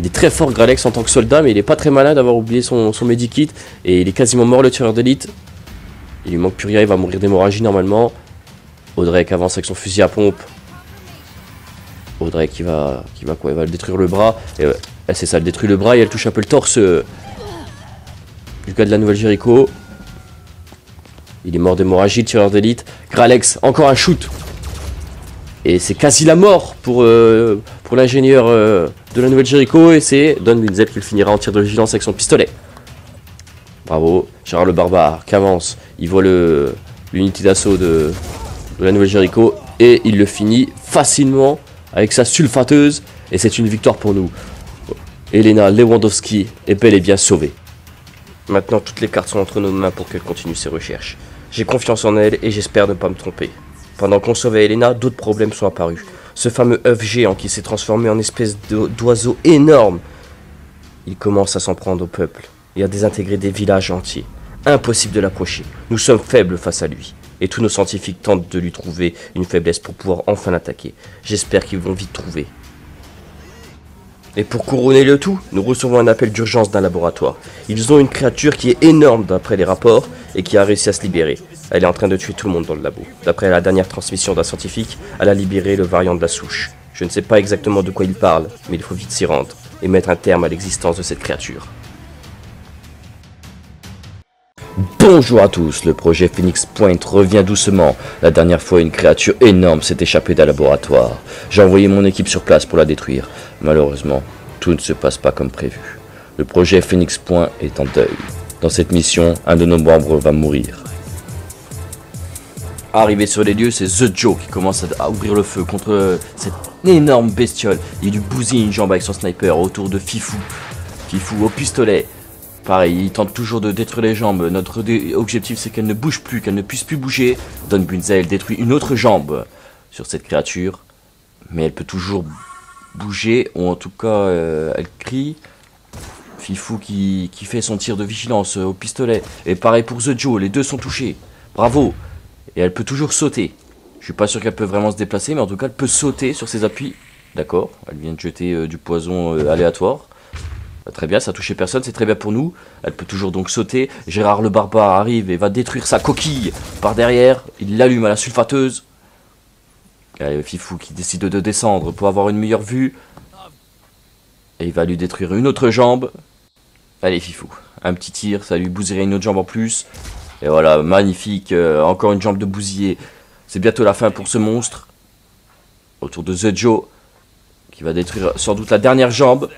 Il est très fort, Gralex, en tant que soldat, mais il est pas très malin d'avoir oublié son, medikit. Et il est quasiment mort, le tireur d'élite. Il lui manque plus rien, il va mourir d'hémorragie normalement. Audrey avance avec son fusil à pompe. Audrey qui va, qui va quoi Elle va détruire le bras. Et euh, c'est ça, elle détruit le bras et elle touche un peu le torse euh, du gars de la Nouvelle Jericho. Il est mort d'hémorragie, le tireur d'élite. Gralex, encore un shoot. Et c'est quasi la mort pour, euh, l'ingénieur euh, de la Nouvelle Jericho. Et c'est Don Winzep qui le finira en tir de vigilance avec son pistolet. Bravo. Gérard le barbare qui avance. Il voit l'unité d'assaut de, la Nouvelle Jericho. Et il le finit facilement avec sa sulfateuse. Et c'est une victoire pour nous. Elena Lewandowski est bel et bien sauvée. Maintenant, toutes les cartes sont entre nos mains pour qu'elle continue ses recherches. J'ai confiance en elle et j'espère ne pas me tromper. Pendant qu'on sauvait Elena, d'autres problèmes sont apparus. Ce fameux œuf géant qui s'est transformé en espèce d'oiseau énorme. Il commence à s'en prendre au peuple et à désintégrer des villages entiers. Impossible de l'approcher. Nous sommes faibles face à lui. Et tous nos scientifiques tentent de lui trouver une faiblesse pour pouvoir enfin l'attaquer. J'espère qu'ils vont vite trouver. Et pour couronner le tout, nous recevons un appel d'urgence d'un laboratoire. Ils ont une créature qui est énorme d'après les rapports et qui a réussi à se libérer. Elle est en train de tuer tout le monde dans le labo. D'après la dernière transmission d'un scientifique, elle a libéré le variant de la souche. Je ne sais pas exactement de quoi il parle, mais il faut vite s'y rendre et mettre un terme à l'existence de cette créature. Bonjour à tous, le projet Phoenix Point revient doucement. La dernière fois, une créature énorme s'est échappée d'un laboratoire. J'ai envoyé mon équipe sur place pour la détruire. Malheureusement, tout ne se passe pas comme prévu. Le projet Phoenix Point est en deuil. Dans cette mission, un de nos membres va mourir. Arrivé sur les lieux, c'est The Joe qui commence à- ouvrir le feu contre cette énorme bestiole. Il lui bousille une jambe avec son sniper autour de Fifou. Fifou au pistolet. Pareil, il tente toujours de détruire les jambes. Notre objectif, c'est qu'elle ne bouge plus, qu'elle ne puisse plus bouger. Don Bunzel détruit une autre jambe sur cette créature. Mais elle peut toujours bouger, ou en tout cas, euh, elle crie. Fifou qui, fait son tir de vigilance euh, au pistolet. Et pareil pour The Joe, les deux sont touchés. Bravo Et elle peut toujours sauter. Je suis pas sûr qu'elle peut vraiment se déplacer, mais en tout cas, elle peut sauter sur ses appuis. D'accord, elle vient de jeter euh, du poison euh, aléatoire. Très bien, ça a touché personne, c'est très bien pour nous. Elle peut toujours donc sauter. Gérard le barbare arrive et va détruire sa coquille par derrière. Il l'allume à la sulfateuse. Allez, Fifou qui décide de descendre pour avoir une meilleure vue. Et il va lui détruire une autre jambe. Allez, Fifou, un petit tir, ça lui bousillerait une autre jambe en plus. Et voilà, magnifique, euh, encore une jambe de bousillé. C'est bientôt la fin pour ce monstre. Autour de The Joe, qui va détruire sans doute la dernière jambe.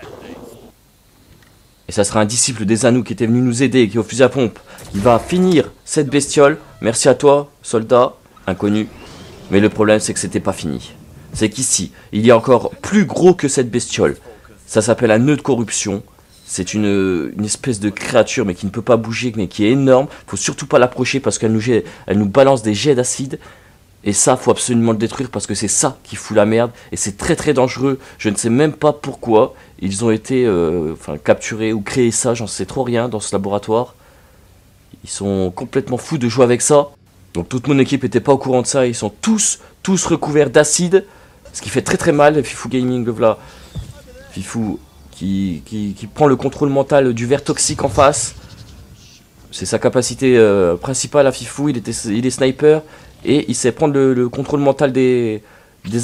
Et ça sera un disciple des Anous qui était venu nous aider, qui est au fusil à pompe, qui va finir cette bestiole. Merci à toi, soldat, inconnu. Mais le problème, c'est que c'était pas fini. c'est qu'ici, il y a encore plus gros que cette bestiole. Ça s'appelle un nœud de corruption. C'est une, une, espèce de créature, mais qui ne peut pas bouger, mais qui est énorme. Faut surtout pas l'approcher parce qu'elle nous, elle nous balance des jets d'acide. Et ça, faut absolument le détruire parce que c'est ça qui fout la merde. Et c'est très très dangereux. Je ne sais même pas pourquoi ils ont été euh, capturés ou créés ça. J'en sais trop rien dans ce laboratoire. Ils sont complètement fous de jouer avec ça. Donc toute mon équipe n'était pas au courant de ça. Ils sont tous, tous recouverts d'acide. Ce qui fait très très mal. Fifou Gaming, voilà. Fifou qui, prend le contrôle mental du verre toxique en face. C'est sa capacité euh, principale à Fifou. Il, est sniper. Et il sait prendre le, contrôle mental des,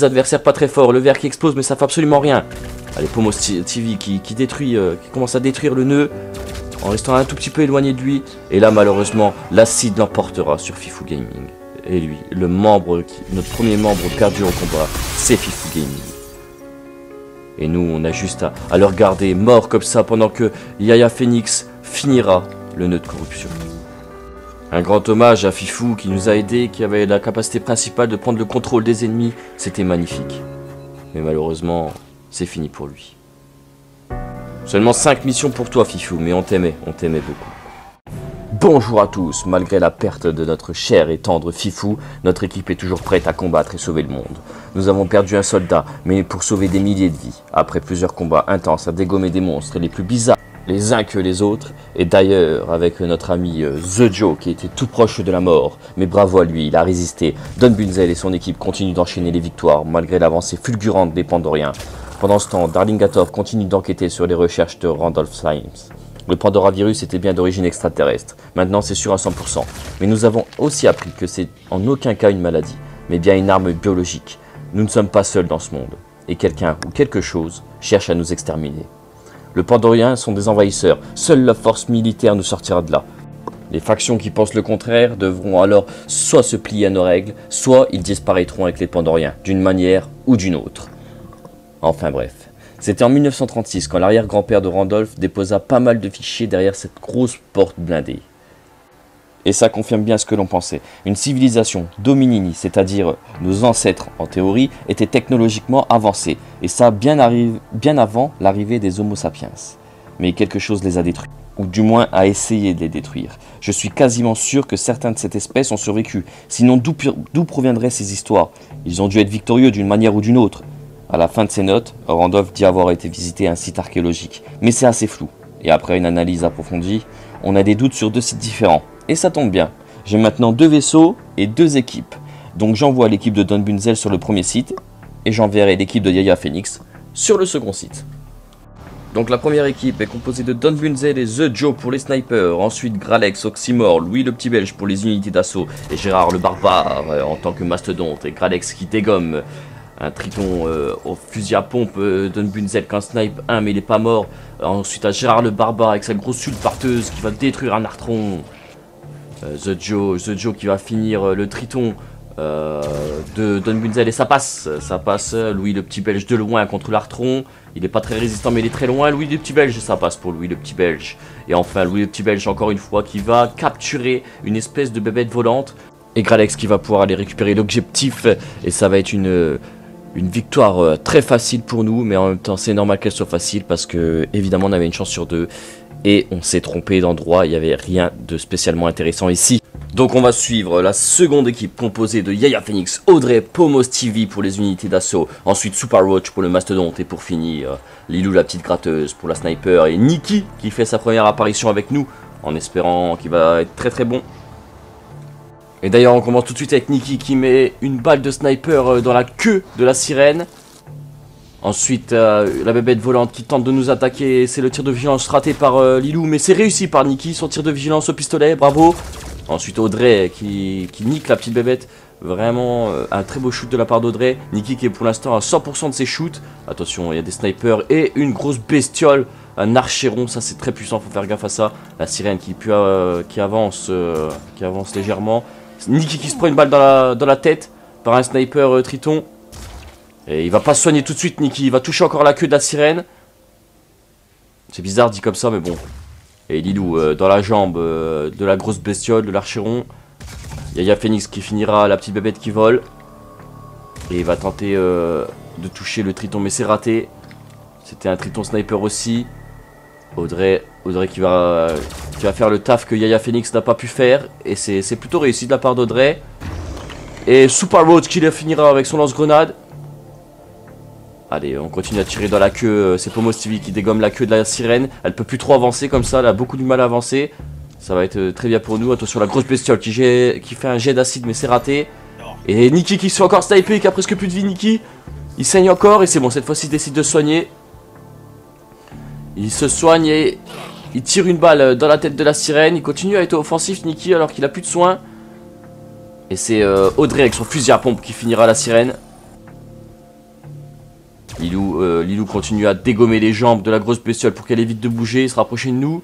adversaires pas très forts. Le verre qui explose, mais ça fait absolument rien. Allez, Pomos TV qui, détruit, euh, commence à détruire le nœud en restant un tout petit peu éloigné de lui. Et là, malheureusement, l'acide l'emportera sur Fifou Gaming. Et lui, le membre, notre premier membre perdu au combat, c'est Fifou Gaming. Et nous, on a juste à, le regarder mort comme ça pendant que Yaya Phoenix finira le nœud de corruption. Un grand hommage à Fifou qui nous a aidés, qui avait la capacité principale de prendre le contrôle des ennemis. C'était magnifique. Mais malheureusement, c'est fini pour lui. Seulement 5 missions pour toi Fifou, mais on t'aimait, on t'aimait beaucoup. Bonjour à tous, malgré la perte de notre cher et tendre Fifou, notre équipe est toujours prête à combattre et sauver le monde. Nous avons perdu un soldat, mais pour sauver des milliers de vies, après plusieurs combats intenses à dégommer des monstres les plus bizarres les uns que les autres, et d'ailleurs avec notre ami euh, The Joe qui était tout proche de la mort, mais bravo à lui, il a résisté. Don Bunzel et son équipe continuent d'enchaîner les victoires malgré l'avancée fulgurante des Pandoriens. Pendant ce temps, Darlingatov continue d'enquêter sur les recherches de Randolph Symes. Le Pandoravirus était bien d'origine extraterrestre, maintenant c'est sûr à 100%, mais nous avons aussi appris que c'est en aucun cas une maladie, mais bien une arme biologique. Nous ne sommes pas seuls dans ce monde, et quelqu'un ou quelque chose cherche à nous exterminer. Le Pandorien sont des envahisseurs. Seule la force militaire nous sortira de là. Les factions qui pensent le contraire devront alors soit se plier à nos règles, soit ils disparaîtront avec les Pandoriens, d'une manière ou d'une autre. Enfin bref. C'était en 1936 quand l'arrière-grand-père de Randolph déposa pas mal de fichiers derrière cette grosse porte blindée. Et ça confirme bien ce que l'on pensait. Une civilisation dominini, c'est-à-dire nos ancêtres en théorie, était technologiquement avancée. Et ça bien, bien avant l'arrivée des Homo sapiens. Mais quelque chose les a détruits. Ou du moins a essayé de les détruire. Je suis quasiment sûr que certains de cette espèce ont survécu. Sinon, d'où proviendraient ces histoires? Ils ont dû être victorieux d'une manière ou d'une autre. À la fin de ses notes, Randolph dit avoir été visiter un site archéologique. Mais c'est assez flou. Et après une analyse approfondie, on a des doutes sur deux sites différents. Et ça tombe bien. J'ai maintenant deux vaisseaux et deux équipes. Donc j'envoie l'équipe de Don Bunzel sur le premier site et j'enverrai l'équipe de Yaya Phoenix sur le second site. Donc la première équipe est composée de Don Bunzel et The Joe pour les snipers, ensuite Gralex, Oxymore, Louis le petit belge pour les unités d'assaut et Gérard le barbare euh, en tant que mastodonte et Gralex qui dégomme un triton euh, au fusil à pompe, euh, Don Bunzel qu'un snipe 1 mais il est pas mort. ensuite à Gérard le barbare avec sa grosse suite parteuse qui va détruire un artron. Euh, The, Joe, The Joe qui va finir euh, le triton euh, de Don Bunzel et ça passe, ça passe. Louis le petit belge de loin contre l'Artron. Il n'est pas très résistant mais il est très loin. Louis le petit belge, ça passe pour Louis le petit belge. Et enfin Louis le petit belge encore une fois qui va capturer une espèce de bébête volante. Et Gralex qui va pouvoir aller récupérer l'objectif et ça va être une, une victoire très facile pour nous mais en même temps c'est normal qu'elle soit facile parce que évidemment on avait une chance sur deux et on s'est trompé d'endroit, il n'y avait rien de spécialement intéressant ici. Donc on va suivre la seconde équipe composée de Yaya Phoenix, Audrey, Pomos TV pour les unités d'assaut, ensuite Super Watch pour le mastodonte et pour finir Lilou la petite gratteuse pour la sniper et Nikki qui fait sa première apparition avec nous en espérant qu'il va être très très bon. Et d'ailleurs on commence tout de suite avec Nikki qui met une balle de sniper euh, dans la queue de la sirène Ensuite, euh, la bébête volante qui tente de nous attaquer. C'est le tir de vigilance raté par euh, Lilou, mais c'est réussi par Nikki. Son tir de vigilance au pistolet, bravo. Ensuite, Audrey qui, nique la petite bébête. Vraiment un très beau shoot de la part d'Audrey. Nikki qui est pour l'instant à 100% de ses shoots. Attention, il y a des snipers et une grosse bestiole. Un archéron, ça c'est très puissant, faut faire gaffe à ça. La sirène qui, qui, avance, qui avance légèrement. Nikki qui se prend une balle dans la, tête par un sniper Triton. Et il va pas se soigner tout de suite, Nicky. Il va toucher encore la queue de la sirène. C'est bizarre dit comme ça, mais bon. Et Lilou euh, dans la jambe euh, de la grosse bestiole, de l'archeron. Yaya Phoenix qui finira la petite bébête qui vole. Et il va tenter euh, de toucher le triton, mais c'est raté. C'était un triton sniper aussi. Audrey, Audrey qui, va, faire le taf que Yaya Phoenix n'a pas pu faire. Et c'est plutôt réussi de la part d'Audrey. Et Super Road qui le finira avec son lance-grenade. Allez, on continue à tirer dans la queue. Euh, c'est Pomo Stevie qui dégomme la queue de la sirène. Elle peut plus trop avancer comme ça. Elle a beaucoup de mal à avancer. Ça va être euh, très bien pour nous. Attention, la grosse bestiole qui, qui fait un jet d'acide, mais c'est raté. Et Nikki qui se fait encore sniper, qui a presque plus de vie, Nikki. Il saigne encore et c'est bon, cette fois-ci il décide de soigner. Il se soigne et il tire une balle dans la tête de la sirène. Il continue à être offensif, Nikki, alors qu'il a plus de soins. Et c'est euh, Audrey avec son fusil à pompe qui finira la sirène. Lilou, euh, Lilou continue à dégommer les jambes de la grosse bestiole pour qu'elle évite de bouger, se rapprocher de nous.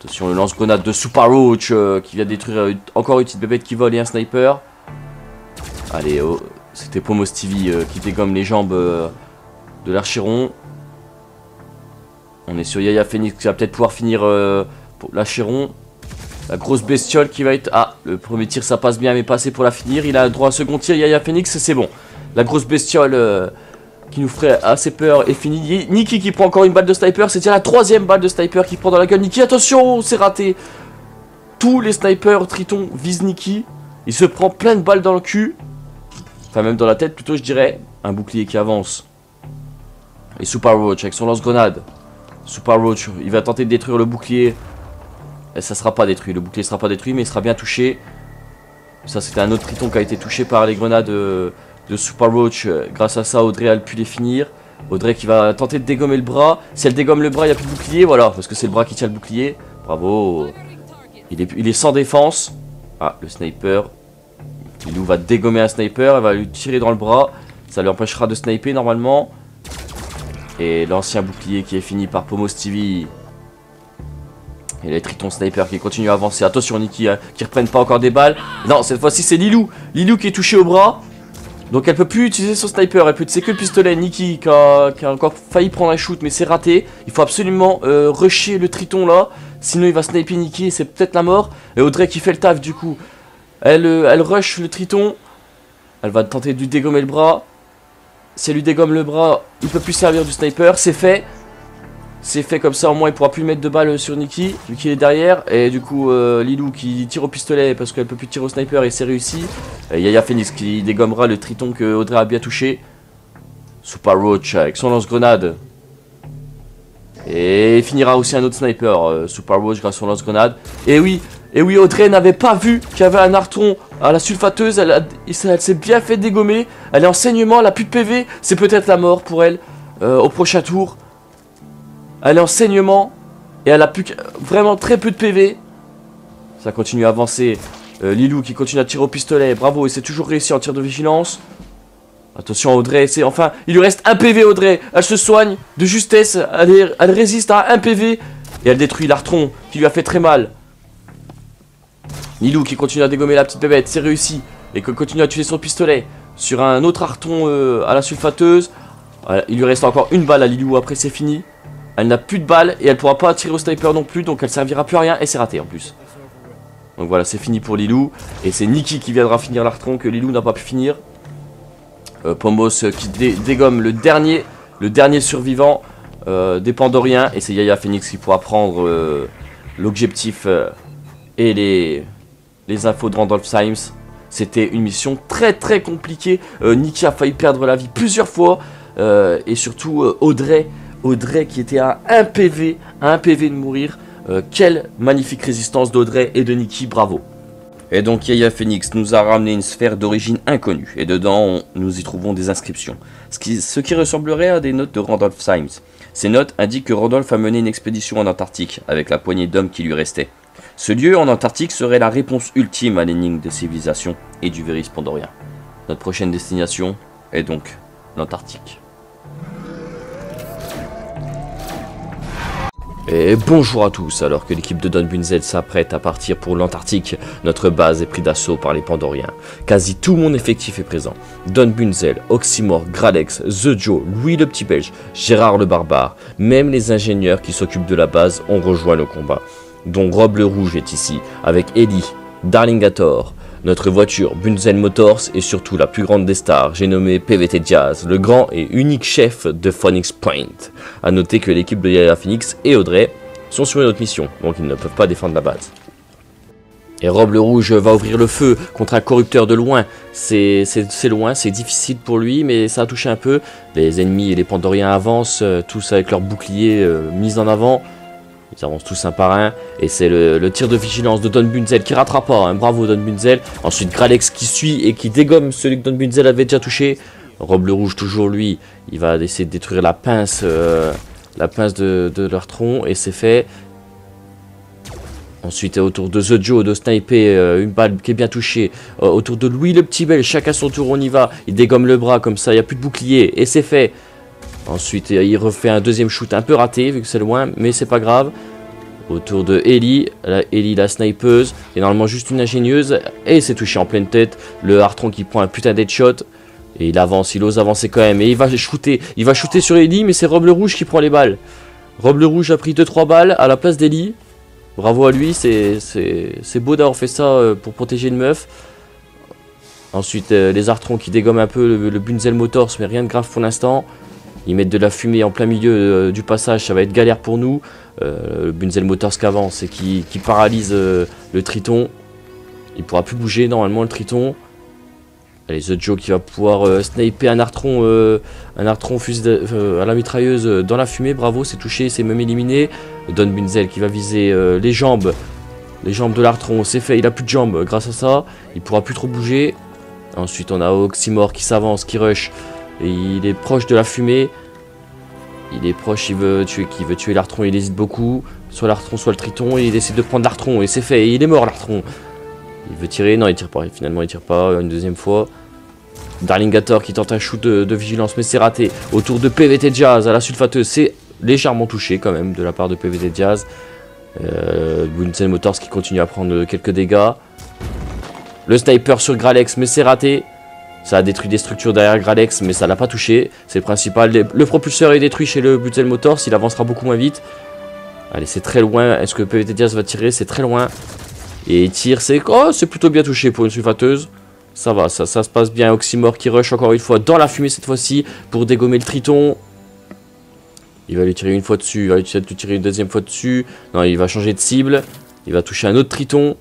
Attention, le lance-grenade de Super Roach euh, qui vient détruire encore une petite bébête qui vole et un sniper. Allez, oh, c'était Pomo Stevie qui dégomme les jambes de l'archiron. On est sur Yaya Phoenix qui va peut-être pouvoir finir pour l'archiron. La grosse bestiole qui va être... Ah, le premier tir ça passe bien mais pas pour la finir. Il a droit à un second tir, Yaya Phoenix, c'est bon. La grosse bestiole euh, qui nous ferait assez peur est finie. Nikki qui prend encore une balle de sniper, c'est la troisième balle de sniper qui prend dans la gueule. Nikki, attention, c'est raté. Tous les snipers Triton visent Nikki. Il se prend plein de balles dans le cul. Enfin même dans la tête plutôt je dirais. Un bouclier qui avance. Et Super Roach avec son lance-grenade. Super Roach, il va tenter de détruire le bouclier. Et ça sera pas détruit, le bouclier sera pas détruit mais il sera bien touché. Ça c'était un autre triton qui a été touché par les grenades de, Super Roach. Grâce à ça Audrey a pu les finir. Audrey qui va tenter de dégommer le bras. Si elle dégomme le bras il n'y a plus de bouclier, voilà, parce que c'est le bras qui tient le bouclier. Bravo. Il est, il est sans défense. Ah, le sniper. Il nous va dégommer un sniper, elle va lui tirer dans le bras. Ça lui empêchera de sniper normalement. Et l'ancien bouclier qui est fini par Pomo Stevie et les tritons sniper qui continuent à avancer. Attention Nikki, hein, qui reprennent pas encore des balles. Non, cette fois-ci c'est Lilou. Lilou qui est touché au bras. Donc elle peut plus utiliser son sniper, elle peut utiliser que le pistolet. Nikki qui a, encore failli prendre un shoot mais c'est raté. Il faut absolument euh, rusher le triton là. Sinon il va sniper Nikki et c'est peut-être la mort. Et Audrey qui fait le taf du coup. Elle, euh, elle rush le triton. Elle va tenter de lui dégommer le bras. Si lui dégomme le bras, il peut plus servir du sniper. C'est fait. C'est fait comme ça, au moins il pourra plus mettre de balles sur Nikki, vu qu'il est derrière. Et du coup, euh, Lilou qui tire au pistolet parce qu'elle peut plus tirer au sniper et c'est réussi. Et Yaya Phoenix qui dégommera le triton que Audrey a bien touché. Super Roach avec son lance-grenade. Et finira aussi un autre sniper, euh, Super Roach grâce à son lance-grenade. Et oui, et oui, Audrey n'avait pas vu qu'il y avait un arton à la sulfateuse. Elle, s'est bien fait dégommer. Elle est en saignement, elle a plus de PV. C'est peut-être la mort pour elle euh, au prochain tour. Elle est en saignement. Et elle a vraiment très peu de PV. Ça continue à avancer. Euh, Lilou qui continue à tirer au pistolet. Bravo, et c'est toujours réussi en tir de vigilance. Attention Audrey, c'est enfin, il lui reste un PV Audrey. Elle se soigne de justesse, elle, elle résiste à un PV. Et elle détruit l'artron qui lui a fait très mal. Lilou qui continue à dégommer la petite bébête, c'est réussi. Et qui continue à tuer son pistolet sur un autre arton euh, à la sulfateuse. il lui reste encore une balle à Lilou, après c'est fini. Elle n'a plus de balles et elle pourra pas tirer au sniper non plus, donc elle servira plus à rien et c'est raté en plus. Donc voilà, c'est fini pour Lilou. Et c'est Nikki qui viendra finir l'artron que Lilou n'a pas pu finir. Euh, Pomos euh, qui dégomme le dernier, le dernier survivant euh, des Pandoriens. Et c'est Yaya Phoenix qui pourra prendre euh, l'objectif et les, infos de Randolph Symes. C'était une mission très très compliquée. Nikki a failli perdre la vie plusieurs fois. et surtout Audrey Audrey qui était à 1 PV, à 1 PV de mourir. Euh, quelle magnifique résistance d'Audrey et de Nikki, bravo. Et donc Yaya Phoenix nous a ramené une sphère d'origine inconnue, et dedans nous y trouvons des inscriptions, ce qui, ce qui ressemblerait à des notes de Randolph Symes. Ces notes indiquent que Randolph a mené une expédition en Antarctique, avec la poignée d'hommes qui lui restait. Ce lieu en Antarctique serait la réponse ultime à l'énigme des civilisations et du Véris Pandorien. Notre prochaine destination est donc l'Antarctique. Et bonjour à tous, alors que l'équipe de Don Bunzel s'apprête à partir pour l'Antarctique, notre base est prise d'assaut par les Pandoriens. Quasi tout mon effectif est présent. Don Bunzel, Oxymore, Gralex, The Joe, Louis le Petit Belge, Gérard le Barbare, même les ingénieurs qui s'occupent de la base ont rejoint le combat. Dont Rob le Rouge est ici, avec Ellie, Darlingator, Notre voiture, Bunzen Motors, est surtout la plus grande des stars. J'ai nommé PVT Jazz, le grand et unique chef de Phoenix Point. A noter que l'équipe de Yaya Phoenix et Audrey sont sur une autre mission, donc ils ne peuvent pas défendre la base. Et Rob le Rouge va ouvrir le feu contre un corrupteur de loin. C'est loin, c'est difficile pour lui, mais ça a touché un peu. Les ennemis et les Pandoriens avancent, euh, tous avec leurs boucliers euh, mis en avant. Ils avancent tous un par un. Et c'est le, tir de vigilance de Don Bunzel qui rattrape pas. Hein. Bravo Don Bunzel. Ensuite Gralex qui suit et qui dégomme celui que Don Bunzel avait déjà touché. Rob le Rouge, toujours lui, il va essayer de détruire la pince, euh, la pince de, de leur tronc. Et c'est fait. Ensuite, autour de The Joe, de sniper, euh, une balle qui est bien touchée. Euh, autour de Louis le petit bel, chacun son tour, on y va. Il dégomme le bras comme ça, il n'y a plus de bouclier. Et c'est fait. Ensuite, il refait un deuxième shoot un peu raté, vu que c'est loin, mais c'est pas grave. Autour de Ellie, la, Ellie la snipeuse, et normalement juste une ingénieuse, et c'est touché en pleine tête. Le Hartron qui prend un putain d'headshot, et il avance, il ose avancer quand même, et il va shooter, il va shooter sur Ellie, mais c'est Rob le Rouge qui prend les balles. Rob le Rouge a pris 2-3 balles à la place d'Ellie, Bravo à lui, c'est beau d'avoir fait ça euh, pour protéger une meuf. Ensuite, euh, les Artrons qui dégomment un peu le, Bunzel Motors, mais rien de grave pour l'instant. Ils mettent de la fumée en plein milieu euh, du passage, ça va être galère pour nous. le Bunzel Motors qui avance et qui, qui paralyse le Triton. Il pourra plus bouger normalement le Triton. Allez, The Joe qui va pouvoir euh, sniper un Artron, euh, un Artron euh, à la mitrailleuse dans la fumée. Bravo, c'est touché, c'est même éliminé. Don Bunzel qui va viser les jambes. Les jambes de l'Artron, c'est fait, il a plus de jambes grâce à ça. Il pourra plus trop bouger. Ensuite, on a Oxymore qui s'avance, qui rush. Il est proche de la fumée. Il est proche, il veut tuer qui veut tuer l'Artron, il hésite beaucoup. Soit l'Artron, soit le Triton. Il essaie de prendre l'Artron. Et c'est fait, il est mort l'Artron. Il veut tirer, non il tire pas, finalement il tire pas une deuxième fois. Darlingator qui tente un shoot de, vigilance mais c'est raté. Autour de PVT Jazz à la sulfateuse, c'est légèrement touché quand même de la part de PVT Jazz. Euh, Bunsen Motors qui continue à prendre quelques dégâts. Le sniper sur Gralex mais c'est raté. Ça a détruit des structures derrière Gralex mais ça l'a pas touché. C'est le principal. Le propulseur est détruit chez le Bunsen Motors, il avancera beaucoup moins vite. Allez c'est très loin. Est-ce que PVT Jazz va tirer? C'est très loin. Et il tire, c'est oh, c'est plutôt bien touché pour une sulfateuse. Ça va, ça, ça se passe bien. Oxymore qui rush encore une fois dans la fumée cette fois-ci pour dégommer le triton. Il va lui tirer une fois dessus, il va lui tirer une deuxième fois dessus. Non, il va changer de cible. Il va toucher un autre triton.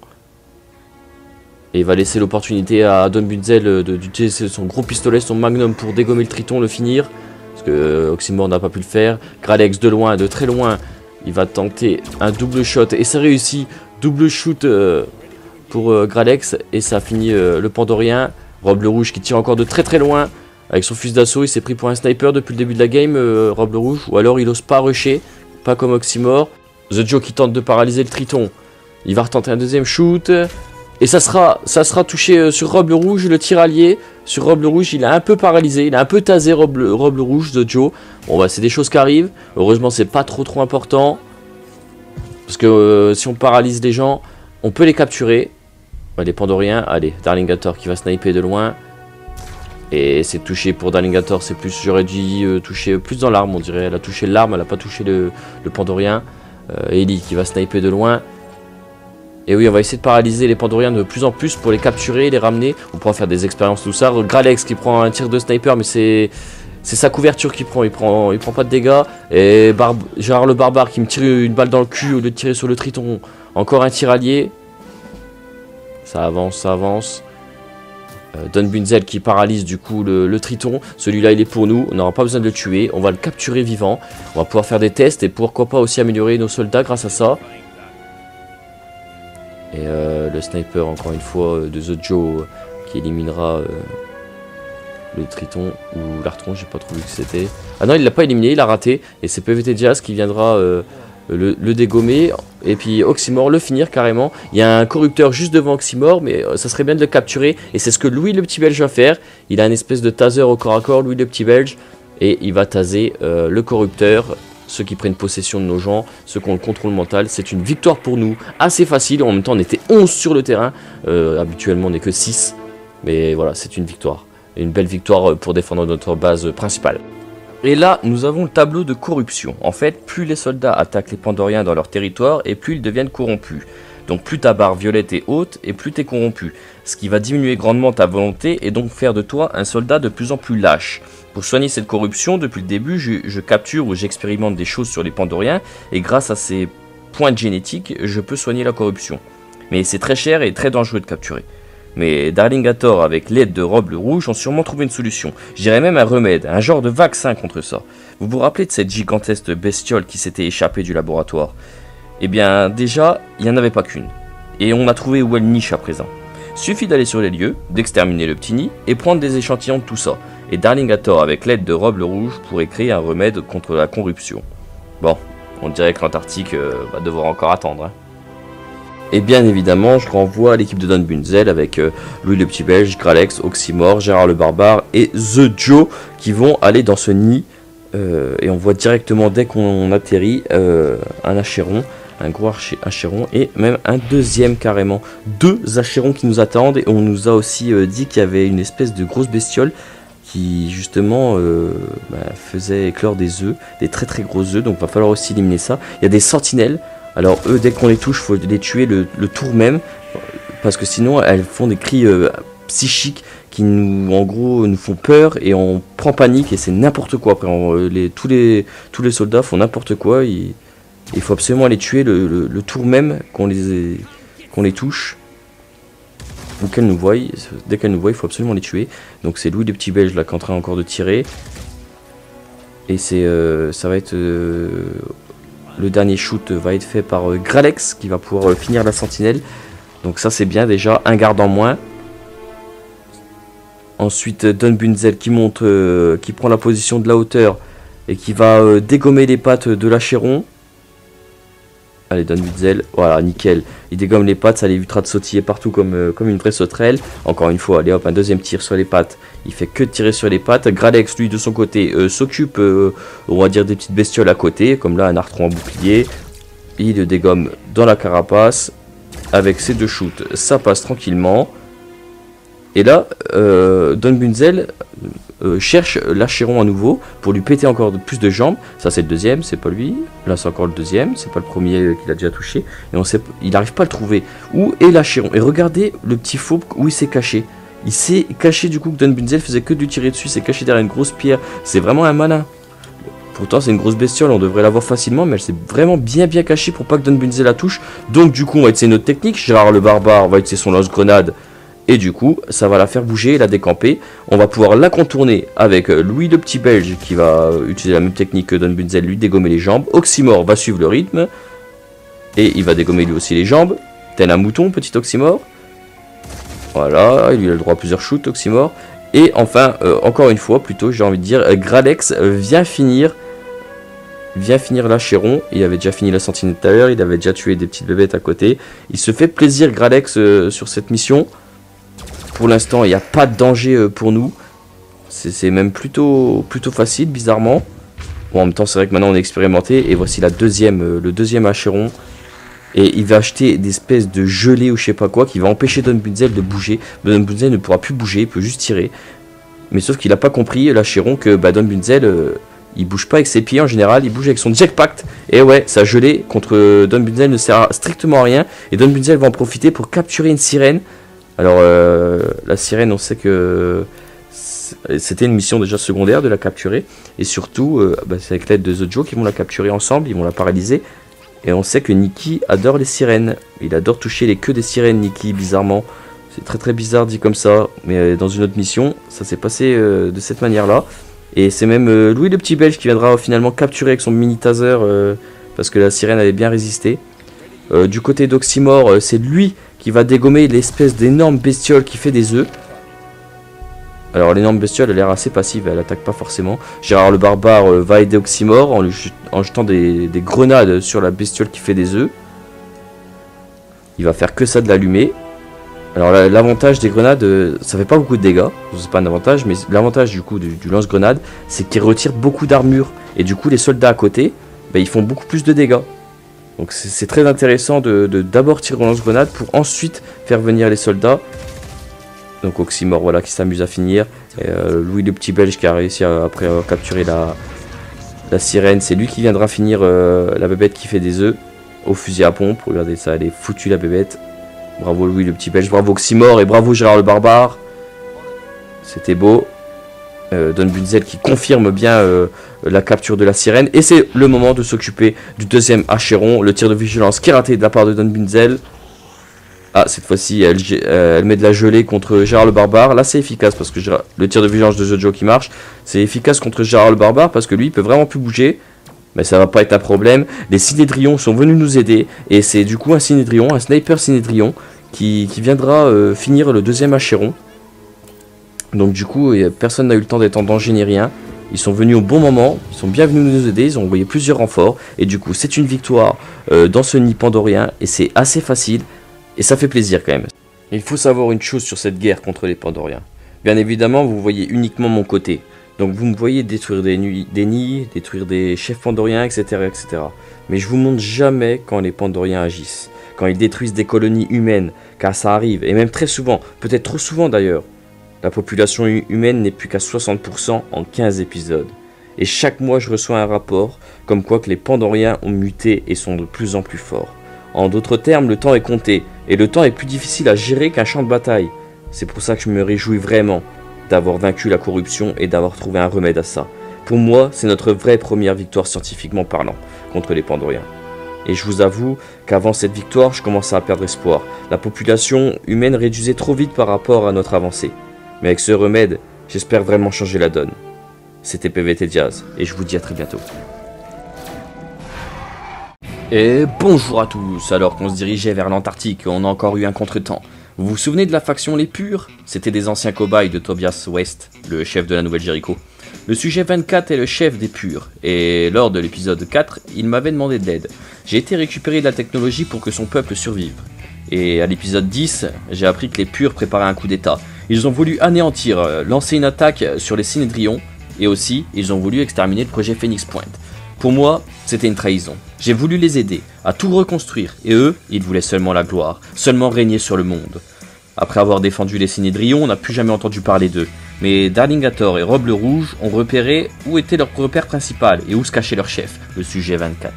Et il va laisser l'opportunité à Don Bunzel d'utiliser son gros pistolet, son magnum pour dégommer le triton, le finir. Parce que euh, Oxymore n'a pas pu le faire. Gralex de loin, de très loin. Il va tenter un double shot et ça réussit. Double shoot euh, pour euh, Gralex et ça finit euh, le Pandorien. Rob le Rouge qui tire encore de très très loin avec son fusil d'assaut. Il s'est pris pour un sniper depuis le début de la game, Rob le Rouge. Ou alors il ose pas rusher, pas comme Oxymore. The Joe qui tente de paralyser le Triton. Il va retenter un deuxième shoot. Et ça sera, touché sur Rob le Rouge, le tir allié. Sur Rob le Rouge, il a un peu paralysé, il a un peu tasé Rob le, Rob le Rouge, The Joe. Bon bah c'est des choses qui arrivent. Heureusement c'est pas trop trop important. Parce que euh, si on paralyse les gens, on peut les capturer. Les Pandoriens, allez, Darlingator qui va sniper de loin. Et c'est touché pour Darlingator, c'est plus, j'aurais dit euh, toucher plus dans l'arme, on dirait. Elle a touché l'arme, elle a pas touché le, Pandorien. Euh, Ellie qui va sniper de loin. Et oui, on va essayer de paralyser les Pandoriens de plus en plus pour les capturer, les ramener. On pourra faire des expériences, tout ça. Gralex qui prend un tir de sniper, mais c'est sa couverture qui prend, il prend, prend pas de dégâts. Et Gérard le barbare qui me tire une balle dans le cul au lieu de tirer sur le triton. Encore un tir allié. Ça avance, ça avance. Euh, Don Bunzel qui paralyse du coup le, triton. Celui-là il est pour nous, on n'aura pas besoin de le tuer. On va le capturer vivant. On va pouvoir faire des tests et pourquoi pas aussi améliorer nos soldats grâce à ça. Et euh, le sniper encore une fois de The Joe qui éliminera... Euh, le Triton ou l'Artron, j'ai pas trop vu que c'était. Ah non, il l'a pas éliminé, il a raté. Et c'est PVT Jazz qui viendra euh, le, dégommer. Et puis Oxymore le finir carrément. Il y a un corrupteur juste devant Oxymore, mais euh, ça serait bien de le capturer. Et c'est ce que Louis le petit belge va faire. Il a une espèce de taser au corps à corps, Louis le petit belge. Et il va taser euh, le corrupteur. Ceux qui prennent possession de nos gens, ceux qui ont le contrôle mental, c'est une victoire pour nous, assez facile, en même temps on était 11 sur le terrain, habituellement on n'est que 6, mais voilà, c'est une victoire une belle victoire pour défendre notre base principale. Et là, nous avons le tableau de corruption. En fait, plus les soldats attaquent les Pandoriens dans leur territoire, et plus ils deviennent corrompus. Donc plus ta barre violette est haute et plus tu es corrompu. Ce qui va diminuer grandement ta volonté et donc faire de toi un soldat de plus en plus lâche. Pour soigner cette corruption, depuis le début, je, capture ou j'expérimente des choses sur les Pandoriens et grâce à ces points génétiques, je peux soigner la corruption. Mais c'est très cher et très dangereux de capturer. Mais Darlingator, avec l'aide de Robe le Rouge, ont sûrement trouvé une solution. J'irais même un remède, un genre de vaccin contre ça. Vous vous rappelez de cette gigantesque bestiole qui s'était échappée du laboratoire? Eh bien, déjà, il n'y en avait pas qu'une. Et on a trouvé où elle niche à présent. Suffit d'aller sur les lieux, d'exterminer le petit nid et prendre des échantillons de tout ça. Et Darlingator, avec l'aide de Robe le Rouge, pourrait créer un remède contre la corruption. Bon, on dirait que l'Antarctique euh, va devoir encore attendre. Hein. Et bien évidemment, je renvoie à l'équipe de Don Bunzel avec euh, Louis le Petit Belge, Gralex, Oxymore, Gérard le Barbare et The Joe qui vont aller dans ce nid. Euh, et on voit directement dès qu'on atterrit un achéron, un gros achéron et même un deuxième carrément. Deux achérons qui nous attendent et on nous a aussi dit qu'il y avait une espèce de grosse bestiole justement bah, faisait éclore des œufs, des très très gros œufs, donc va falloir aussi éliminer ça. Il y a des sentinelles, alors eux, dès qu'on les touche, faut les tuer le, tour même, parce que sinon elles font des cris euh, psychiques qui nous, en gros, nous font peur et on prend panique et c'est n'importe quoi. Après, les, tous, les, tous les soldats font n'importe quoi. Il, faut absolument les tuer le, tour même qu'on les touche ou nous. Dès qu'elles nous voient, il faut absolument les tuer. Donc c'est Louis le petit belge là qui est en train encore de tirer. Et c'est, euh, ça va être euh, le dernier shoot va être fait par euh, Gralex qui va pouvoir euh, finir la sentinelle. Donc ça c'est bien déjà, un garde en moins. Ensuite Don Bunzel qui monte, qui prend la position de la hauteur et qui va dégommer les pattes de l'Achéron. Allez, Don Witzel, voilà, nickel. Il dégomme les pattes, ça l'évitera de sautiller partout comme, euh, comme une vraie sauterelle. Encore une fois, allez hop, un deuxième tir sur les pattes. Il fait que tirer sur les pattes. Gralex, lui, de son côté, euh, s'occupe, euh, on va dire, des petites bestioles à côté, comme là, un artron en bouclier. Il le dégomme dans la carapace. Avec ses deux shoots, ça passe tranquillement. Et là, Don Bunzel euh, cherche l'Achéron à nouveau pour lui péter encore plus de jambes. Ça, c'est le deuxième, c'est pas lui. Là, c'est encore le deuxième, c'est pas le premier qu'il a déjà touché. Et on sait, il n'arrive pas à le trouver. Où est l'Achéron Et regardez le petit faux où il s'est caché. Il s'est caché du coup que Don Bunzel faisait que de tirer dessus, il s'est caché derrière une grosse pierre. C'est vraiment un malin. Pourtant, c'est une grosse bestiole, on devrait l'avoir facilement, mais elle s'est vraiment bien bien cachée pour pas que Don Bunzel la touche. Donc, du coup, on va essayer notre technique. Gérard le barbare va utiliser son lance-grenade et du coup, ça va la faire bouger, la décamper. On va pouvoir la contourner avec euh, Louis le petit belge qui va utiliser la même technique que Don Bunzel, lui dégommer les jambes. Oxymore va suivre le rythme. Et il va dégommer lui aussi les jambes. Tel un mouton, petit Oxymore. Voilà, il a le droit à plusieurs shoots, Oxymore. Et enfin, euh, encore une fois, plutôt, j'ai envie de dire, euh, Gralex vient finir vient finir l'Achéron. Il avait déjà fini la sentinelle tout à l'heure, il avait déjà tué des petites bébêtes à côté. Il se fait plaisir, Gralex, sur cette mission. Pour l'instant, il n'y a pas de danger euh, pour nous. C'est même plutôt, facile, bizarrement. Bon, en même temps, c'est vrai que maintenant on est expérimenté. Et voici la deuxième, euh, le deuxième achéron. Et il va acheter des espèces de gelée ou je sais pas quoi qui va empêcher Don Bunzel de bouger. Don Bunzel ne pourra plus bouger, il peut juste tirer. Mais sauf qu'il n'a pas compris, l'achéron, que bah, Don Bunzel, euh, il bouge pas avec ses pieds en général, il bouge avec son jetpack. Et ouais, sa gelée contre Don Bunzel ne sert strictement à rien. Et Don Bunzel va en profiter pour capturer une sirène. Alors, euh, la sirène, on sait que c'était une mission déjà secondaire de la capturer. Et surtout, euh, bah, c'est avec l'aide de The Joe qu'ils vont la capturer ensemble, ils vont la paralyser. Et on sait que Nikki adore les sirènes. Il adore toucher les queues des sirènes, Nikki, bizarrement. C'est très très bizarre dit comme ça. Mais euh, dans une autre mission, ça s'est passé de cette manière-là. Et c'est même Louis le petit belge qui viendra finalement capturer avec son mini taser. parce que la sirène avait bien résisté. du côté d'Oxymore, c'est lui qui va dégommer l'espèce d'énorme bestiole qui fait des œufs. Alors l'énorme bestiole a l'air assez passive, elle attaque pas forcément. Gérard le barbare euh, va aider Oxymore en, jetant des, grenades sur la bestiole qui fait des œufs. Il va faire que ça de l'allumer. Alors l'avantage des grenades, euh, ça fait pas beaucoup de dégâts, c'est pas un avantage, mais l'avantage du coup du, lance-grenade, c'est qu'il retire beaucoup d'armure. Et du coup les soldats à côté, bah, ils font beaucoup plus de dégâts. Donc c'est très intéressant de d'abord tirer au lance-grenade pour ensuite faire venir les soldats. Donc Oxymore voilà qui s'amuse à finir. Euh, Louis le petit belge qui a réussi à, après capturer la, la sirène. C'est lui qui viendra finir euh, la bébête qui fait des œufs. au fusil à pompe. Regardez ça, elle est foutue la bébête. Bravo Louis le petit belge, bravo Ximor et bravo Gérard le barbare. C'était beau. Euh, Don Bunzel qui confirme bien euh, la capture de la sirène. Et c'est le moment de s'occuper du deuxième Acheron. Le tir de vigilance qui est raté de la part de Don Bunzel. Ah, cette fois-ci, elle, euh, met de la gelée contre Gérard le Barbare. Là, c'est efficace parce que le tir de vigilance de Joe qui marche, c'est efficace contre Gérard le Barbare parce que lui, il peut vraiment plus bouger. Mais ça va pas être un problème. Les Cinédrions sont venus nous aider. Et c'est du coup un Cinédrion, un sniper Cinédrion, qui, qui viendra finir le deuxième Acheron. Donc du coup, personne n'a eu le temps d'être en danger ni rien. Ils sont venus au bon moment, ils sont bien venus nous aider, ils ont envoyé plusieurs renforts. Et du coup, c'est une victoire euh, dans ce nid pandorien. Et c'est assez facile. Et ça fait plaisir quand même. Il faut savoir une chose sur cette guerre contre les pandoriens. Bien évidemment, vous voyez uniquement mon côté. Donc vous me voyez détruire des, des nids, détruire des chefs pandoriens, etc., etc. Mais je vous montre jamais quand les pandoriens agissent. Quand ils détruisent des colonies humaines, car ça arrive, et même très souvent, peut-être trop souvent d'ailleurs. La population humaine n'est plus qu'à 60% en 15 épisodes. Et chaque mois, je reçois un rapport comme quoi que les Pandoriens ont muté et sont de plus en plus forts. En d'autres termes, le temps est compté, et le temps est plus difficile à gérer qu'un champ de bataille. C'est pour ça que je me réjouis vraiment d'avoir vaincu la corruption et d'avoir trouvé un remède à ça. Pour moi, c'est notre vraie première victoire scientifiquement parlant contre les Pandoriens. Et je vous avoue qu'avant cette victoire, je commençais à perdre espoir. La population humaine réduisait trop vite par rapport à notre avancée. Mais avec ce remède, j'espère vraiment changer la donne. C'était PVT Diaz, et je vous dis à très bientôt. Et bonjour à tous, alors qu'on se dirigeait vers l'Antarctique, on a encore eu un contretemps. Vous vous souvenez de la faction Les Purs? C'était des anciens cobayes de Tobias West, le chef de la Nouvelle Jéricho. Le sujet 24 est le chef des Purs, et lors de l'épisode 4, il m'avait demandé de l'aide. J'ai été récupérer de la technologie pour que son peuple survive. Et à l'épisode 10, j'ai appris que les Purs préparaient un coup d'état, ils ont voulu anéantir, euh, lancer une attaque sur les Cinédrions, et aussi, ils ont voulu exterminer le projet Phoenix Point. Pour moi, c'était une trahison. J'ai voulu les aider à tout reconstruire, et eux, ils voulaient seulement la gloire, seulement régner sur le monde. Après avoir défendu les Cinédrions, on n'a plus jamais entendu parler d'eux. Mais Darlingator et Robe le Rouge ont repéré où était leur repère principal et où se cachait leur chef, le sujet 24.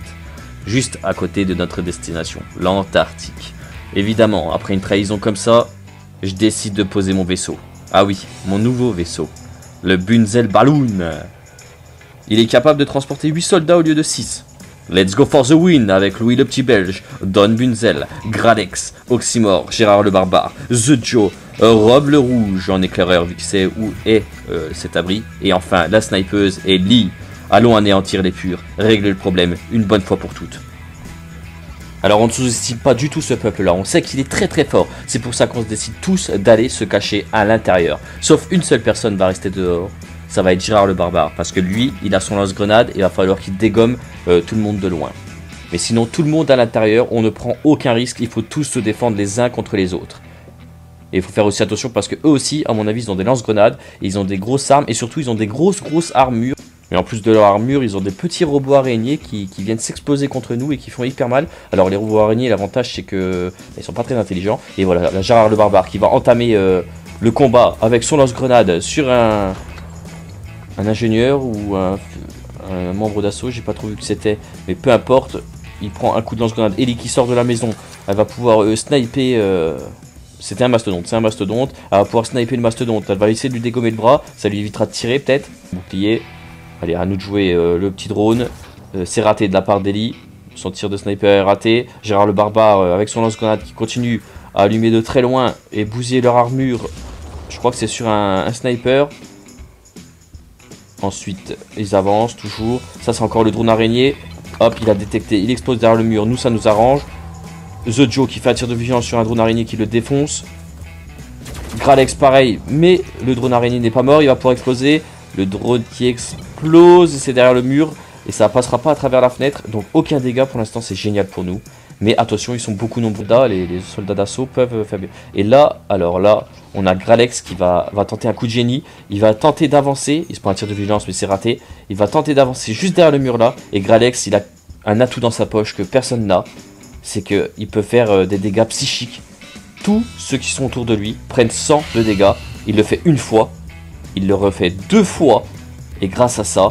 Juste à côté de notre destination, l'Antarctique. Évidemment, après une trahison comme ça, je décide de poser mon vaisseau. Ah oui, mon nouveau vaisseau. Le Bunzel Balloon. Il est capable de transporter 8 soldats au lieu de 6. Let's go for the win avec Louis le petit belge, Don Bunzel, Gradex, Oxymore, Gérard le barbare, The Joe, Rob le rouge en éclaireur vu que c'est où est euh, cet abri, et enfin la snipeuse et Lee. Allons anéantir les purs, régler le problème une bonne fois pour toutes. Alors on ne sous-estime pas du tout ce peuple-là, on sait qu'il est très très fort. C'est pour ça qu'on se décide tous d'aller se cacher à l'intérieur. Sauf une seule personne va rester dehors, ça va être Gérard le barbare. Parce que lui, il a son lance-grenade il va falloir qu'il dégomme euh, tout le monde de loin. Mais sinon tout le monde à l'intérieur, on ne prend aucun risque, il faut tous se défendre les uns contre les autres. Et il faut faire aussi attention parce que eux aussi, à mon avis, ils ont des lance-grenades, ils ont des grosses armes et surtout ils ont des grosses grosses armures. Mais en plus de leur armure, ils ont des petits robots araignées qui, viennent s'exploser contre nous et qui font hyper mal. Alors les robots araignées, l'avantage c'est que ils sont pas très intelligents. Et voilà, la Gérard le barbare qui va entamer euh, le combat avec son lance-grenade sur un, un ingénieur ou un, membre d'assaut. J'ai pas trop vu que c'était, mais peu importe. Il prend un coup de lance-grenade. Ellie qui sort de la maison, elle va pouvoir euh, sniper. Euh, c'était un mastodonte, c'est un mastodonte. Elle va pouvoir sniper le mastodonte. Elle va essayer de lui dégommer le bras. Ça lui évitera de tirer peut-être. Bouclier, Allez, à nous de jouer euh, le petit drone. Euh, c'est raté de la part d'Eli. Son tir de sniper est raté. Gérard le barbare euh, avec son lance-grenade qui continue à allumer de très loin et bousiller leur armure. Je crois que c'est sur un, sniper. Ensuite, ils avancent toujours. Ça, c'est encore le drone araignée. Hop, il a détecté. Il explose derrière le mur. Nous, ça nous arrange. The Joe qui fait un tir de vigilance sur un drone araignée qui le défonce. Gralex, pareil. Mais le drone araignée n'est pas mort. Il va pouvoir exploser. Le drone qui explose, c'est derrière le mur. Et ça passera pas à travers la fenêtre. Donc aucun dégât pour l'instant, c'est génial pour nous. Mais attention, ils sont beaucoup nombreux. Les, les soldats d'assaut peuvent faire bien. Et là, alors là, on a Gralex qui va, va tenter un coup de génie. Il va tenter d'avancer. Il se prend un tir de vigilance, mais c'est raté. Il va tenter d'avancer juste derrière le mur là. Et Gralex, il a un atout dans sa poche que personne n'a. C'est qu'il peut faire euh, des dégâts psychiques. Tous ceux qui sont autour de lui prennent 100 de dégâts. Il le fait une fois il le refait deux fois. Et grâce à ça,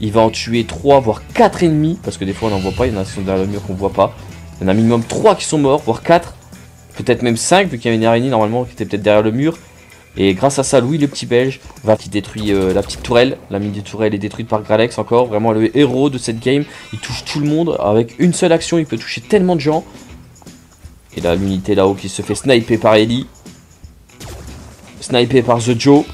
il va en tuer trois voire quatre ennemis. Parce que des fois on n'en voit pas. Il y en a qui sont derrière le mur qu'on voit pas. Il y en a minimum 3 qui sont morts, voire 4. Peut-être même 5, vu qu'il y avait une araignée normalement qui était peut-être derrière le mur. Et grâce à ça, Louis, le petit belge, va qui détruit euh, la petite tourelle. La mini tourelle est détruite par Gralex encore. Vraiment le héros de cette game. Il touche tout le monde. Avec une seule action, il peut toucher tellement de gens. Et là, l'unité là-haut qui se fait sniper par Ellie. Sniper par The Joe.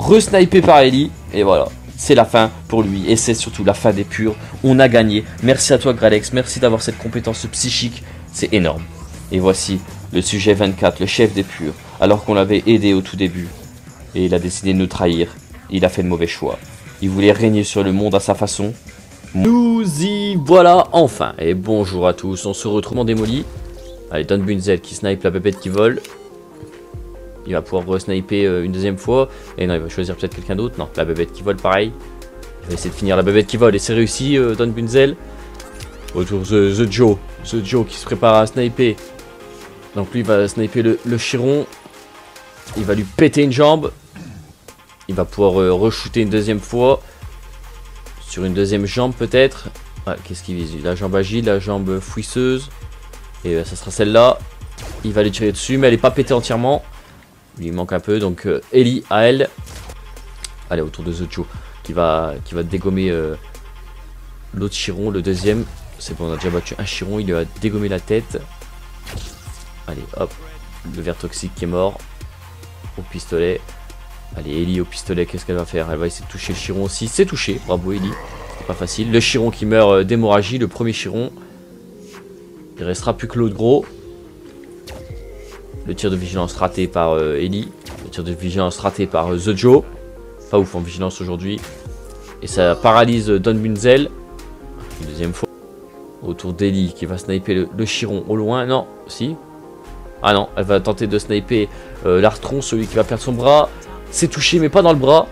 Re-sniper par Ellie. Et voilà. C'est la fin pour lui. Et c'est surtout la fin des purs. On a gagné. Merci à toi, Gralex. Merci d'avoir cette compétence psychique. C'est énorme. Et voici le sujet 24, le chef des purs, alors qu'on l'avait aidé au tout début. Et il a décidé de nous trahir. Il a fait de mauvais choix. Il voulait régner sur le monde à sa façon. Nous y voilà enfin. Et bonjour à tous, on se retrouve en démoli. Allez, Don Bunzel qui snipe la bébête qui vole. Il va pouvoir re-sniper euh, une deuxième fois. Et non, il va choisir peut-être quelqu'un d'autre. Non, la bébête qui vole, pareil. Il va essayer de finir la bébête qui vole. Et c'est réussi, euh, Don Bunzel. Autour The, The Joe. The Joe qui se prépare à sniper. Donc lui il va sniper le, chiron. Il va lui péter une jambe. Il va pouvoir euh, re-shooter une deuxième fois. Sur une deuxième jambe peut-être. Ah, Qu'est-ce qu'il vise? La jambe agile, la jambe fouisseuse. Et ça sera celle-là. Il va les tirer dessus, mais elle n'est pas pétée entièrement. Il lui manque un peu, donc euh, Ellie à elle. Allez, autour de Joe. Qui va, qui va dégommer l'autre chiron, le deuxième. C'est bon, on a déjà battu un chiron. Il lui a dégommé la tête. Allez, hop. Le verre toxique qui est mort. Au pistolet. Allez, Ellie au pistolet, qu'est-ce qu'elle va faire? Elle va essayer de toucher le chiron aussi. C'est touché, bravo Ellie. C'est pas facile. Le chiron qui meurt euh, d'hémorragie, le premier chiron. Il restera plus que l'autre gros. Le tir de vigilance raté par euh, Ellie. Le tir de vigilance raté par euh, The Joe. Pas ouf en vigilance aujourd'hui. Et ça paralyse Don Bunzel. Une deuxième fois. Autour d'Ellie qui va sniper le, le chiron au loin. Non, si, ah non, elle va tenter de sniper euh, l'Artron, celui qui va perdre son bras. C'est touché, mais pas dans le bras.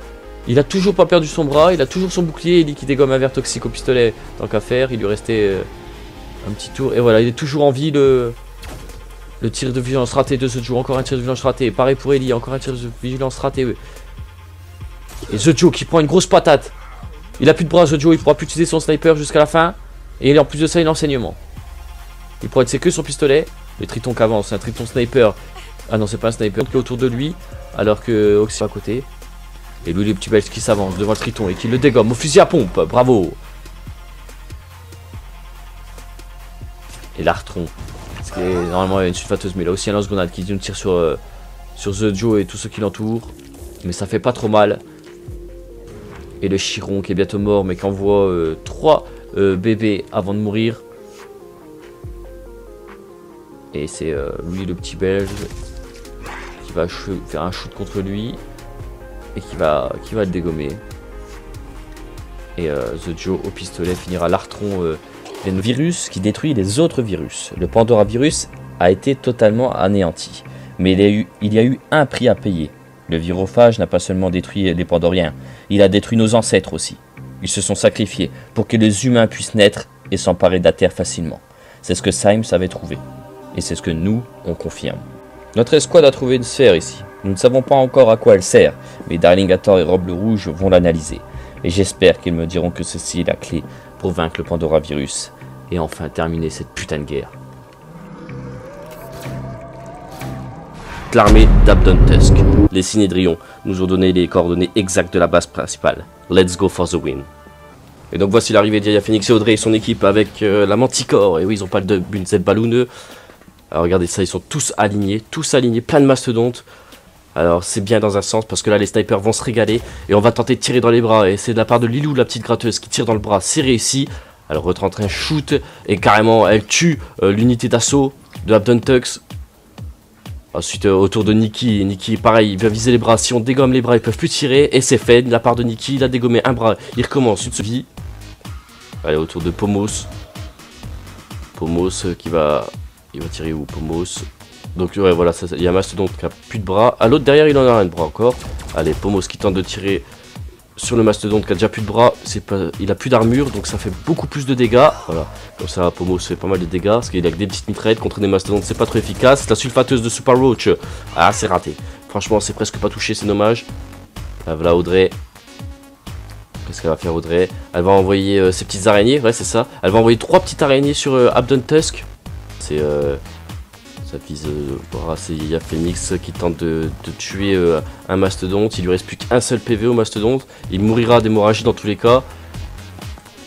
Il a toujours pas perdu son bras, il a toujours son bouclier. Il dit qu'il dégomme un verre toxique au pistolet. Tant qu'à faire, il lui restait euh, un petit tour. Et voilà, il est toujours en vie. Le, le tir de vigilance raté de ce jour. Encore un tir de vigilance raté. Pareil pour Ellie, encore un tir de vigilance raté. Et The Joe qui prend une grosse patate. Il a plus de bras, The Joe, il pourra plus utiliser son sniper jusqu'à la fin. Et en plus de ça, il a l'enseignement. Il pourra être que son pistolet. Le triton qui avance, un triton sniper. Ah non, c'est pas un sniper qui est autour de lui, alors que Oxy à côté. Et lui, le petit belge qui s'avance devant le triton et qui le dégomme au fusil à pompe. Bravo. Et l'Artron. Que normalement, il y a une sulfateuse, mais là aussi un lance-grenade qui nous tire sur, euh, sur The Joe et tous ceux qui l'entourent. Mais ça fait pas trop mal. Et le Chiron qui est bientôt mort, mais qui envoie euh, 3 euh, bébés avant de mourir. Et c'est euh, lui le petit belge qui va faire un shoot contre lui et qui va, qui va le dégommer. Et euh, The Joe au pistolet finira l'artron d'un virus qui détruit les autres virus. Le Pandora virus a été totalement anéanti. Mais il y a eu, il y a eu un prix à payer. Le virophage n'a pas seulement détruit les Pandoriens, il a détruit nos ancêtres aussi. Ils se sont sacrifiés pour que les humains puissent naître et s'emparer de la Terre facilement. C'est ce que Symes avait trouvé et c'est ce que nous, on confirme. Notre escouade a trouvé une sphère ici. Nous ne savons pas encore à quoi elle sert, mais Darlingator et Robe le Rouge vont l'analyser. Et j'espère qu'ils me diront que ceci est la clé pour vaincre le Pandora virus et enfin terminer cette putain de guerre. L'armée d'Abdon Tusk. Les Sinédrions nous ont donné les coordonnées exactes de la base principale. Let's go for the win. Et donc voici l'arrivée d'Iria Phoenix et Audrey et son équipe avec euh, la Manticore. Et oui, ils ont pas de Bunzet ballonneux. Alors regardez ça, ils sont tous alignés, tous alignés, plein de mastodontes. Alors c'est bien dans un sens parce que là les snipers vont se régaler et on va tenter de tirer dans les bras et c'est de la part de Lilou la petite gratteuse qui tire dans le bras, c'est réussi. Elle retente un shoot et carrément elle tue euh, l'unité d'assaut de Abdon Tux. Ensuite euh, autour de Nikki, Nikki pareil il va viser les bras, si on dégomme les bras ils peuvent plus tirer et c'est fait de la part de Nikki, il a dégommé un bras, il recommence une vie. Allez autour de Pomos. Pomos euh, qui va il va tirer où? Pomos. Donc ouais voilà, il y a Mastodon qui a plus de bras. À l'autre derrière il en a un de bras encore. Allez, Pomos qui tente de tirer sur le mastodonte qui a déjà plus de bras, pas, il a plus d'armure donc ça fait beaucoup plus de dégâts. Voilà, comme ça Pomos fait pas mal de dégâts parce qu'il a que des petites mitraillettes contre des mastodontes, c'est pas trop efficace. La sulfateuse de Super Roach, ah c'est raté. Franchement, c'est presque pas touché, c'est dommage. Là, voilà Audrey. Qu'est-ce qu'elle va faire Audrey? Elle va envoyer euh, ses petites araignées, ouais c'est ça. Elle va envoyer trois petites araignées sur euh, Abdon Tusk. C'est... Euh, ça vise... Euh, c'est Yaya Phoenix qui tente de, tuer euh, un mastodonte. Il lui reste plus qu'un seul PV au mastodonte. Il mourira d'hémorragie dans tous les cas.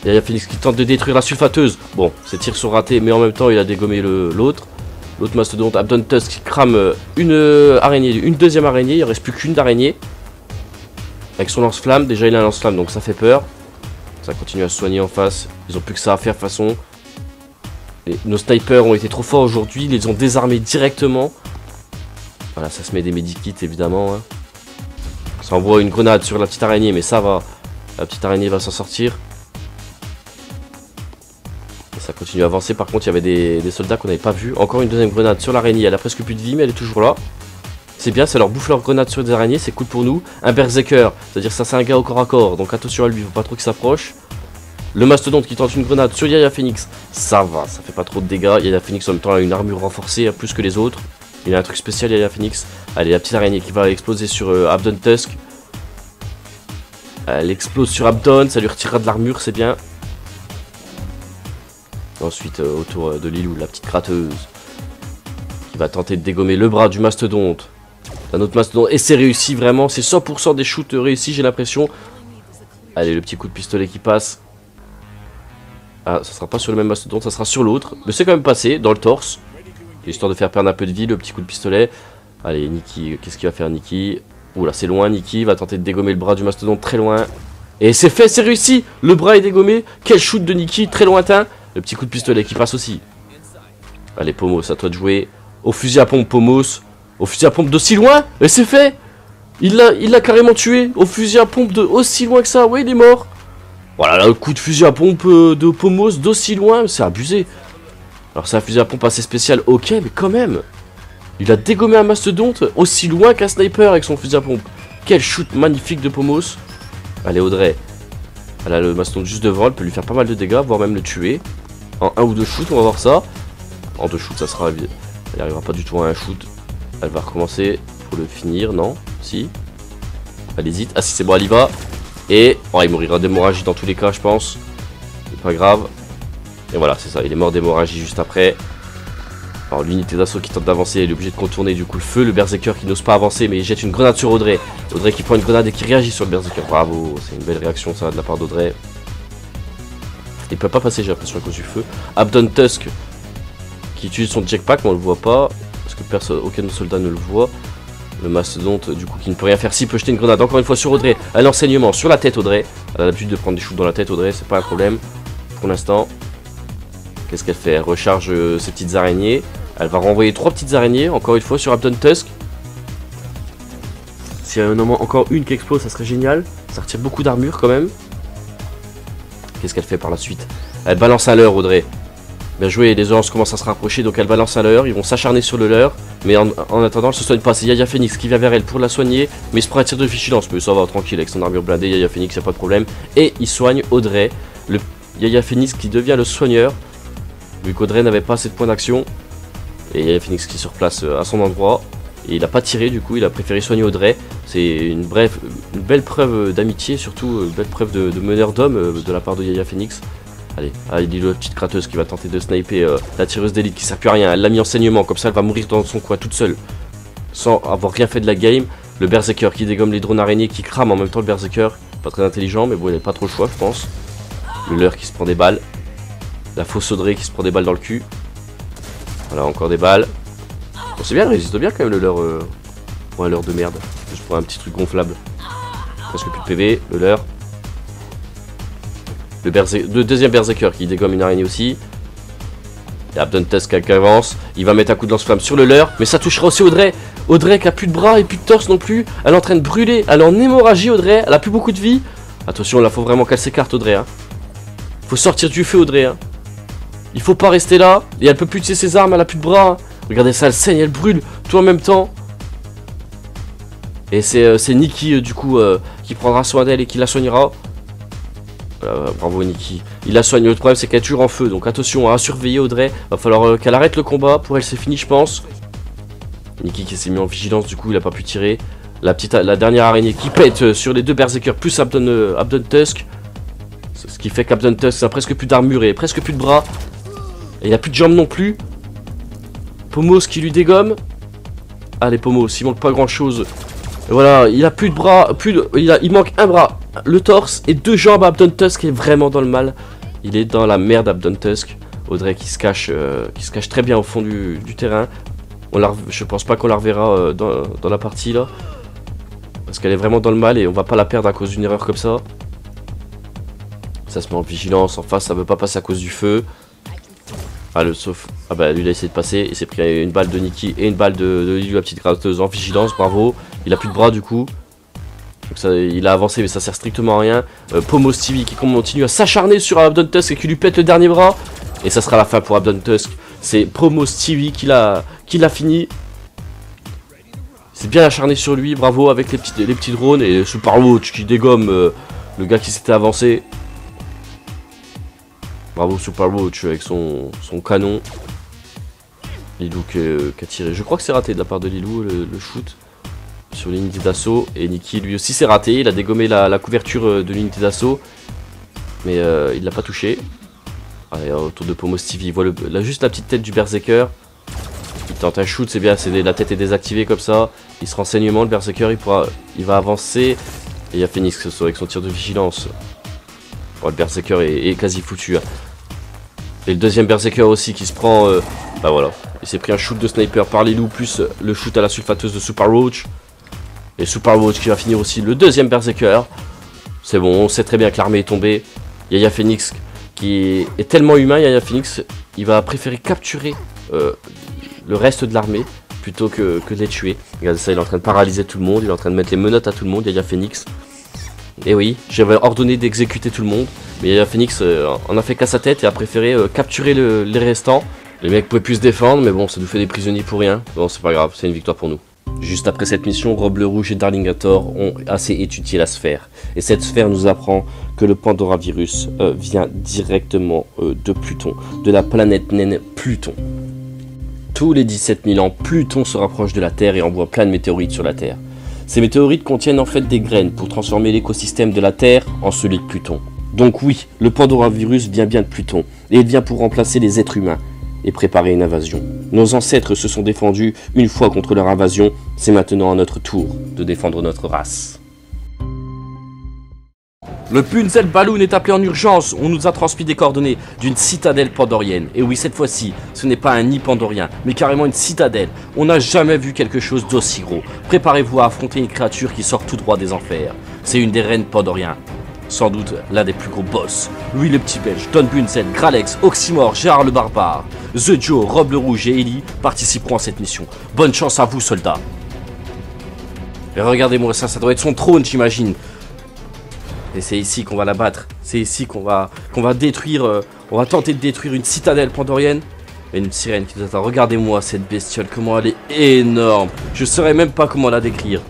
Yaya Phoenix qui tente de détruire la sulfateuse. Bon, ses tirs sont ratés, mais en même temps il a dégommé l'autre. L'autre mastodonte, Abdon Tusk, crame euh, une euh, araignée, une deuxième araignée. Il reste plus qu'une d'araignée. Avec son lance-flamme, déjà il a un lance-flamme donc ça fait peur. Ça continue à se soigner en face. Ils ont plus que ça à faire façon. Nos snipers ont été trop forts aujourd'hui, ils les ont désarmés directement. Voilà, ça se met des medikits évidemment. hein. Ça envoie une grenade sur la petite araignée, mais ça va. La petite araignée va s'en sortir. Ça continue à avancer. Par contre, il y avait des, soldats qu'on n'avait pas vus. Encore une deuxième grenade sur l'araignée. Elle a presque plus de vie, mais elle est toujours là. C'est bien, ça leur bouffe leur grenade sur des araignées, c'est cool pour nous. Un berserker, c'est-à-dire ça c'est un gars au corps à corps, donc attention à lui, faut pas trop qu'il s'approche. Le mastodonte qui tente une grenade sur Yaya Phoenix, ça va, ça fait pas trop de dégâts. Yaya Phoenix en même temps a une armure renforcée plus que les autres. Il a un truc spécial Yaya Phoenix. Allez, la petite araignée qui va exploser sur euh, Abdon Tusk. Elle explose sur Abdon, ça lui retirera de l'armure, c'est bien. Ensuite, euh, autour euh, de Lilou, la petite gratteuse. Qui va tenter de dégommer le bras du mastodonte. Un autre mastodonte. Et c'est réussi vraiment. C'est 100% des shoots réussis, j'ai l'impression. Allez, le petit coup de pistolet qui passe. Ah, ça sera pas sur le même mastodonte, ça sera sur l'autre. Mais c'est quand même passé, dans le torse. Histoire de faire perdre un peu de vie, le petit coup de pistolet. Allez, Nikki, qu'est-ce qu'il va faire, Nikki? Oula, c'est loin, Nikki va tenter de dégommer le bras du mastodonte très loin. Et c'est fait, c'est réussi Le bras est dégommé. Quel shoot de Nikki, très lointain. Le petit coup de pistolet qui passe aussi. Allez, Pomos, à toi de jouer. Au fusil à pompe, Pomos. Au fusil à pompe d'aussi loin Et c'est fait Il l'a il l'a carrément tué Au fusil à pompe de aussi loin que ça Ouais, il est mort Voilà, le coup de fusil à pompe euh, de Pomos d'aussi loin, c'est abusé. Alors c'est un fusil à pompe assez spécial, ok, mais quand même Il a dégommé un mastodonte aussi loin qu'un sniper avec son fusil à pompe. Quel shoot magnifique de Pomos Allez, Audrey. Elle a le mastodonte juste devant, elle peut lui faire pas mal de dégâts, voire même le tuer. En un ou deux shoots, on va voir ça. En deux shoots, ça sera... Elle n'arrivera pas du tout à un shoot. Elle va recommencer pour le finir, non? Si? Elle hésite. Ah si, c'est bon, elle y va. Et... Il mourra d'hémorragie dans tous les cas, je pense. C'est pas grave. Et voilà, c'est ça, il est mort d'hémorragie juste après. Alors l'unité d'assaut qui tente d'avancer, elle est obligée de contourner du coup le feu. Le berserker qui n'ose pas avancer, mais il jette une grenade sur Audrey. Audrey qui prend une grenade et qui réagit sur le berserker. Bravo, c'est une belle réaction ça de la part d'Audrey. Il peut pas passer, j'ai l'impression, à cause du feu. Abdon Tusk qui utilise son jetpack, mais on le voit pas. Parce que personne, aucun soldat ne le voit. Le mastodonte, du coup, qui ne peut rien faire. S'il peut jeter une grenade, encore une fois sur Audrey. Un enseignement sur la tête, Audrey. Elle a l'habitude de prendre des shoots dans la tête, Audrey, c'est pas un problème. Pour l'instant. Qu'est-ce qu'elle fait? Elle recharge euh, ses petites araignées. Elle va renvoyer trois petites araignées, encore une fois, sur Abdon Tusk. S'il y a un moment, encore une qui explose, ça serait génial. Ça retire beaucoup d'armure quand même. Qu'est-ce qu'elle fait par la suite? Elle balance un leurre, Audrey. Bien joué, les oranges commencent à se rapprocher, donc elle balance un leurre. Ils vont s'acharner sur le leurre. Mais en, en attendant, elle se soigne pas. C'est Yaya Phoenix qui vient vers elle pour la soigner. Mais il se prend un tir de vigilance. Mais ça va, tranquille, avec son armure blindée. Yaya Phoenix, y a pas de problème. Et il soigne Audrey. Le Yaya Phoenix qui devient le soigneur. Vu qu'Audrey n'avait pas assez de points d'action. Et Yaya Phoenix qui se replace euh, à son endroit. Et il a pas tiré, du coup, il a préféré soigner Audrey. C'est une, belle preuve d'amitié, surtout euh, une belle preuve de, de meneur d'homme euh, de la part de Yaya Phoenix. Allez, ah, il dit la petite gratteuse qui va tenter de sniper euh, la tireuse d'élite qui sert plus à rien. Elle l'a mis en saignement, comme ça elle va mourir dans son coin toute seule. Sans avoir rien fait de la game. Le berserker qui dégomme les drones araignées qui crame en même temps le berserker. Pas très intelligent, mais bon, il n'a pas trop le choix, je pense. Le leurre qui se prend des balles. La fausse Audrey qui se prend des balles dans le cul. Voilà, encore des balles. Bon, c'est bien, il résiste bien quand même le leurre. Euh... Un leurre de merde. Juste pour un petit truc gonflable. Presque plus de PV, le leurre. Le, deuxième berserker qui dégomme une araignée aussi. Abdon Tusk qui avance. Il va mettre un coup de lance-flamme sur le leurre. Mais ça touchera aussi Audrey. Audrey qui a plus de bras et plus de torse non plus. Elle est en train de brûler. Elle est en hémorragie Audrey. Elle a plus beaucoup de vie. Attention, là faut vraiment qu'elle s'écarte Audrey. Hein. Faut sortir du feu Audrey. Hein. Il faut pas rester là. Et elle peut plus utiliser ses armes. Elle a plus de bras. Regardez ça, elle saigne, elle brûle. Tout en même temps. Et c'est euh, Nikki euh, du coup euh, qui prendra soin d'elle et qui la soignera. Voilà, bravo Nikki. Il la soigne. Le problème c'est qu'elle est toujours en feu. Donc attention à surveiller Audrey. Va falloir euh, qu'elle arrête le combat. Pour elle c'est fini je pense. Nikki qui s'est mis en vigilance du coup il a pas pu tirer. La, dernière araignée qui pète euh, sur les deux berserkers plus Abdon, euh, Abdon Tusk. Ce qui fait qu'Abdon Tusk a presque plus d'armure et presque plus de bras. Et il a plus de jambes non plus. Pomos qui lui dégomme. Allez Pomos, il manque pas grand chose. Voilà, il a plus de bras, plus de, il, a, manque un bras, le torse et deux jambes. Abdon Tusk est vraiment dans le mal. Il est dans la merde Abdon Tusk. Audrey qui se cache, euh, qui se cache très bien au fond du, du terrain. On la, je pense pas qu'on la reverra euh, dans, dans, la partie là. Parce qu'elle est vraiment dans le mal et on va pas la perdre à cause d'une erreur comme ça. Ça se met en vigilance, en face ça veut pas passer à cause du feu. Ah le sauf. Ah bah lui il a essayé de passer, il s'est pris une balle de Nikki et une balle de, de, la petite gratteuse en vigilance, bravo. Il a plus de bras du coup. Donc ça, il a avancé mais ça sert strictement à rien. Euh, Pomo Stevie qui continue à s'acharner sur Abdon Tusk et qui lui pète le dernier bras. Et ça sera la fin pour Abdon Tusk. C'est Promo Stevie qui l'a fini. C'est bien acharné sur lui, bravo avec les petits, drones et Super Watch qui dégomme euh, le gars qui s'était avancé. Bravo Super Watch avec son, canon. Lilou qui, a tiré. Je crois que c'est raté de la part de Lilou le, shoot sur l'unité d'assaut. Et Nikki lui aussi c'est raté. Il a dégommé la, couverture euh, de l'unité d'assaut. Mais euh, il l'a pas touché. Allez, autour de Pomo Stevie. Il voit là, juste la petite tête du Berserker. Il tente un shoot, c'est bien, la tête est désactivée comme ça. Il se renseignement, le Berserker, il, pourra, va avancer. Et il y a Phoenix avec son tir de vigilance. Oh, le Berserker est, quasi foutu. Hein. Et le deuxième Berserker aussi qui se prend... Euh, bah voilà, il s'est pris un shoot de sniper par les loups, plus le shoot à la sulfateuse de Super Roach. Et Super Roach qui va finir aussi le deuxième Berserker. C'est bon, on sait très bien que l'armée est tombée. Yaya Phoenix qui est tellement humain, Yaya Phoenix, il va préférer capturer euh, le reste de l'armée plutôt que, que, de les tuer. Regardez ça, il est en train de paralyser tout le monde, il est en train de mettre les menottes à tout le monde, Yaya Phoenix. Et oui, j'avais ordonné d'exécuter tout le monde, mais Phoenix euh, en a fait qu'à sa tête et a préféré euh, capturer les restants. Les mecs pouvaient plus se défendre, mais bon, ça nous fait des prisonniers pour rien. Bon, c'est pas grave, c'est une victoire pour nous. Juste après cette mission, Robe le Rouge et Darlingator ont assez étudié la sphère. Et cette sphère nous apprend que le Pandora virus euh, vient directement de Pluton, de la planète naine Pluton. Tous les 17 000 ans, Pluton se rapproche de la Terre et envoie plein de météorites sur la Terre. Ces météorites contiennent en fait des graines pour transformer l'écosystème de la Terre en celui de Pluton. Donc oui, le Pandoravirus vient bien de Pluton, et il vient pour remplacer les êtres humains et préparer une invasion. Nos ancêtres se sont défendus une fois contre leur invasion, c'est maintenant à notre tour de défendre notre race. Le Punzel Balloon est appelé en urgence. On nous a transmis des coordonnées d'une citadelle pandorienne. Et oui, cette fois-ci, ce n'est pas un nid pandorien, mais carrément une citadelle. On n'a jamais vu quelque chose d'aussi gros. Préparez-vous à affronter une créature qui sort tout droit des enfers. C'est une des reines pandoriens. Sans doute l'un des plus gros boss. Louis le petit belge, Don Bunzel, Gralex, Oxymore, Gérard le barbare, The Joe, Rob le rouge et Ellie participeront à cette mission. Bonne chance à vous, soldats. Et regardez-moi ça, ça doit être son trône, j'imagine. Et c'est ici qu'on va la battre. C'est ici qu'on va, qu'on va détruire. Euh, on va tenter de détruire une citadelle pandorienne. Et une sirène qui nous attend. Regardez-moi cette bestiole, comment elle est énorme. Je saurais même pas comment la décrire.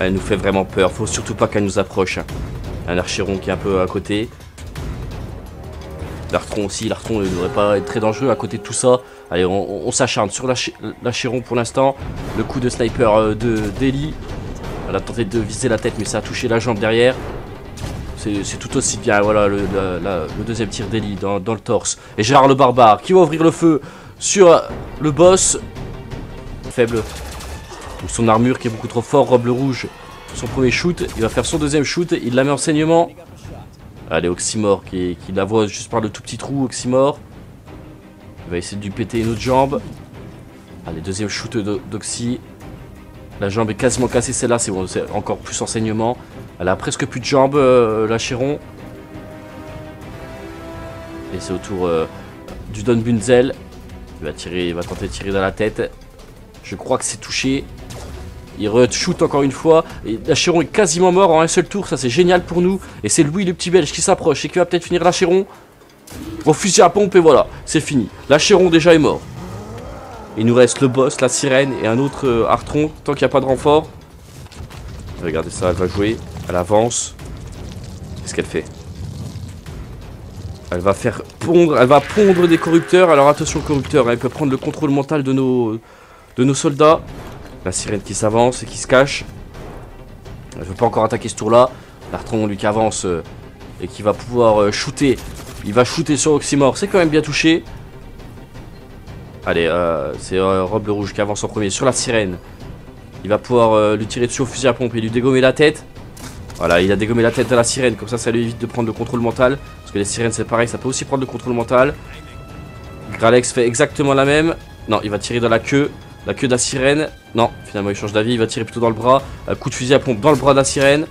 Elle nous fait vraiment peur. Faut surtout pas qu'elle nous approche. Un archeron qui est un peu à côté. L'artron aussi. L'artron ne devrait pas être très dangereux à côté de tout ça. Allez, on, s'acharne sur l'archeron pour l'instant. Le coup de sniper euh, de d'Eli. Elle a tenté de viser la tête, mais ça a touché la jambe derrière. C'est tout aussi bien, voilà, le, deuxième tir d'Eli dans, le torse. Et Gérard le barbare qui va ouvrir le feu sur le boss. Faible. Son armure qui est beaucoup trop fort, robe rouge. Son premier shoot, il va faire son deuxième shoot, il la met en saignement. Allez, Oxymore qui, qui la voit juste par le tout petit trou, Oxymore. Il va essayer de lui péter une autre jambe. Allez, deuxième shoot d'Oxy. La jambe est quasiment cassée, celle-là, c'est bon, encore plus enseignement. Elle a presque plus de jambes, euh, la. Et c'est au tour euh, du Don Bunzel. Il va, tirer, il va tenter de tirer dans la tête. Je crois que c'est touché. Il re-shoot encore une fois. Et est quasiment mort en un seul tour. Ça, c'est génial pour nous. Et c'est Louis, le petit belge, qui s'approche et qui va peut-être finir la Chiron. Au fusil à pompe, et voilà, c'est fini. La Chiron déjà est mort. Il nous reste le boss, la sirène et un autre euh, Artron, tant qu'il n'y a pas de renfort. Regardez ça, elle va jouer. Elle avance. Qu'est-ce qu'elle fait? Elle va faire pondre, elle va pondre des corrupteurs. Alors attention corrupteurs, elle peut prendre le contrôle mental de nos, de nos soldats. La sirène qui s'avance et qui se cache. Je veux pas encore attaquer ce tour-là. L'artron, lui, qui avance euh, et qui va pouvoir euh, shooter. Il va shooter sur Oxymore. C'est quand même bien touché. Allez, euh, c'est Rob le Rouge qui avance en premier sur la sirène. Il va pouvoir lui tirer dessus au fusil à pompe et lui dégommer la tête. Voilà, il a dégommé la tête de la sirène. Comme ça, ça lui évite de prendre le contrôle mental. Parce que les sirènes, c'est pareil, ça peut aussi prendre le contrôle mental. Gralex fait exactement la même. Non, il va tirer dans la queue. La queue de la sirène. Non, finalement, il change d'avis. Il va tirer plutôt dans le bras. Un coup de fusil à pompe dans le bras de la sirène.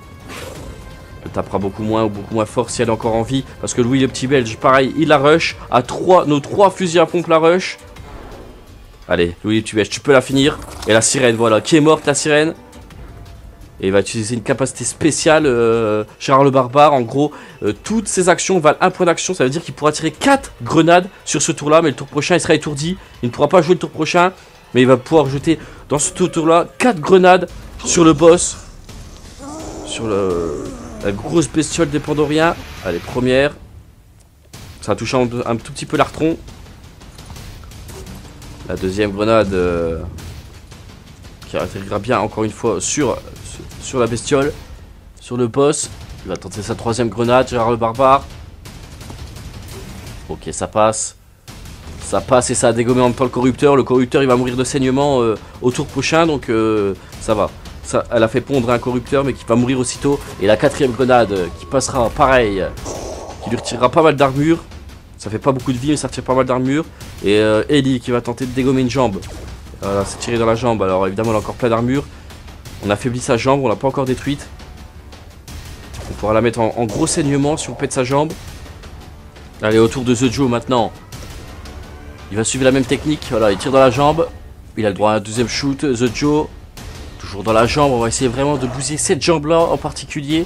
Elle tapera beaucoup moins ou beaucoup moins fort si elle est encore en vie. Parce que Louis, le petit belge, pareil, il la rush. À trois, nos trois fusils à pompe la rush. Allez, Louis, le petit belge, tu peux la finir. Et la sirène, voilà, qui est morte, la sirène. Et il va utiliser une capacité spéciale, euh, Gérard le Barbare. En gros, euh, toutes ses actions valent un point d'action. Ça veut dire qu'il pourra tirer 4 grenades sur ce tour-là. Mais le tour prochain, il sera étourdi. Il ne pourra pas jouer le tour prochain. Mais il va pouvoir jeter dans ce tour-là 4 grenades sur le boss. Sur la grosse bestiole des Pandoriens. Allez, première. Ça a touché un, un tout petit peu l'artron. La deuxième grenade euh, qui atterrira bien encore une fois sur sur la bestiole, sur le boss. Il va tenter sa troisième grenade, Gérard le barbare. Ok, ça passe. Ça passe et ça a dégommé en même temps le corrupteur. Le corrupteur, il va mourir de saignement euh, au tour prochain, donc euh, ça va. Elle a fait pondre un corrupteur, mais qui va mourir aussitôt. Et la quatrième grenade, euh, qui passera pareil, qui lui retirera pas mal d'armure. Ça fait pas beaucoup de vie, mais ça retire pas mal d'armure. Et Ellie, qui va tenter de dégommer une jambe. C'est tiré dans la jambe. Alors évidemment, elle a encore plein d'armure. On affaiblit sa jambe, on l'a pas encore détruite. On pourra la mettre en, gros saignement si on pète sa jambe. Allez, autour de The Joe maintenant. Il va suivre la même technique. Voilà, il tire dans la jambe. Il a le droit à un deuxième shoot. The Joe, toujours dans la jambe. On va essayer vraiment de bousiller cette jambe-là en particulier.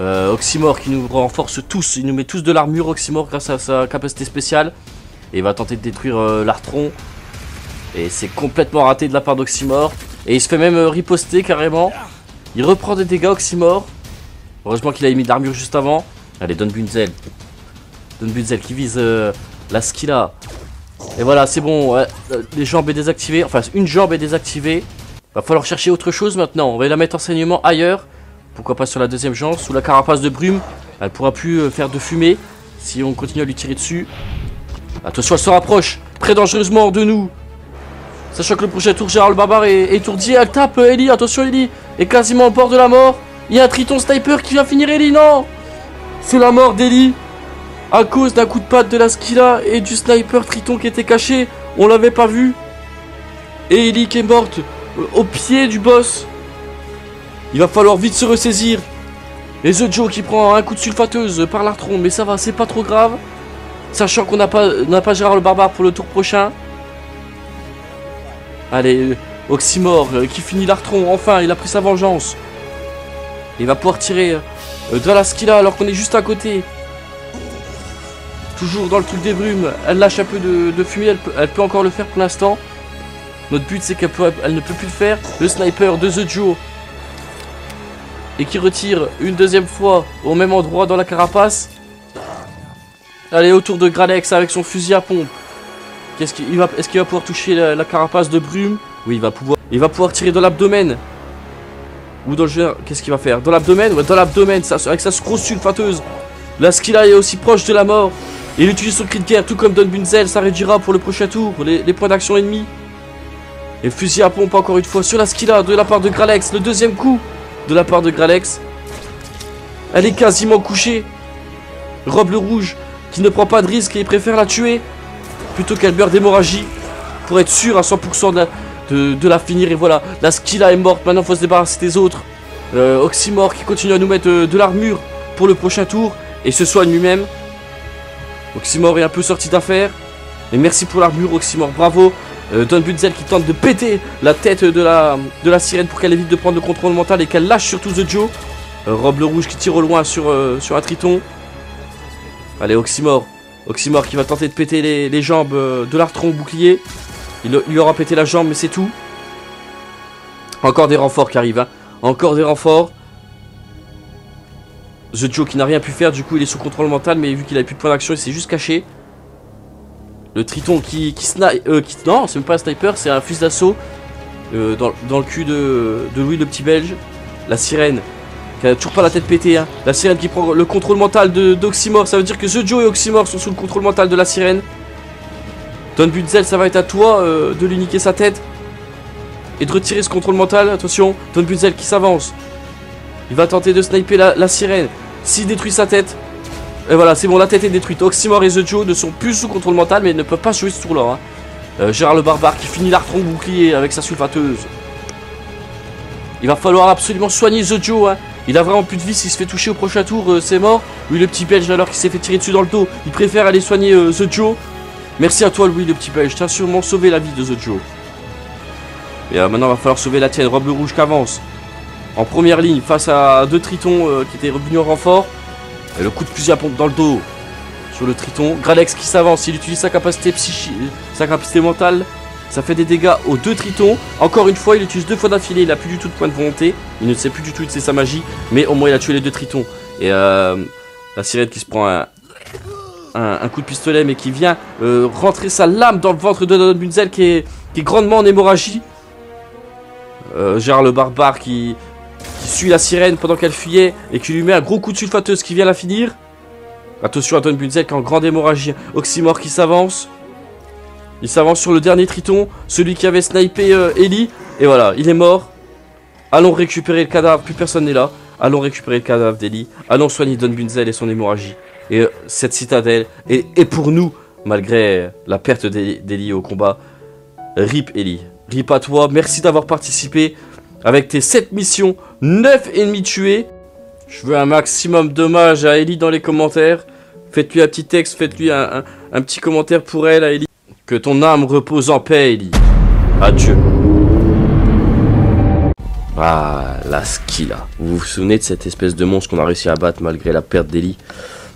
Euh, Oxymore qui nous renforce tous. Il nous met tous de l'armure, Oxymore, grâce à sa capacité spéciale. Et il va tenter de détruire euh, l'Artron. Et c'est complètement raté de la part d'Oxymore. Et il se fait même euh, riposter carrément. Il reprend des dégâts Oxymore. Heureusement qu'il a mis de l'armure juste avant. Allez, Don Bunzel. Don Bunzel qui vise euh, la Skilla. Et voilà, c'est bon. les jambes est désactivées. Enfin, une jambe est désactivée. Va falloir chercher autre chose maintenant. On va la mettre en saignement ailleurs. Pourquoi pas sur la deuxième jambe, sous la carapace de brume. Elle pourra plus euh, faire de fumée si on continue à lui tirer dessus. Attention, elle se rapproche. Très dangereusement de nous. Sachant que le prochain tour, Gérard le barbare est, étourdi. Elle tape Ellie, attention Ellie. Est quasiment au bord de la mort. Il y a un triton sniper qui vient finir Ellie, non? C'est la mort d'Ellie. À cause d'un coup de patte de la Skilla et du sniper triton qui était caché. On l'avait pas vu. Et Ellie qui est morte euh, au pied du boss. Il va falloir vite se ressaisir. Et The Joe qui prend un coup de sulfateuse par l'artron. Mais ça va, c'est pas trop grave. Sachant qu'on n'a pas, pas Gérard le barbare pour le tour prochain. Allez, euh, Oxymore euh, qui finit l'Artron, enfin, il a pris sa vengeance. Il va pouvoir tirer euh, de la alors qu'on est juste à côté. Toujours dans le truc des brumes, elle lâche un peu de, fumée, elle peut, encore le faire pour l'instant. Notre but c'est qu'elle elle ne peut plus le faire. Le sniper de The Joe. Et qui retire une deuxième fois au même endroit dans la carapace. Allez, autour de Gralex avec son fusil à pompe. Est-ce qu'il va, pouvoir toucher la, carapace de brume? Oui, il va pouvoir. Tirer dans l'abdomen. Ou dans le jeu. Qu'est-ce qu'il va faire? Dans l'abdomen Ouais, dans l'abdomen, avec sa grosse sulfateuse. La Skilla est aussi proche de la mort. Il utilise son cri de guerre, tout comme Don Bunzel, ça réduira pour le prochain tour les, points d'action ennemis. Et fusil à pompe encore une fois sur la Skilla de la part de Gralex. Le deuxième coup de la part de Gralex. Elle est quasiment couchée. Robe le rouge qui ne prend pas de risque et il préfère la tuer plutôt qu'elle meurt d'hémorragie pour être sûr à 100% de la, finir. Et voilà, la Skilla est morte, maintenant faut se débarrasser des autres. Euh, Oxymore qui continue à nous mettre de, l'armure pour le prochain tour et se soigne lui-même. Oxymore est un peu sorti d'affaire. Mais merci pour l'armure, Oxymore, bravo. Euh, Don Bunzel qui tente de péter la tête de la, de la sirène pour qu'elle évite de prendre le contrôle mental et qu'elle lâche surtout The Joe. Euh, le rouge qui tire au loin sur, euh, sur un triton. Allez, Oxymore, Oxymore qui va tenter de péter les, jambes euh, de l'Artron au bouclier. Il, lui aura pété la jambe, mais c'est tout. Encore des renforts qui arrivent. Hein. Encore des renforts. The Joe qui n'a rien pu faire, du coup il est sous contrôle mental, mais vu qu'il a plus de point d'action, il s'est juste caché. Le Triton qui, qui snipe. Euh, qui, non, c'est même pas un sniper, c'est un fusil d'assaut euh, dans, le cul de Louis le petit belge. La sirène, qui a toujours pas la tête pétée. Hein. La sirène qui prend le contrôle mental d'Oxymore. Ça veut dire que The Joe et Oxymore sont sous le contrôle mental de la sirène. Don Bunzel, ça va être à toi euh, de lui niquer sa tête. Et de retirer ce contrôle mental. Attention, Don Bunzel qui s'avance. Il va tenter de sniper la, sirène. S'il détruit sa tête. Et voilà, c'est bon, la tête est détruite. Oxymore et The Joe ne sont plus sous contrôle mental, mais ne peuvent pas jouer ce tour-là. Hein. Euh, Gérard le barbare qui finit l'artron bouclier avec sa sulfateuse. Il va falloir absolument soigner The Joe. Hein. Il a vraiment plus de vie s'il se fait toucher au prochain tour, euh, c'est mort. Louis le petit belge alors qu'il s'est fait tirer dessus dans le dos. Il préfère aller soigner euh, The Joe. Merci à toi Louis le petit belge, t'as sûrement sauvé la vie de The Joe. Et maintenant il va falloir sauver la tienne, Robe rouge qui avance. En première ligne face à deux tritons qui étaient revenus en renfort. Et le coup de fusil à pompe dans le dos sur le triton. Gralex qui s'avance, il utilise sa capacité psychique, sa capacité mentale. Ça fait des dégâts aux deux tritons. Encore une fois, il utilise deux fois d'affilée. Il a plus du tout de point de volonté. Il ne sait plus du tout utiliser sa magie. Mais au moins, il a tué les deux tritons. Et euh, la sirène qui se prend un, coup de pistolet, mais qui vient euh, rentrer sa lame dans le ventre de Don Bunzel qui est, grandement en hémorragie. Euh, Gérard le barbare qui, qui suit la sirène pendant qu'elle fuyait et qui lui met un gros coup de sulfateuse qui vient la finir. Attention à Don Bunzel qui est en grande hémorragie. Oxymore qui s'avance. Il s'avance sur le dernier triton. Celui qui avait snipé euh, Ellie. Et voilà, il est mort. Allons récupérer le cadavre. Plus personne n'est là. Allons récupérer le cadavre d'Ellie. Allons soigner Don Bunzel et son hémorragie. Et euh, cette citadelle est, pour nous, malgré la perte d'Ellie au combat. Rip Ellie. Rip à toi. Merci d'avoir participé. Avec tes 7 missions, 9 ennemis tués. Je veux un maximum d'hommages à Ellie dans les commentaires. Faites-lui un petit texte, faites-lui un, petit commentaire pour elle, à Ellie. Que ton âme repose en paix, Ellie. Adieu. Ah, la Skilla. Vous vous souvenez de cette espèce de monstre qu'on a réussi à battre malgré la perte d'Ellie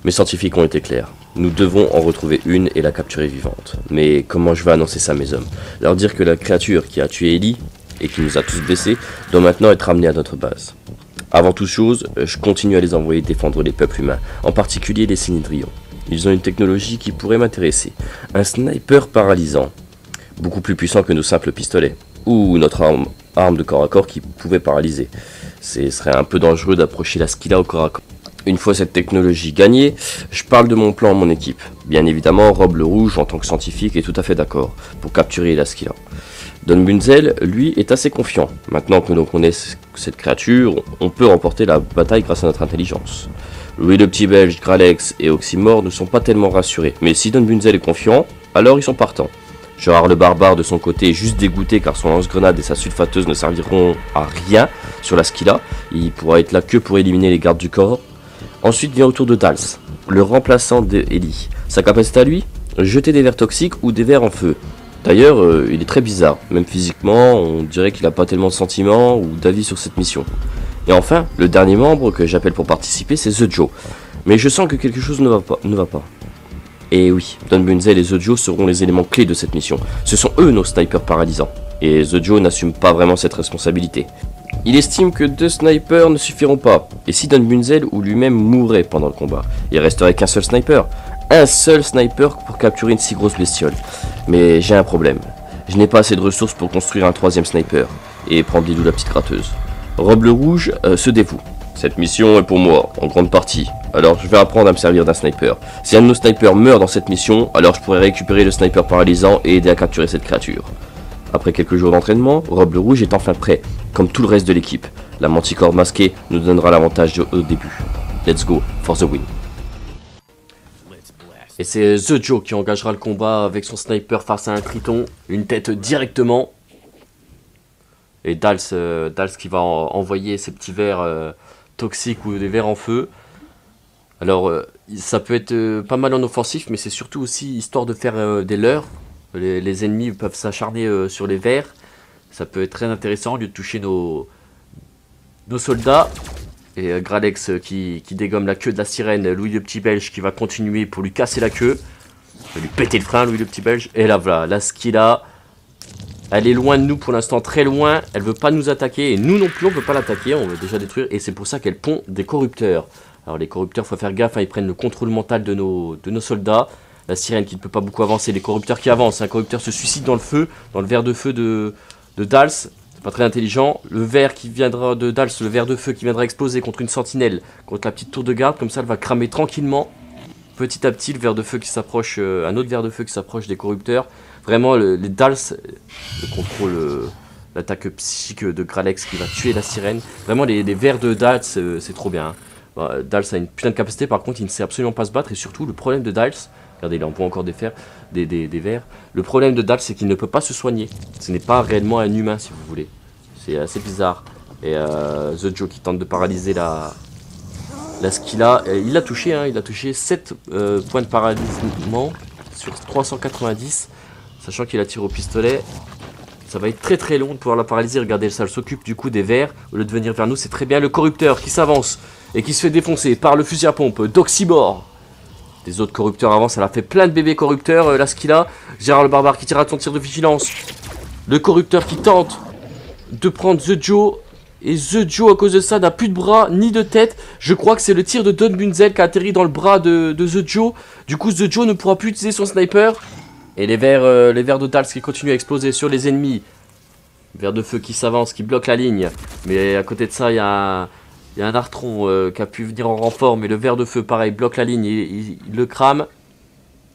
Mes scientifiques ont été clairs. Nous devons en retrouver une et la capturer vivante. Mais comment je vais annoncer ça à mes hommes? Leur dire que la créature qui a tué Ellie et qui nous a tous blessés doit maintenant être amenée à notre base. Avant toute chose, je continue à les envoyer défendre les peuples humains, en particulier les Sénidrions. Ils ont une technologie qui pourrait m'intéresser. Un sniper paralysant, beaucoup plus puissant que nos simples pistolets, ou notre arme, de corps à corps qui pouvait paralyser. Ce serait un peu dangereux d'approcher la Skilla au corps à corps. Une fois cette technologie gagnée, je parle de mon plan à mon équipe. Bien évidemment, Rob le Rouge, en tant que scientifique, est tout à fait d'accord pour capturer la Skilla. Don Bunzel, lui, est assez confiant. Maintenant que l'on connaît cette créature, on peut remporter la bataille grâce à notre intelligence. Louis le petit belge, Gralex et Oxymore ne sont pas tellement rassurés, mais si Don Bunzel est confiant, alors ils sont partants. Gérard le barbare de son côté est juste dégoûté car son lance-grenade et sa sulfateuse ne serviront à rien sur la Skilla. Il pourra être là que pour éliminer les gardes du corps. Ensuite vient au tour de Dals, le remplaçant d'Eli. Sa capacité à lui Jeter des vers toxiques ou des vers en feu. D'ailleurs, euh, il est très bizarre. Même physiquement, on dirait qu'il n'a pas tellement de sentiments ou d'avis sur cette mission. Et enfin, le dernier membre que j'appelle pour participer, c'est The Joe. Mais je sens que quelque chose ne va pas. Et oui, Don Bunzel et The Joe seront les éléments clés de cette mission. Ce sont eux nos snipers paralysants. Et The Joe n'assume pas vraiment cette responsabilité. Il estime que deux snipers ne suffiront pas. Et si Don Bunzel ou lui-même mourrait pendant le combat, il resterait qu'un seul sniper un seul sniper pour capturer une si grosse bestiole. Mais j'ai un problème. Je n'ai pas assez de ressources pour construire un troisième sniper et prendre loups la petite gratteuse. Robe le rouge euh, se dévoue. Cette mission est pour moi, en grande partie. Alors je vais apprendre à me servir d'un sniper. Si un de nos snipers meurt dans cette mission, alors je pourrai récupérer le sniper paralysant et aider à capturer cette créature. Après quelques jours d'entraînement, Robe le Rouge est enfin prêt, comme tout le reste de l'équipe. La manticore masquée nous donnera l'avantage au début. Let's go for the win. Et c'est The Joe qui engagera le combat avec son sniper face à un triton, une tête directement. Et Dals, euh, Dals qui va envoyer ses petits vers euh, toxiques ou des vers en feu. Alors, euh, ça peut être pas mal en offensif, mais c'est surtout aussi histoire de faire des leurres. Les, ennemis peuvent s'acharner sur les vers. Ça peut être très intéressant au lieu de toucher nos, nos soldats. Et euh, Gralex euh, qui, dégomme la queue de la sirène, Louis le petit belge qui va continuer pour lui casser la queue. lui péter le frein, Louis le petit belge. Et là voilà, la Skilla, elle est loin de nous pour l'instant, très loin. Elle veut pas nous attaquer et nous non plus on veut pas l'attaquer, on veut déjà détruire. Et c'est pour ça qu'elle pond des corrupteurs. Alors les corrupteurs, faut faire gaffe, hein, ils prennent le contrôle mental de nos, soldats. La sirène qui ne peut pas beaucoup avancer, les corrupteurs qui avancent. Un corrupteur se suicide dans le feu, dans le verre de feu de, de Dals. Pas très intelligent. Le verre qui viendra de Dals, le verre de feu qui viendra exploser contre une sentinelle, contre la petite tour de garde. Comme ça, elle va cramer tranquillement. Petit à petit, le verre de feu qui s'approche, euh, un autre verre de feu qui s'approche des corrupteurs. Vraiment, le- les Dals, euh, le contrôle, euh, l'attaque psychique de Gralex qui va tuer la sirène. Vraiment, les, vers de Dals, euh, c'est trop bien. hein. Euh, Dals a une putain de capacité, par contre, il ne sait absolument pas se battre. Et surtout, le problème de Dals, regardez, il envoie encore des, des, vers. Le problème de Dals, c'est qu'il ne peut pas se soigner. Ce n'est pas réellement un humain, si vous voulez. C'est assez bizarre. Et euh, The Joe qui tente de paralyser la, la Skilla, euh, il l'a touché, hein, il a touché 7 euh, points de paralysement sur 390, sachant qu'il a tiré au pistolet. Ça va être très très long de pouvoir la paralyser. Regardez, ça s'occupe du coup des verres. Au lieu de venir vers nous, c'est très bien le corrupteur qui s'avance et qui se fait défoncer par le fusil à pompe d'Oxybor. Des autres corrupteurs avancent, elle a fait plein de bébés corrupteurs, euh, la Skilla. Gérard le barbare qui tire à son tir de vigilance. Le corrupteur qui tente de prendre The Joe. Et The Joe, à cause de ça, n'a plus de bras ni de tête. Je crois que c'est le tir de Don Bunzel qui a atterri dans le bras de, de The Joe. Du coup, The Joe ne pourra plus utiliser son sniper. Et les verres, euh, les verres de Dals qui continuent à exploser sur les ennemis. Verre de feu qui s'avance, qui bloque la ligne. Mais à côté de ça, il y a un, Artron euh, qui a pu venir en renfort. Mais le verre de feu, pareil, bloque la ligne. Il, le crame.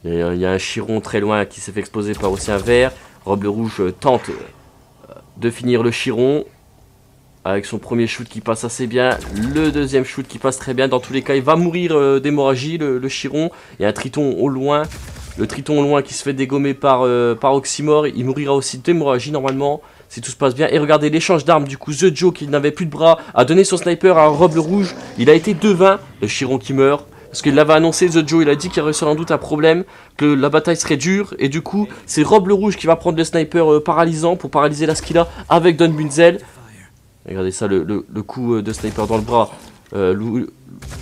Euh, il y a un Chiron très loin qui s'est fait exploser par aussi un verre. Robe le Rouge tente de finir le Chiron. Avec son premier shoot qui passe assez bien. Le deuxième shoot qui passe très bien. Dans tous les cas, il va mourir d'hémorragie, le Chiron. Il y a un Triton au loin. Le Triton loin qui se fait dégommer par, euh, par Oxymore. Il mourira aussi d'hémorragie normalement. Si tout se passe bien. Et regardez l'échange d'armes. Du coup, The Joe qui n'avait plus de bras a donné son sniper à Robe le Rouge. Il a été 2-20. Le Chiron qui meurt. Parce qu'il l'avait annoncé, The Joe, il a dit qu'il y aurait sans doute un problème, que la bataille serait dure, et du coup, c'est Robe le Rouge qui va prendre le sniper euh, paralysant pour paralyser la Skilla avec Don Bunzel. Regardez ça, le, coup euh, de sniper dans le bras. Louis,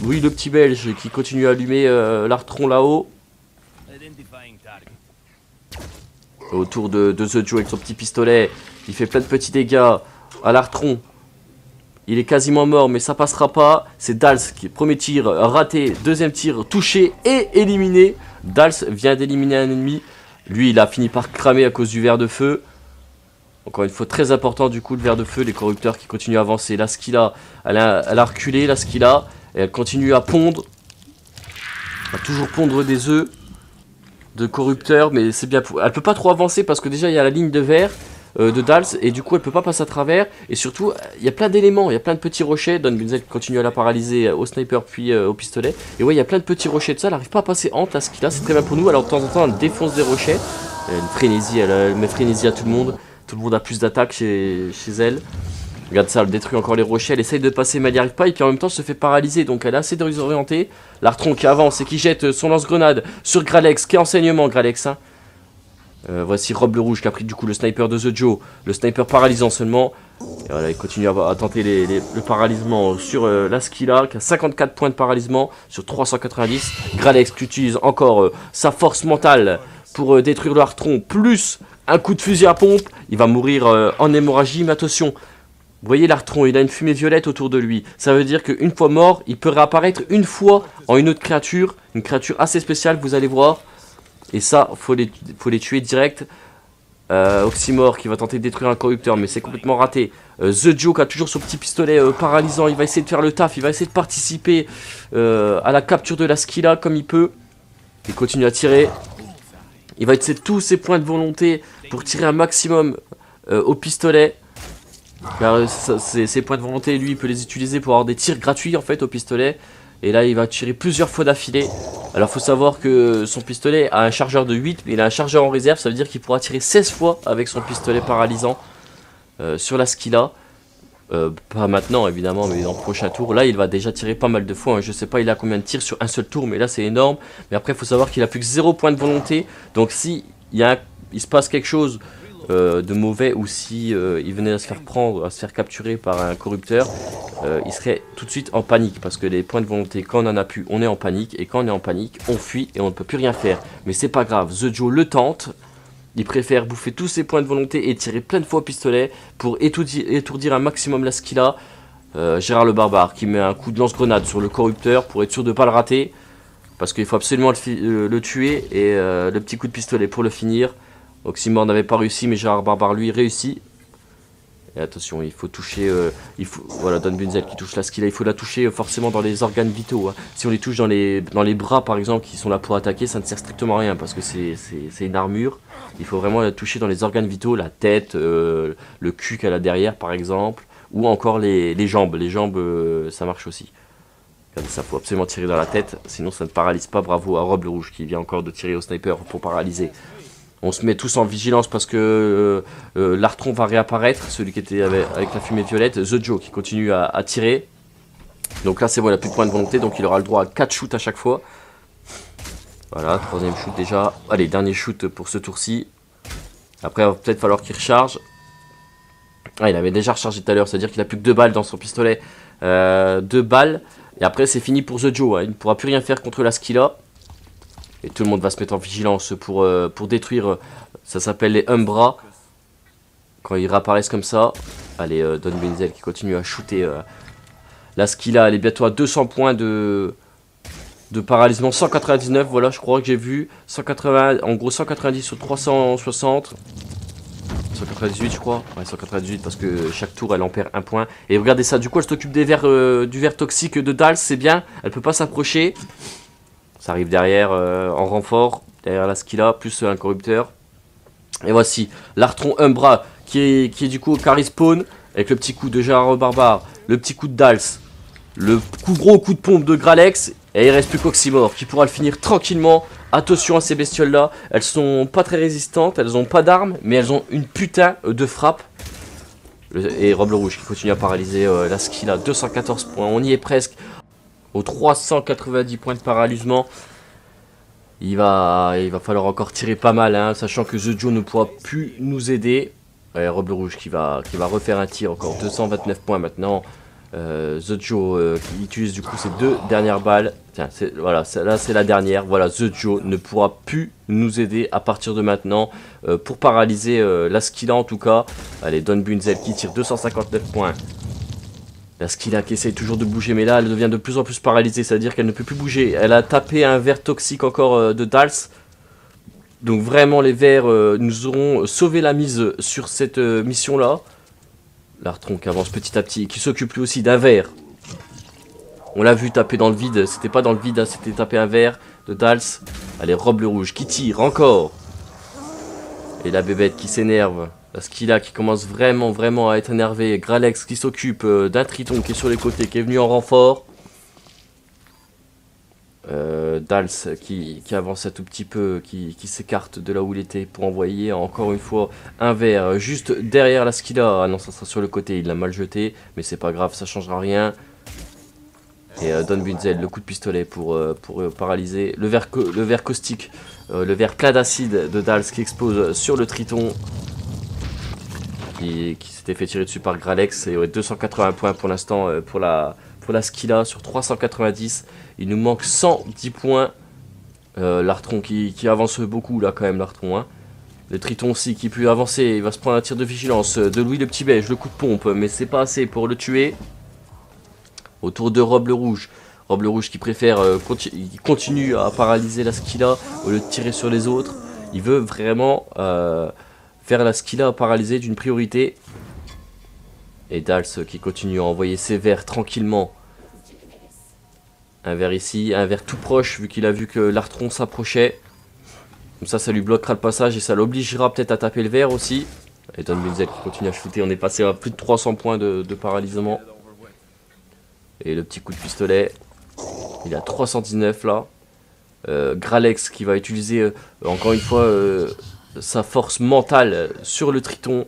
le petit belge qui continue à allumer l'Artron là-haut. Autour de, The Joe avec son petit pistolet. Il fait plein de petits dégâts à l'Artron. Il est quasiment mort, mais ça passera pas. C'est Dals qui premier tir raté, deuxième tir touché et éliminé. Dals vient d'éliminer un ennemi. Lui, il a fini par cramer à cause du verre de feu. Encore une fois, très important du coup le verre de feu, les corrupteurs qui continuent à avancer. La Skilla, elle a, elle a reculé, la Skilla, et elle continue à pondre. À toujours pondre des œufs de corrupteurs, mais c'est bien pour... Elle peut pas trop avancer parce que déjà il y a la ligne de verre euh, de Dals, et du coup elle peut pas passer à travers. Et surtout, il y a plein d'éléments, il y a plein de petits rochers. Don Bunzel continue à la paralyser euh, au sniper puis euh, au pistolet. Et ouais, il y a plein de petits rochers de ça, elle arrive pas à passer entre la Skilla, c'est très bien pour nous. Alors de temps en temps, elle défonce des rochers. Elle une frénésie, elle, elle met frénésie à tout le monde. Tout le monde a plus d'attaques chez elle. Regarde ça, elle détruit encore les rochers, elle essaye de passer mais elle n'y arrive pas et puis en même temps se fait paralyser donc elle est assez désorientée. L'Artron qui avance et qui jette son lance-grenade sur Gralex, qui est enseignement Gralex. hein. Euh, voici Robe le Rouge qui a pris du coup le sniper de The Joe, le sniper paralysant seulement. Et voilà, il continue à, tenter le paralysement sur euh, la Skilla qui a 54 points de paralysement sur 390. Gralex qui utilise encore euh, sa force mentale pour euh, détruire l'Artron plus un coup de fusil à pompe. Il va mourir euh, en hémorragie, mais attention, vous voyez l'Artron, il a une fumée violette autour de lui. Ça veut dire qu'une fois mort, il peut réapparaître une fois en une autre créature. Une créature assez spéciale, vous allez voir. Et ça, faut les, faut les tuer direct. Euh, Oxymore qui va tenter de détruire un corrupteur, mais c'est complètement raté. Euh, The qui a toujours son petit pistolet euh, paralysant. Il va essayer de faire le taf, il va essayer de participer euh, à la capture de la Skilla comme il peut. Il continue à tirer. Il va utiliser tous ses points de volonté pour tirer un maximum au pistolet. Car euh, ses, points de volonté, lui, il peut les utiliser pour avoir des tirs gratuits en fait au pistolet. Et là, il va tirer plusieurs fois d'affilée. Alors, faut savoir que son pistolet a un chargeur de 8, mais il a un chargeur en réserve. Ça veut dire qu'il pourra tirer 16 fois avec son pistolet paralysant euh, sur la Skilla. Euh, pas maintenant, évidemment, mais dans le prochain tour. Là, il va déjà tirer pas mal de fois. hein. Je sais pas, il a combien de tirs sur un seul tour, mais là, c'est énorme. Mais après, faut savoir qu'il a plus que 0 point de volonté. Donc, si il, y a il se passe quelque chose euh, de mauvais ou si euh, il venait à se faire prendre, à se faire capturer par un corrupteur, euh, il serait tout de suite en panique parce que les points de volonté, quand on en a plus, on est en panique et quand on est en panique, on fuit et on ne peut plus rien faire. Mais c'est pas grave, The Joe le tente. Il préfère bouffer tous ses points de volonté et tirer plein de fois au pistolet pour étourdir, étourdir un maximum la Skilla. Euh, Gérard le barbare qui met un coup de lance-grenade sur le corrupteur pour être sûr de ne pas le rater. Parce qu'il faut absolument le, tuer et le petit coup de pistolet pour le finir. Oxymore n'avait pas réussi, mais Gérard Barbare lui réussit. Et attention, il faut toucher, euh, il faut, voilà, Don Bunzel qui touche la skill, il faut la toucher euh, forcément dans les organes vitaux. hein. Si on les touche dans les, dans les bras par exemple, qui sont là pour attaquer, ça ne sert strictement à rien parce que c'est une armure. Il faut vraiment la toucher dans les organes vitaux, la tête, euh, le cul qu'elle a derrière par exemple, ou encore les, jambes. Les jambes, ça marche aussi. Comme ça, faut absolument tirer dans la tête, sinon ça ne paralyse pas. Bravo à Robe le Rouge qui vient encore de tirer au sniper pour paralyser. On se met tous en vigilance parce que euh, euh, l'Artron va réapparaître, celui qui était avec, la fumée violette. The Joe qui continue à, tirer. Donc là, c'est bon, il n'a plus de point de volonté, donc il aura le droit à 4 shoots à chaque fois. Voilà, troisième shoot déjà. Allez, dernier shoot pour ce tour-ci. Après, il va peut-être falloir qu'il recharge. Ah, il avait déjà rechargé tout à l'heure, c'est-à-dire qu'il a plus que 2 balles dans son pistolet. 2 balles. Et après, c'est fini pour The Joe. hein. Il ne pourra plus rien faire contre la Skilla. Et tout le monde va se mettre en vigilance pour, euh, pour détruire. euh, ça s'appelle les Umbra. Quand ils réapparaissent comme ça. Allez, euh, Don Benzel qui continue à shooter. euh, la Skilla, elle est bientôt à 200 points de, de paralysement. 199, voilà, je crois que j'ai vu. 180, en gros, 190 sur 360. 198 je crois, ouais 198 parce que chaque tour elle en perd un point. Et regardez ça, du coup elle s'occupe des du verre toxique de Dals, c'est bien, elle peut pas s'approcher. Ça arrive derrière euh, en renfort, derrière la Skilla, plus un corrupteur. Et voici l'Artron Umbra qui est, qui est du coup au spawn avec le petit coup de Gérard Barbare, le petit coup de Dals, le gros coup de pompe de Gralex et il reste plus qu'Oxymore qui pourra le finir tranquillement. Attention à ces bestioles là, elles sont pas très résistantes, elles ont pas d'armes, mais elles ont une putain de frappe. Le- Et Roble Rouge qui continue à paralyser euh, la skill à 214 points, on y est presque aux 390 points de paralysement. Il va, falloir encore tirer pas mal, hein, sachant que The Joe ne pourra plus nous aider. Roble Rouge qui va, qui va refaire un tir, encore 229 points maintenant. Euh, The Joe euh, qui utilise du coup ses deux dernières balles. Tiens, voilà, là c'est la dernière. Voilà, The Joe ne pourra plus nous aider à partir de maintenant euh, pour paralyser la Skilla en tout cas. Allez, Don Bunzel qui tire 259 points. La qui essaye toujours de bouger, mais là elle devient de plus en plus paralysée, c'est-à-dire qu'elle ne peut plus bouger. Elle a tapé un verre toxique encore euh, de Dals. Donc vraiment les verts euh, nous auront sauvé la mise sur cette euh, mission là. L'Artron qui avance petit à petit, qui s'occupe lui aussi d'un verre. On l'a vu taper dans le vide, c'était pas dans le vide, hein, c'était taper un verre de Dals. Allez, Robe le Rouge qui tire encore. Et la bébête qui s'énerve. La Skilla qui commence vraiment, vraiment à être énervée. Gralex qui s'occupe euh, d'un Triton qui est sur les côtés, qui est venu en renfort. Euh, Dals qui, qui avance un tout petit peu, qui, s'écarte de là où il était pour envoyer encore une fois un verre juste derrière la Skilla. Ah non, ça sera sur le côté, il l'a mal jeté, mais c'est pas grave, ça changera rien. Et euh, Don Bunzel, le coup de pistolet pour, paralyser. Le verre, le verre caustique, le verre plat d'acide de Dals qui explose sur le Triton. Qui, s'était fait tirer dessus par Gralex. Et ouais, 280 points pour l'instant euh, pour la, pour la Skilla sur 390. Il nous manque 110 points. Euh, L'Artron qui, qui avance beaucoup là quand même, l'Artron. Hein. Le Triton aussi qui peut avancer. Il va se prendre un tir de vigilance euh, de Louis le Petit Beige, le coup de pompe. Mais c'est pas assez pour le tuer. Autour de Robe le Rouge. Robe le Rouge qui préfère il continue à paralyser la Skilla au lieu de tirer sur les autres. Il veut vraiment faire la Skilla paralysée d'une priorité. Et Dals qui continue à envoyer ses verres tranquillement. Un verre ici, un verre tout proche vu qu'il a vu que l'Artron s'approchait. Comme ça, ça lui bloquera le passage et ça l'obligera peut-être à taper le verre aussi. Et Don Bunzel qui continue à shooter. On est passé à plus de 300 points de, paralysement. Et le petit coup de pistolet. Il à 319 là. Euh, Gralex qui va utiliser euh, encore une fois euh, sa force mentale sur le Triton.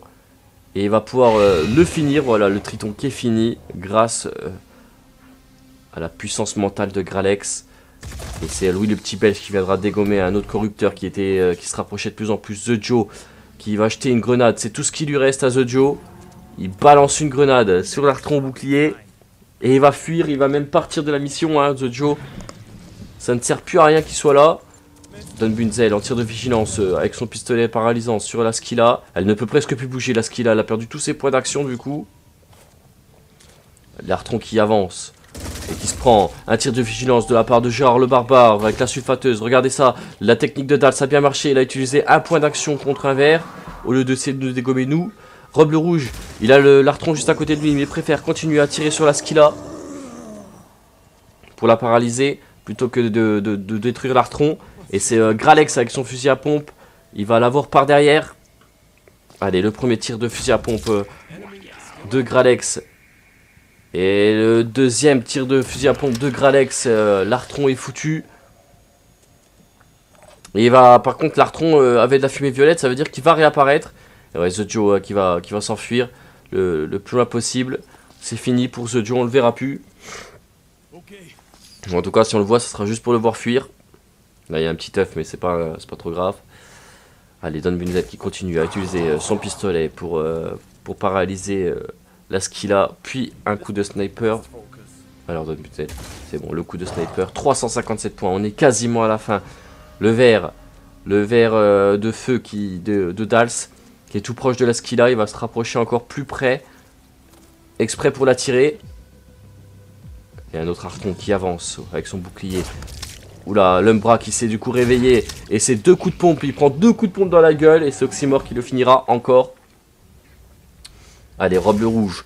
Et il va pouvoir euh, le finir. Voilà, le Triton qui est fini grâce euh, à la puissance mentale de Gralex. Et c'est Louis le petit belge qui viendra dégommer un autre corrupteur qui, était, euh, qui se rapprochait de plus en plus. The Joe qui va jeter une grenade. C'est tout ce qui lui reste à The Joe. Il balance une grenade sur l'Artron bouclier. Et il va fuir, il va même partir de la mission, hein, The Joe. Ça ne sert plus à rien qu'il soit là. Don Bunzel en tir de vigilance euh, avec son pistolet paralysant sur la Skilla. Elle ne peut presque plus bouger, la Skilla. Elle a perdu tous ses points d'action du coup. L'Artron qui avance et qui se prend un tir de vigilance de la part de Gérard le Barbare avec la sulfateuse. Regardez ça, la technique de Dals a bien marché. Il a utilisé un point d'action contre un verre au lieu d'essayer de nous dégommer nous. Robe le rouge, il a l'artron juste à côté de lui, mais il préfère continuer à tirer sur la Skilla pour la paralyser plutôt que de, détruire l'artron. Et c'est euh, Gralex avec son fusil à pompe, il va l'avoir par derrière. Allez, le premier tir de fusil à pompe euh, de Gralex. Et le deuxième tir de fusil à pompe de Gralex, euh, l'artron est foutu. Et il va, par contre, l'artron avait de la fumée violette, ça veut dire qu'il va réapparaître. Et ouais, The Joe qui va, qui va s'enfuir le, le, plus loin possible. C'est fini pour The Joe, on le verra plus. En tout cas, si on le voit, ce sera juste pour le voir fuir. Là, il y a un petit œuf, mais c'est pas, pas trop grave. Allez, Don Bunzel qui continue à utiliser euh, son pistolet pour, euh, pour paralyser euh, la Skilla, puis un coup de sniper. Alors Don Bunzel, c'est bon, le coup de sniper. 357 points, on est quasiment à la fin. Le vert, le vert de feu qui, de, Dals, qui est tout proche de la Skilla, il va se rapprocher encore plus près. Exprès pour la tirer. A un autre Arton qui avance avec son bouclier. Oula, l'Umbra qui s'est du coup réveillé. Et c'est deux coups de pompe. Il prend deux coups de pompe dans la gueule. Et c'est Oxymore qui le finira encore. Allez, Robe Rouge.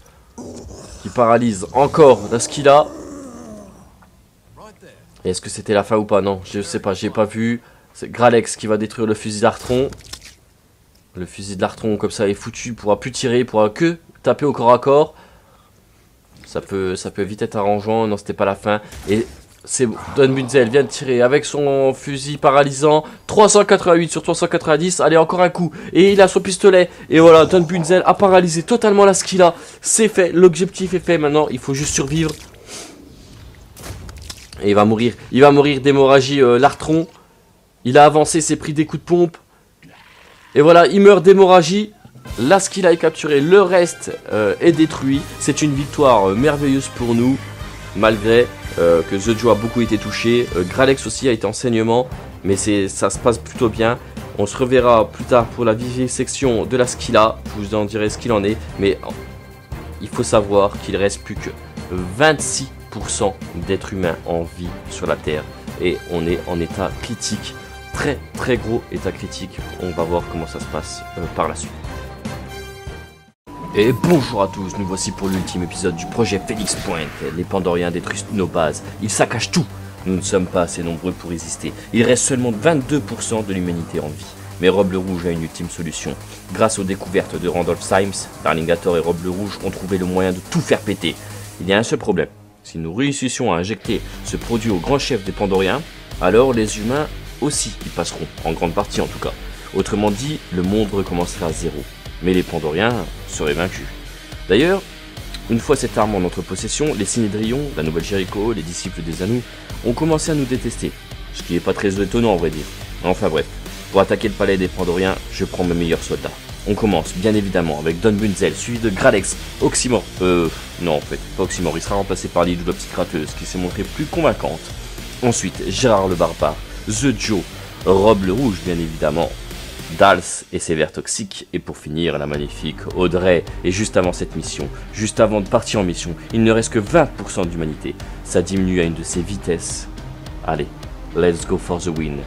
Qui paralyse encore la Skilla. Est-ce que c'était la fin ou pas? Non, je sais pas, j'ai pas vu. C'est Gralex qui va détruire le fusil d'Artron. Le fusil d'Artron comme ça est foutu, il pourra plus tirer, il pourra que taper au corps à corps. Ça peut, ça peut vite être arrangeant. Non, c'était pas la fin. Et c'est Don Bunzel vient de tirer avec son fusil paralysant. 388 sur 390. Allez, encore un coup. Et il a son pistolet. Et voilà, Don Bunzel a paralysé totalement la skilla. C'est fait. L'objectif est fait. Maintenant, il faut juste survivre. Et il va mourir. Il va mourir d'hémorragie euh, l'artron. Il a avancé, s'est pris des coups de pompe. Et voilà, il meurt d'hémorragie. Là, ce qu'il a capturé, le reste euh, est détruit. C'est une victoire euh, merveilleuse pour nous, malgré euh, que The Joe a beaucoup été touché. Gralex aussi a été enseignement, mais ça se passe plutôt bien. On se reverra plus tard pour la section de la Skilla. Je vous en dirai ce qu'il en est, mais il faut savoir qu'il reste plus que 26% d'êtres humains en vie sur la Terre. Et on est en état critique très très gros état critique. On va voir comment ça se passe par la suite. Et bonjour à tous, nous voici pour l'ultime épisode du projet Phoenix Point. Les Pandoriens détruisent nos bases, ils saccagent tout. Nous ne sommes pas assez nombreux pour résister. Il reste seulement 22% de l'humanité en vie. Mais Rob le Rouge a une ultime solution. Grâce aux découvertes de Randolph Symes, Darlingator et Rob le Rouge ont trouvé le moyen de tout faire péter. Il y a un seul problème. Si nous réussissions à injecter ce produit au grand chef des Pandoriens, alors les humains aussi y passeront, en grande partie en tout cas. Autrement dit, le monde recommencera à zéro mais les Pandoriens seraient vaincus. D'ailleurs, une fois cette arme en notre possession, les Sinédrions, la Nouvelle Jéricho, les disciples des Anous, ont commencé à nous détester, ce qui n'est pas très étonnant en vrai dire. Enfin bref, pour attaquer le palais des Pandoriens, je prends mes meilleurs soldats. On commence bien évidemment avec Don Bunzel, suivi de Gralex, Oxymore, euh, non en fait, pas Oxymore, il sera remplacé par Psychrateuse qui s'est montrée plus convaincante. Ensuite, Gérard le Barbare, The Joe, Rob le Rouge bien évidemment, Dals et ses vers toxiques, et pour finir, la magnifique Audrey. Et juste avant cette mission, juste avant de partir en mission, il ne reste que 20% d'humanité. Ça diminue à une de ses vitesses. Allez, let's go for the win.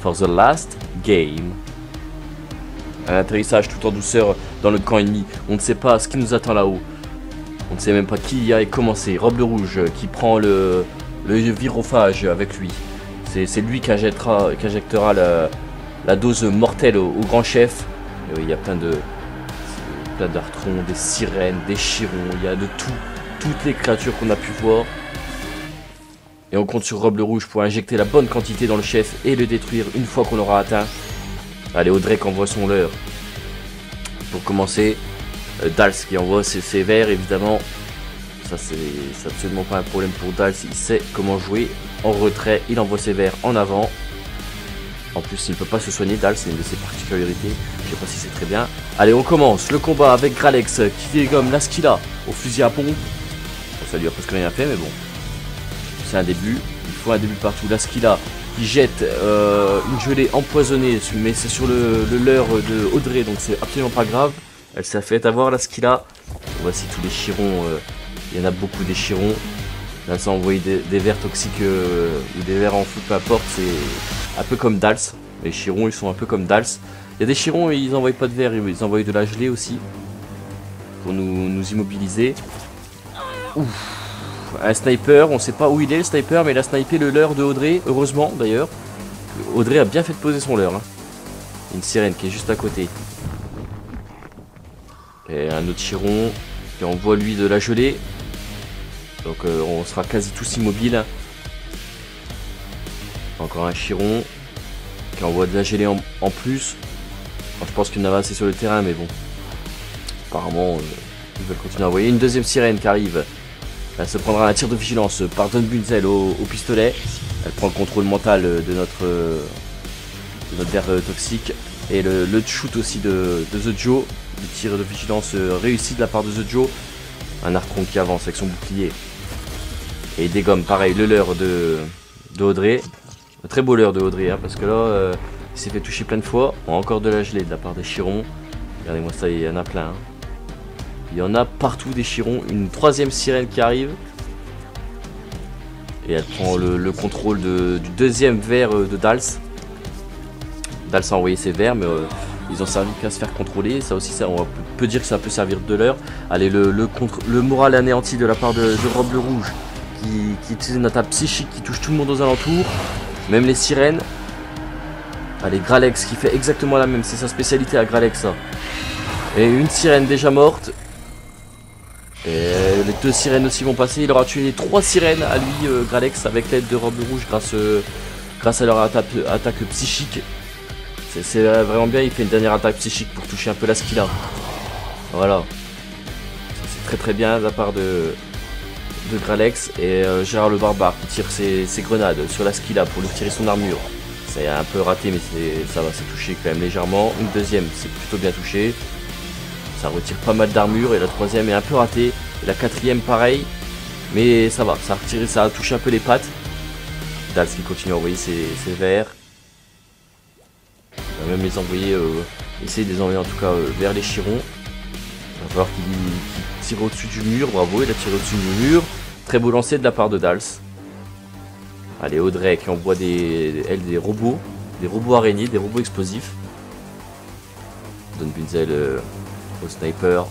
For the last game. Un atterrissage tout en douceur dans le camp ennemi. On ne sait pas ce qui nous attend là-haut. On ne sait même pas qui y a commencé. Robe le rouge qui prend le, le virophage avec lui. C'est lui qui injectera, qui injectera le, la dose mortelle au, grand chef. il y a plein de plein d'artrons, des sirènes, des chirons, il y a de tout, toutes les créatures qu'on a pu voir. Et on compte sur Robe le Rouge pour injecter la bonne quantité dans le chef et le détruire une fois qu'on l'aura atteint. Allez, Audrey envoie son leurre. Pour commencer, euh, Dals qui envoie ses, ses évidemment. Ça, c'est absolument pas un problème pour Dals. Il sait comment jouer. En retrait, il envoie ses verres en avant. En plus, il ne peut pas se soigner, Dal, c'est une de ses particularités. Je sais pas si c'est très bien. Allez, on commence le combat avec Gralex qui dégomme Laskila au fusil à pompe. ça lui a presque rien fait, mais bon. C'est un début. Il faut un début partout. Laskila qui jette euh, une gelée empoisonnée, mais c'est sur le, leurre de Audrey, donc c'est absolument pas grave. Elle s'est fait avoir Laskila. Voici tous les chirons. Euh, il y en a beaucoup des chirons. Là, ça envoie des, des toxiques euh, ou des vers en fou, peu importe. C'est un peu comme Dals. Les chirons, ils sont un peu comme Dals. Il y a des chirons, ils envoient pas de verre, ils envoient de la gelée aussi. pour nous, nous immobiliser. Ouf. Un sniper, on sait pas où il est le sniper, mais il a snipé le leurre de Audrey, heureusement d'ailleurs. Audrey a bien fait de poser son leurre. hein. Une sirène qui est juste à côté. Et un autre chiron qui envoie lui de la gelée. Donc euh, on sera quasi tous immobiles. Encore un chiron qui envoie de la gelée en, plus. Je pense qu'il y en avait assez sur le terrain, mais bon. Apparemment, euh, ils veulent continuer à envoyer. Une deuxième sirène qui arrive. Elle se prendra un tir de vigilance par Don Bunzel au, pistolet. Elle prend le contrôle mental de notre, de notre verre euh, toxique. Et le, shoot aussi de, de The Joe. Le tir de vigilance réussi de la part de The Joe. Un Artron qui avance avec son bouclier. Et il dégomme pareil le leurre de, Audrey. Un très beau leurre de Audrey, hein, parce que là, euh, il s'est fait toucher plein de fois. Bon, encore de la gelée de la part des chirons. Regardez-moi ça, il y en a plein. hein. Il y en a partout des chirons. Une troisième sirène qui arrive. Et elle prend le, le contrôle du deuxième verre euh, de Dals. Dals a envoyé ses verres, mais euh, ils ont servi qu'à se faire contrôler. Ça aussi, ça, on peut, dire que ça peut servir de l'heure. Allez, le, le, contre- le moral anéanti de la part de, de Robe le Rouge, qui, qui utilise une attaque psychique qui touche tout le monde aux alentours, même les sirènes. Allez, Gralex qui fait exactement la même, c'est sa spécialité à Gralex. Et une sirène déjà morte. Et les deux sirènes aussi vont passer. Il aura tué les trois sirènes à lui, euh, Gralex, avec l'aide de Robe Rouge grâce, euh, grâce à leur attaque, psychique. C'est- vraiment bien, il fait une dernière attaque psychique pour toucher un peu la skilla. Voilà. C'est très très bien de la part de, de Gralex et euh, Gérard le Barbare qui tire ses, grenades sur la skilla pour lui tirer son armure. Ça a un peu raté mais c'est- ça va, c'est touché quand même légèrement. Une deuxième, c'est plutôt bien touché. Ça retire pas mal d'armure et la troisième est un peu ratée. La quatrième pareil. Mais ça va, ça a retiré, ça a touché un peu les pattes. Dals qui continue à envoyer ses, verres. Va même les envoyer, euh, essayer de les envoyer en tout cas euh, vers les chirons. Il va falloir qu'il tire au-dessus du mur. Bravo, il a tiré au-dessus du mur. Très beau lancer de la part de Dals. Allez, Audrey qui envoie des, elle, des robots. Des robots araignées, des robots explosifs. Don Bunzel euh, au sniper.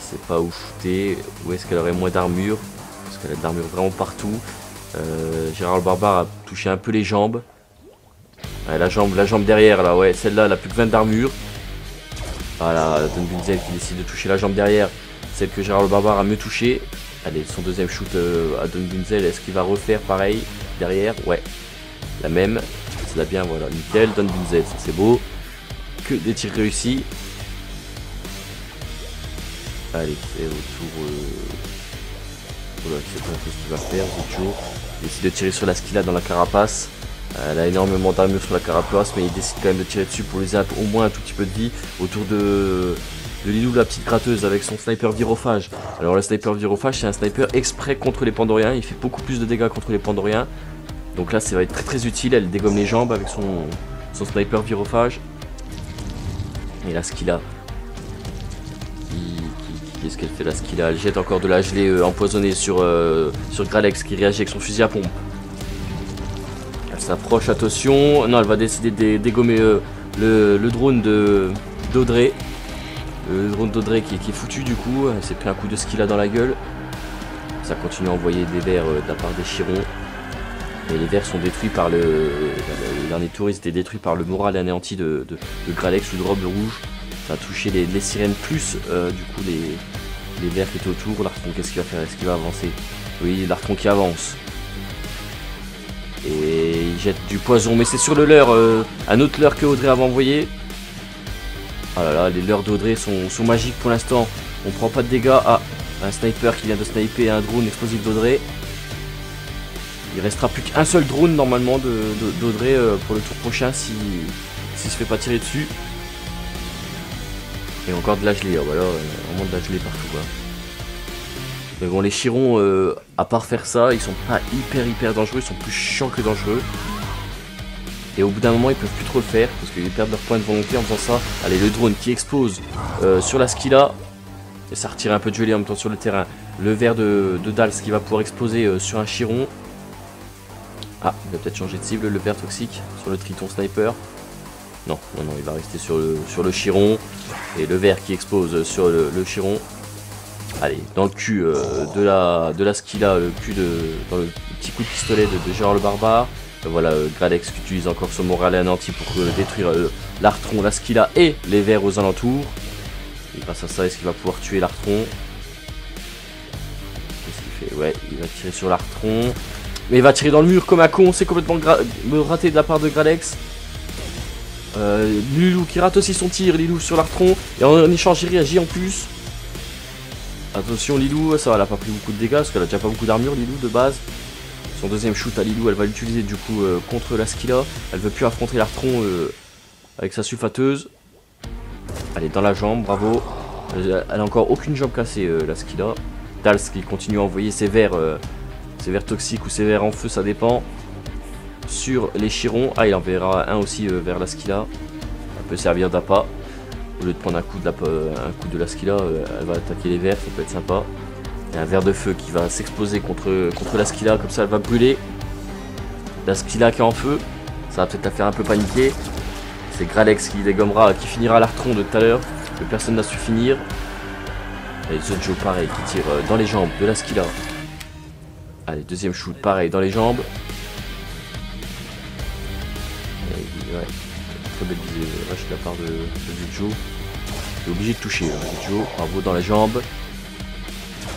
Sait pas où shooter. Où est-ce qu'elle aurait moins d'armure? Parce qu'elle a de vraiment partout. Euh, Gérard le Barbare a touché un peu les jambes. La jambe, la jambe derrière là, ouais, celle-là, elle a plus que 20 d'armure. Voilà, Don qui décide de toucher la jambe derrière, celle que Gérard le Barbare a mieux touché. Allez, son deuxième shoot euh, à Don Bunzel, est-ce qu'il va refaire pareil derrière? Ouais, la même. C'est la bien, voilà, nickel, Don Bunzel, ça c'est beau. Que des tirs réussis. Allez, c'est autour. Euh... Voilà, je sais pas ce qu'il va faire, Zocho. Il décide de tirer sur la skilla dans la carapace. Euh, Elle a énormément d'armure sur la carapace, mais il décide quand même de tirer dessus pour lui donner au moins un tout petit peu de vie autour de, de Lilou, la petite gratteuse, avec son sniper virophage. Alors, le sniper virophage, c'est un sniper exprès contre les pandoriens. Il fait beaucoup plus de dégâts contre les pandoriens. Donc là, ça va être très très utile. Elle dégomme les jambes avec son, sniper virophage. Et là, ce qu'il a. Qu'est-ce qu'elle fait là, ce qu'il a Elle jette encore de la gelée euh, empoisonnée sur, euh, sur Gralex qui réagit avec son fusil à pompe. Elle s'approche, attention. Non, elle va décider de dé- dégommer euh, le, le drone d'Audrey. Le drone d'Audrey qui, est foutu du coup. Elle s'est pris un coup de skill dans la gueule. Ça continue à envoyer des verres euh, de la part des chirons. Et les verres sont détruits par le. Le dernier tour, ils étaient détruits par le moral anéanti de, de, Gralex ou de Robe Rouge. Ça a touché les, sirènes plus euh, du coup les, les verres qui étaient autour. L'artron, qu'est-ce qu'il va faire? Est-ce qu'il va avancer? Oui, l'artron qui avance. Et il jette du poison, mais c'est sur le leurre, euh, un autre leurre que Audrey avait envoyé. Oh là là, les leurres d'Audrey sont, magiques pour l'instant. On prend pas de dégâts. Ah, un sniper qui vient de sniper un drone explosif d'Audrey. Il restera plus qu'un seul drone normalement d'Audrey euh, pour le tour prochain si s'il se fait pas tirer dessus. Et encore de la gelée, oh, voilà, euh, vraiment de la gelée partout quoi. Mais bon, les chirons, euh, à part faire ça, ils sont pas hyper hyper dangereux, ils sont plus chiants que dangereux. Et au bout d'un moment, ils peuvent plus trop le faire parce qu'ils perdent leur point de volonté en faisant ça. Allez, le drone qui explose euh, sur la skilla. Et ça retire un peu de gelée en même temps sur le terrain. Le verre de, Dals qui va pouvoir exploser euh, sur un chiron. Ah, il va peut-être changer de cible, le verre toxique sur le Triton Sniper. Non, non, non, il va rester sur le, chiron. Et le verre qui explose sur le, chiron. Allez, dans le cul euh, de la de la Skila, le cul de. dans le petit coup de pistolet de, Gérard le barbare. Voilà, euh, Gralex qui utilise encore son moral anéanti pour détruire l'Artron, la Skila et les vers aux alentours. Et grâce à ça, est-ce qu'il va pouvoir tuer l'Artron? Qu'est-ce qu'il fait? Ouais, il va tirer sur l'Artron. Mais il va tirer dans le mur comme un con, c'est complètement raté de la part de Gralex. Euh, Lilou qui rate aussi son tir, Lilou sur l'Artron. Et en, échange, il réagit en plus. Attention, Lilou, ça va, elle a pas pris beaucoup de dégâts parce qu'elle a déjà pas beaucoup d'armure, Lilou de base. Son deuxième shoot à Lilou, elle va l'utiliser du coup euh, contre la Skilla. Elle veut plus affronter l'Artron euh, avec sa sulfateuse. Allez, dans la jambe, bravo. Elle a encore aucune jambe cassée, la Skilla. Dals qui continue à envoyer ses verres, ses toxiques ou ses verres en feu, ça dépend sur les chirons. Ah, il enverra un aussi euh, vers la Skila. Ça peut servir d'appât. Au lieu de prendre un coup de, la, euh, un coup de la Skila, euh, elle va attaquer les vers, ça peut être sympa. Il y a un ver de feu qui va s'exploser contre, contre la Skila, comme ça elle va brûler. La Skila qui est en feu, ça va peut-être la faire un peu paniquer. C'est Gralex qui dégommera, qui finira l'artron de tout à l'heure, que personne n'a su finir. Et Zojo pareil qui tire dans les jambes de la Skila. Allez, deuxième shoot pareil dans les jambes. ouais, très belle rush de la part de, de. Il est obligé de toucher, hein. Bravo dans les jambes.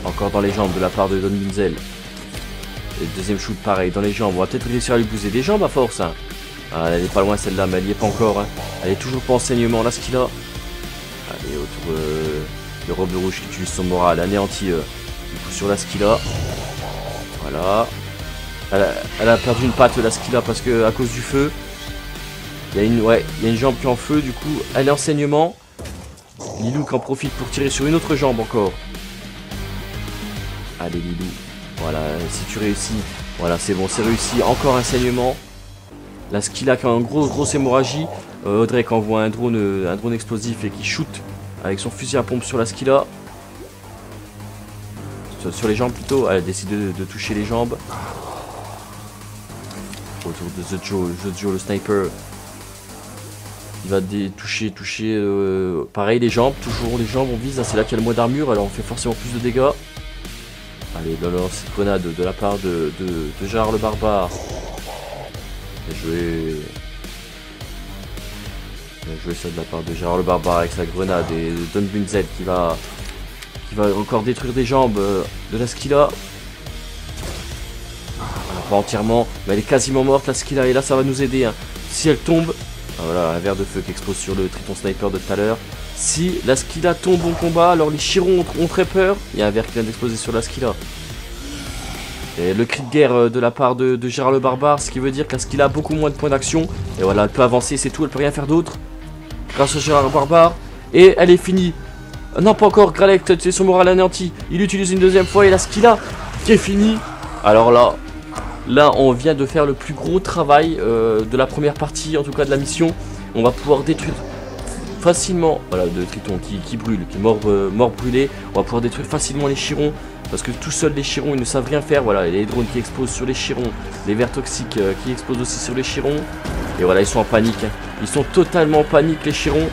Encore dans les jambes de la part de Don Binzel. Et le deuxième shoot pareil dans les jambes. On va peut-être réussir à lui bouser des jambes à force. Hein. Ah, elle est pas loin celle-là, mais elle n'y est pas encore. Hein. Elle est toujours pas enseignement. Là, ce qu'il a. Allez, autour euh, de Robe Rouge qui utilise son moral anéanti euh, du coup sur la Skilla. Voilà. Elle a, perdu une patte la Skilla parce que à cause du feu. Il y a une, ouais, il y a une jambe qui est en feu, du coup, elle est enseignement. Lilou qui en profite pour tirer sur une autre jambe encore. Allez Lilou. Voilà, si tu réussis. Voilà, c'est bon, c'est réussi. Encore un saignement. La Skilla qui a une grosse, grosse hémorragie. Euh, Audrey qui envoie un drone, euh, un drone explosif et qui shoot avec son fusil à pompe sur la Skilla. Sur, les jambes plutôt. Elle décide de, de toucher les jambes. Autour de The Joe, The Joe le sniper il va toucher, toucher, euh, pareil les jambes, toujours les jambes, on vise, c'est là qu'il y a le moins d'armure, alors on fait forcément plus de dégâts. Allez, cette grenade de la part de, de, le Barbare. Bien joué. Bien joué ça de la part de Gérard le Barbare avec sa grenade et Don Bunzel qui va, qui va encore détruire des jambes euh, de la Skilla. pas entièrement, mais elle est quasiment morte la Skilla et là ça va nous aider. Hein. Si elle tombe, ah, voilà, un verre de feu qui expose sur le Triton Sniper de tout à l'heure. Si la Skilla tombe en combat, alors les Chirons ont, très peur. Il y a un verre qui vient d'exploser sur la Skilla. Et le cri de guerre euh, de la part de, Gérard le Barbare, ce qui veut dire que la Skilla a beaucoup moins de points d'action. Et voilà, elle peut avancer, c'est tout, elle peut rien faire d'autre. Grâce à Gérard le Barbare. Et elle est finie. Euh, non, pas encore, Gralek, c'est son moral anéanti. Il utilise une deuxième fois et la Skilla qui est finie. Alors là, Là, on vient de faire le plus gros travail euh, de la première partie, en tout cas de la mission. On va pouvoir détruire facilement, voilà, de Triton qui, brûle, qui mort, euh, mort brûlé. On va pouvoir détruire facilement les chirons, parce que tout seul les chirons, ils ne savent rien faire. Voilà, les drones qui explosent sur les chirons, les vers toxiques euh, qui explosent aussi sur les chirons. Et voilà, ils sont en panique. Ils sont totalement en panique, les chirons.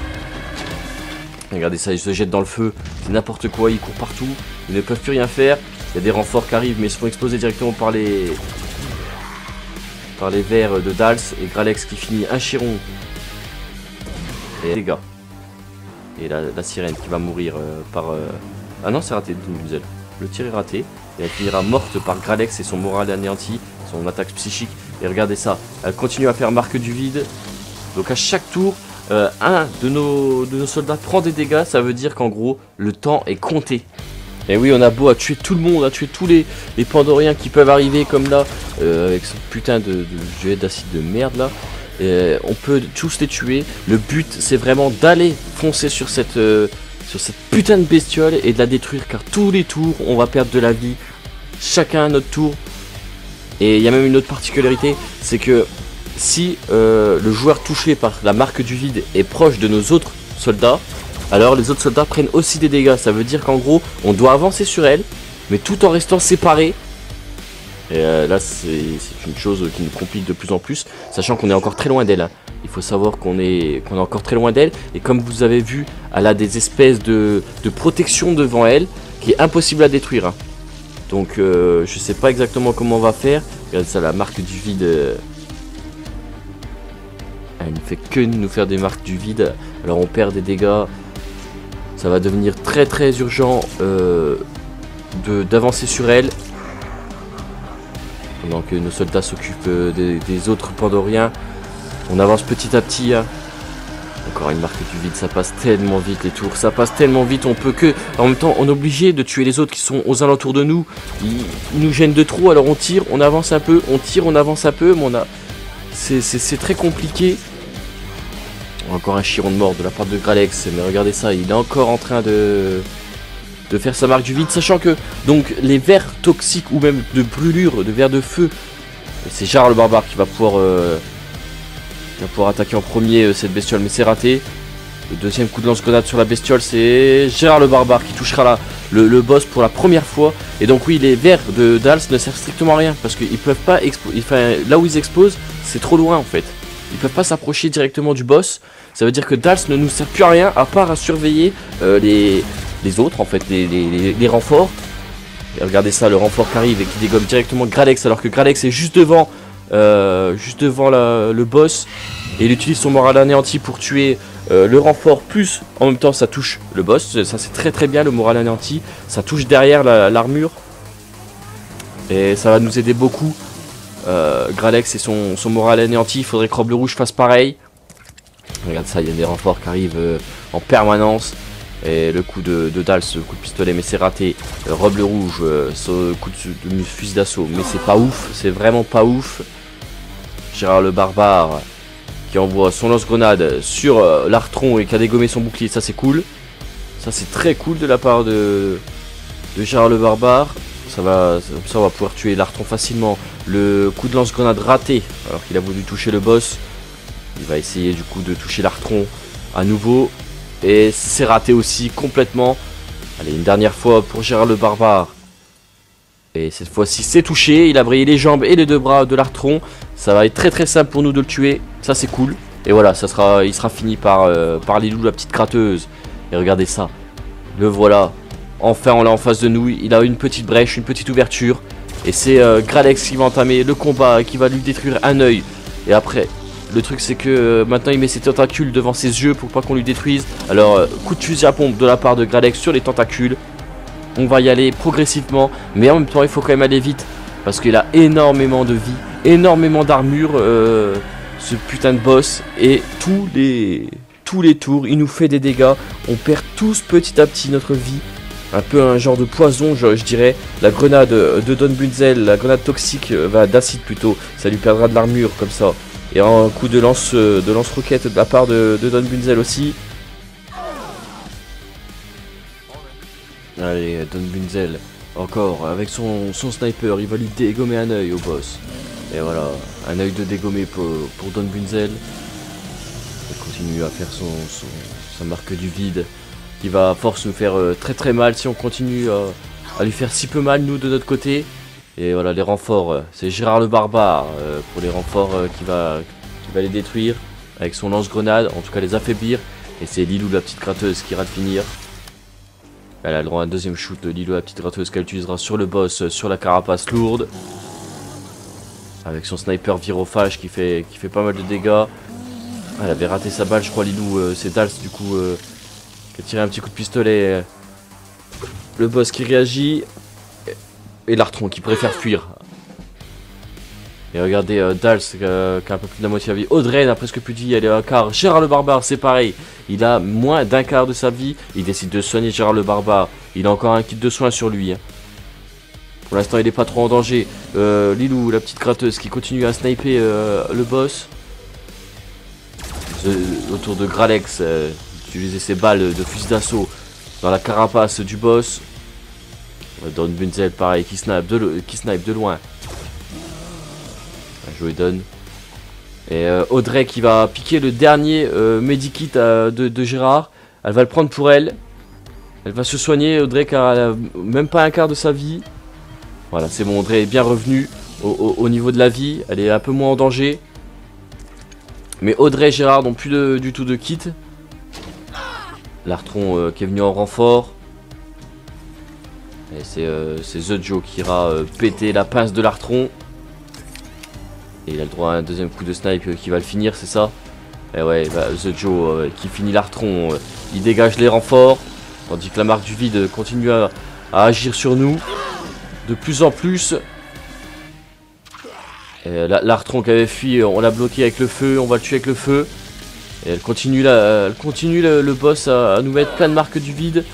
Regardez ça, ils se jettent dans le feu. C'est n'importe quoi, ils courent partout. Ils ne peuvent plus rien faire. Il y a des renforts qui arrivent, mais ils se font directement par les, par les vers de Dals et Gralex qui finit un chiron. Et les gars. Et la, sirène qui va mourir euh, par... Euh, ah non, c'est raté, Le tir est raté. Et elle finira morte par Gralex et son moral anéanti, son attaque psychique. Et regardez ça, elle continue à faire marque du vide. Donc à chaque tour, euh, un de nos, de nos soldats prend des dégâts. Ça veut dire qu'en gros, le temps est compté. Et oui, on a beau à tuer tout le monde, à tuer tous les, Pandoriens qui peuvent arriver comme là, avec ce putain de, de d'acide de merde là. On peut tous les tuer. Le but, c'est vraiment d'aller foncer sur cette, euh, sur cette putain de bestiole et de la détruire, car tous les tours, on va perdre de la vie. Chacun à notre tour. Et il y a même une autre particularité, c'est que si euh, le joueur touché par la marque du vide est proche de nos autres soldats, alors les autres soldats prennent aussi des dégâts. Ça veut dire qu'en gros, on doit avancer sur elle, mais tout en restant séparés. Et euh, là, c'est une chose qui nous complique de plus en plus, sachant qu'on est encore très loin d'elle. Hein. Il faut savoir qu'on est, qu'on est encore très loin d'elle. Et comme vous avez vu, elle a des espèces de, protection devant elle qui est impossible à détruire. Hein. Donc, euh, je sais pas exactement comment on va faire. Regardez ça, la marque du vide. Euh, elle ne fait que nous faire des marques du vide. Alors, on perd des dégâts. Ça va devenir très très urgent d'avancer sur elle pendant que nos soldats s'occupent euh, des, autres pandoriens. On avance petit à petit. Hein. Encore une marque du vide, ça passe tellement vite les tours, ça passe tellement vite, on peut que... En même temps, on est obligé de tuer les autres qui sont aux alentours de nous. Ils, nous gênent de trop, alors on tire, on avance un peu, on tire, on avance un peu, mais on a... C'est très compliqué. Encore un chiron de mort de la part de Gralex, mais regardez ça, il est encore en train de de faire sa marque du vide, sachant que donc les vers toxiques ou même de brûlure, de vers de feu, c'est Gérard le barbare qui va pouvoir, euh, pouvoir attaquer en premier euh, cette bestiole, mais c'est raté. Le deuxième coup de lance-grenade sur la bestiole, c'est Gérard le barbare qui touchera la, le, boss pour la première fois. Et donc oui, les vers de Dals ne servent strictement à rien parce qu'ils peuvent pas, enfin, là où ils explosent, c'est trop loin en fait. Ils peuvent pas s'approcher directement du boss. Ça veut dire que Dals ne nous sert plus à rien à part à surveiller euh, les, les autres, en fait, les, renforts. regardez ça, le renfort qui arrive et qui dégomme directement Gralex, alors que Gralex est juste devant, euh, le boss. Et il utilise son moral anéanti pour tuer euh, le renfort, plus en même temps ça touche le boss. Ça c'est très très bien le moral anéanti. Ça touche derrière l'armure. et ça va nous aider beaucoup. Euh, Gralex et son, son moral anéanti, il faudrait que Robe le Rouge fasse pareil. Regarde ça, il y a des renforts qui arrivent en permanence. Et le coup de, de Dals, le coup de pistolet, mais c'est raté. Euh, Robe le rouge, euh, ce coup de, fusil d'assaut, mais c'est pas ouf, c'est vraiment pas ouf. Gérard le barbare qui envoie son lance-grenade sur euh, l'Artron et qui a dégommé son bouclier, ça c'est cool. Ça c'est très cool de la part de, de Gérard le barbare. Ça va, ça on va pouvoir tuer l'Artron facilement. Le coup de lance-grenade raté, alors qu'il a voulu toucher le boss. Il va essayer du coup de toucher l'Artron à nouveau. Et c'est raté aussi complètement. Allez, une dernière fois pour Gérard le Barbare. Et cette fois-ci, c'est touché. Il a brillé les jambes et les deux bras de l'Artron. Ça va être très très simple pour nous de le tuer. Ça, c'est cool. Et voilà, ça sera, il sera fini par, euh, par la petite gratteuse. Et regardez ça. Le voilà. Enfin, on l'a en face de nous. Il a une petite brèche, une petite ouverture. Et c'est euh, Gralex qui va entamer le combat, qui va lui détruire un œil. Et après, le truc c'est que euh, maintenant il met ses tentacules devant ses yeux pour pas qu'on lui détruise. Alors euh, coup de fusil à pompe de la part de Gralex sur les tentacules. On va y aller progressivement, mais en même temps il faut quand même aller vite parce qu'il a énormément de vie, énormément d'armure, euh, ce putain de boss et tous les tous les tours il nous fait des dégâts. On perd tous petit à petit notre vie. Un peu un genre de poison, je, dirais. La grenade de Don Bunzel, la grenade toxique, va d'acide plutôt. Ça lui perdra de l'armure comme ça. Et un coup de lance euh, de lance-roquette de la part de, Don Bunzel aussi. Allez, Don Bunzel, encore, avec son, sniper, il va lui dégommer un œil au boss. Et voilà, un œil de dégommé pour, Don Bunzel. Il continue à faire son, sa marque du vide, qui va à force nous faire euh, très très mal si on continue à lui faire si peu mal nous de notre côté. Et voilà, les renforts, euh, c'est Gérard le Barbare euh, pour les renforts euh, qui, va, qui va les détruire avec son lance-grenade, en tout cas les affaiblir. Et c'est Lilou la petite gratteuse qui ira de finir. Elle a le droit à un deuxième shoot de Lilou la petite gratteuse qu'elle utilisera sur le boss, sur la carapace lourde. Avec son sniper virophage qui fait, qui fait pas mal de dégâts. Elle avait raté sa balle, je crois, Lilou. c'est Dals, du coup, qui a tiré un petit coup de pistolet. Le boss qui réagit et l'Artron qui préfère fuir. Et regardez euh, Dals euh, qui a un peu plus de la moitié de vie. Audrey n'a presque plus de vie, elle est à un quart. Gérard le Barbare, c'est pareil. Il a moins d'un quart de sa vie. Il décide de soigner Gérard le Barbare. Il a encore un kit de soins sur lui. Hein. Pour l'instant, il n'est pas trop en danger. Euh, Lilou, la petite gratteuse qui continue à sniper le boss. autour de Gralex, utiliser ses balles de fusil d'assaut dans la carapace du boss. Don Bunzel, pareil, qui snipe de, qui snipe de loin. Joué Don. Et euh, Audrey qui va piquer le dernier euh, medikit euh, de, Gérard. Elle va le prendre pour elle. Elle va se soigner, Audrey, car elle a même pas un quart de sa vie. Voilà, c'est bon, Audrey est bien revenue. au, niveau de la vie. Elle est un peu moins en danger. Mais Audrey et Gérard n'ont plus du tout de kit. L'artron qui est venu en renfort. Et c'est euh, The Joe qui ira euh, péter la pince de l'artron. Et il a le droit à un deuxième coup de snipe qui va le finir, c'est ça Et ouais, bah, The Joe qui finit l'artron, il dégage les renforts. Tandis que la marque du vide continue à agir sur nous. De plus en plus. L'artron qui avait fui, on l'a bloqué avec le feu, on va le tuer avec le feu. Et elle continue, elle continue le, boss à, nous mettre plein de marques du vide.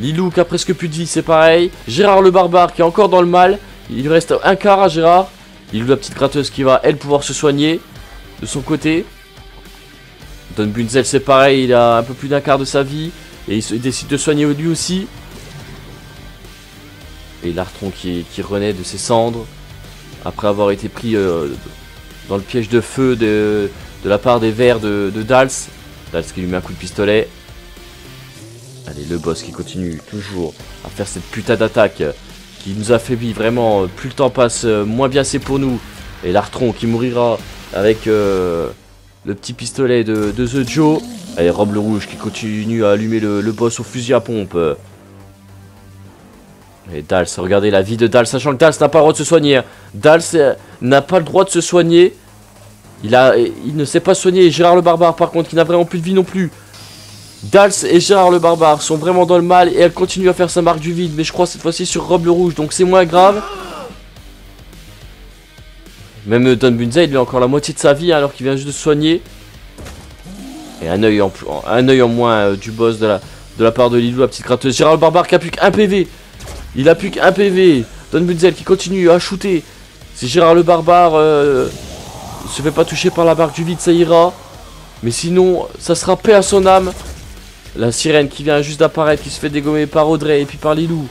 Lilou qui a presque plus de vie, c'est pareil. Gérard le barbare qui est encore dans le mal. Il reste un quart à Gérard. Lilou la petite gratteuse qui va, elle, pouvoir se soigner de son côté. Don Bunzel c'est pareil, il a un peu plus d'un quart de sa vie. Et il, décide de soigner lui aussi. Et Lartron qui, renaît de ses cendres après avoir été pris euh, dans le piège de feu de, la part des vers de, de Dals. Dals qui lui met un coup de pistolet. Allez, le boss qui continue toujours à faire cette putain d'attaque qui nous affaiblit vraiment. Plus le temps passe, euh, moins bien c'est pour nous. Et l'Artron qui mourira avec euh, le petit pistolet de, The Joe. Allez, Robe le Rouge qui continue à allumer le, boss au fusil à pompe. Et Dals, regardez la vie de Dals, sachant que Dals n'a pas le droit de se soigner. Hein. Dals euh, n'a pas le droit de se soigner. Il, il ne sait pas soigner. Gérard le Barbare, par contre, qui n'a vraiment plus de vie non plus. Dals et Gérard le Barbare sont vraiment dans le mal et elle continue à faire sa marque du vide. Mais je crois cette fois-ci sur Robe le Rouge, donc c'est moins grave. Même Don Bunza, il a encore la moitié de sa vie hein, alors qu'il vient juste de soigner. Et un œil en, moins euh, du boss de la, part de Lilou, la petite gratteuse. Gérard le Barbare qui a plus qu'un PV. Il a plus qu'un PV. Don Bunzel qui continue à shooter. Si Gérard le barbare euh, se fait pas toucher par la barque du vide, ça ira. Mais sinon, ça sera paix à son âme. La sirène qui vient juste d'apparaître, qui se fait dégommer par Audrey et puis par Lilou.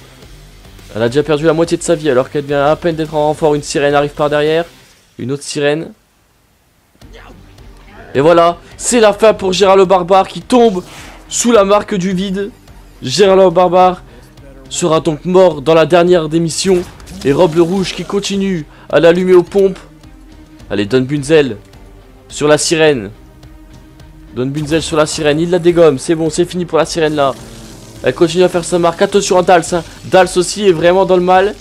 Elle a déjà perdu la moitié de sa vie alors qu'elle vient à peine d'être en renfort. Une sirène arrive par derrière. Une autre sirène. Et voilà, c'est la fin pour Gérard le barbare qui tombe sous la marque du vide. Gérard le barbare sera donc mort dans la dernière démission. Et Robe le Rouge qui continue à l'allumer aux pompes. Allez, Don Bunzel sur la sirène. Don Bunzel sur la sirène, il la dégomme. C'est bon, c'est fini pour la sirène là. Elle continue à faire sa marque. Attention à Dals. Hein. Dals aussi est vraiment dans le mal.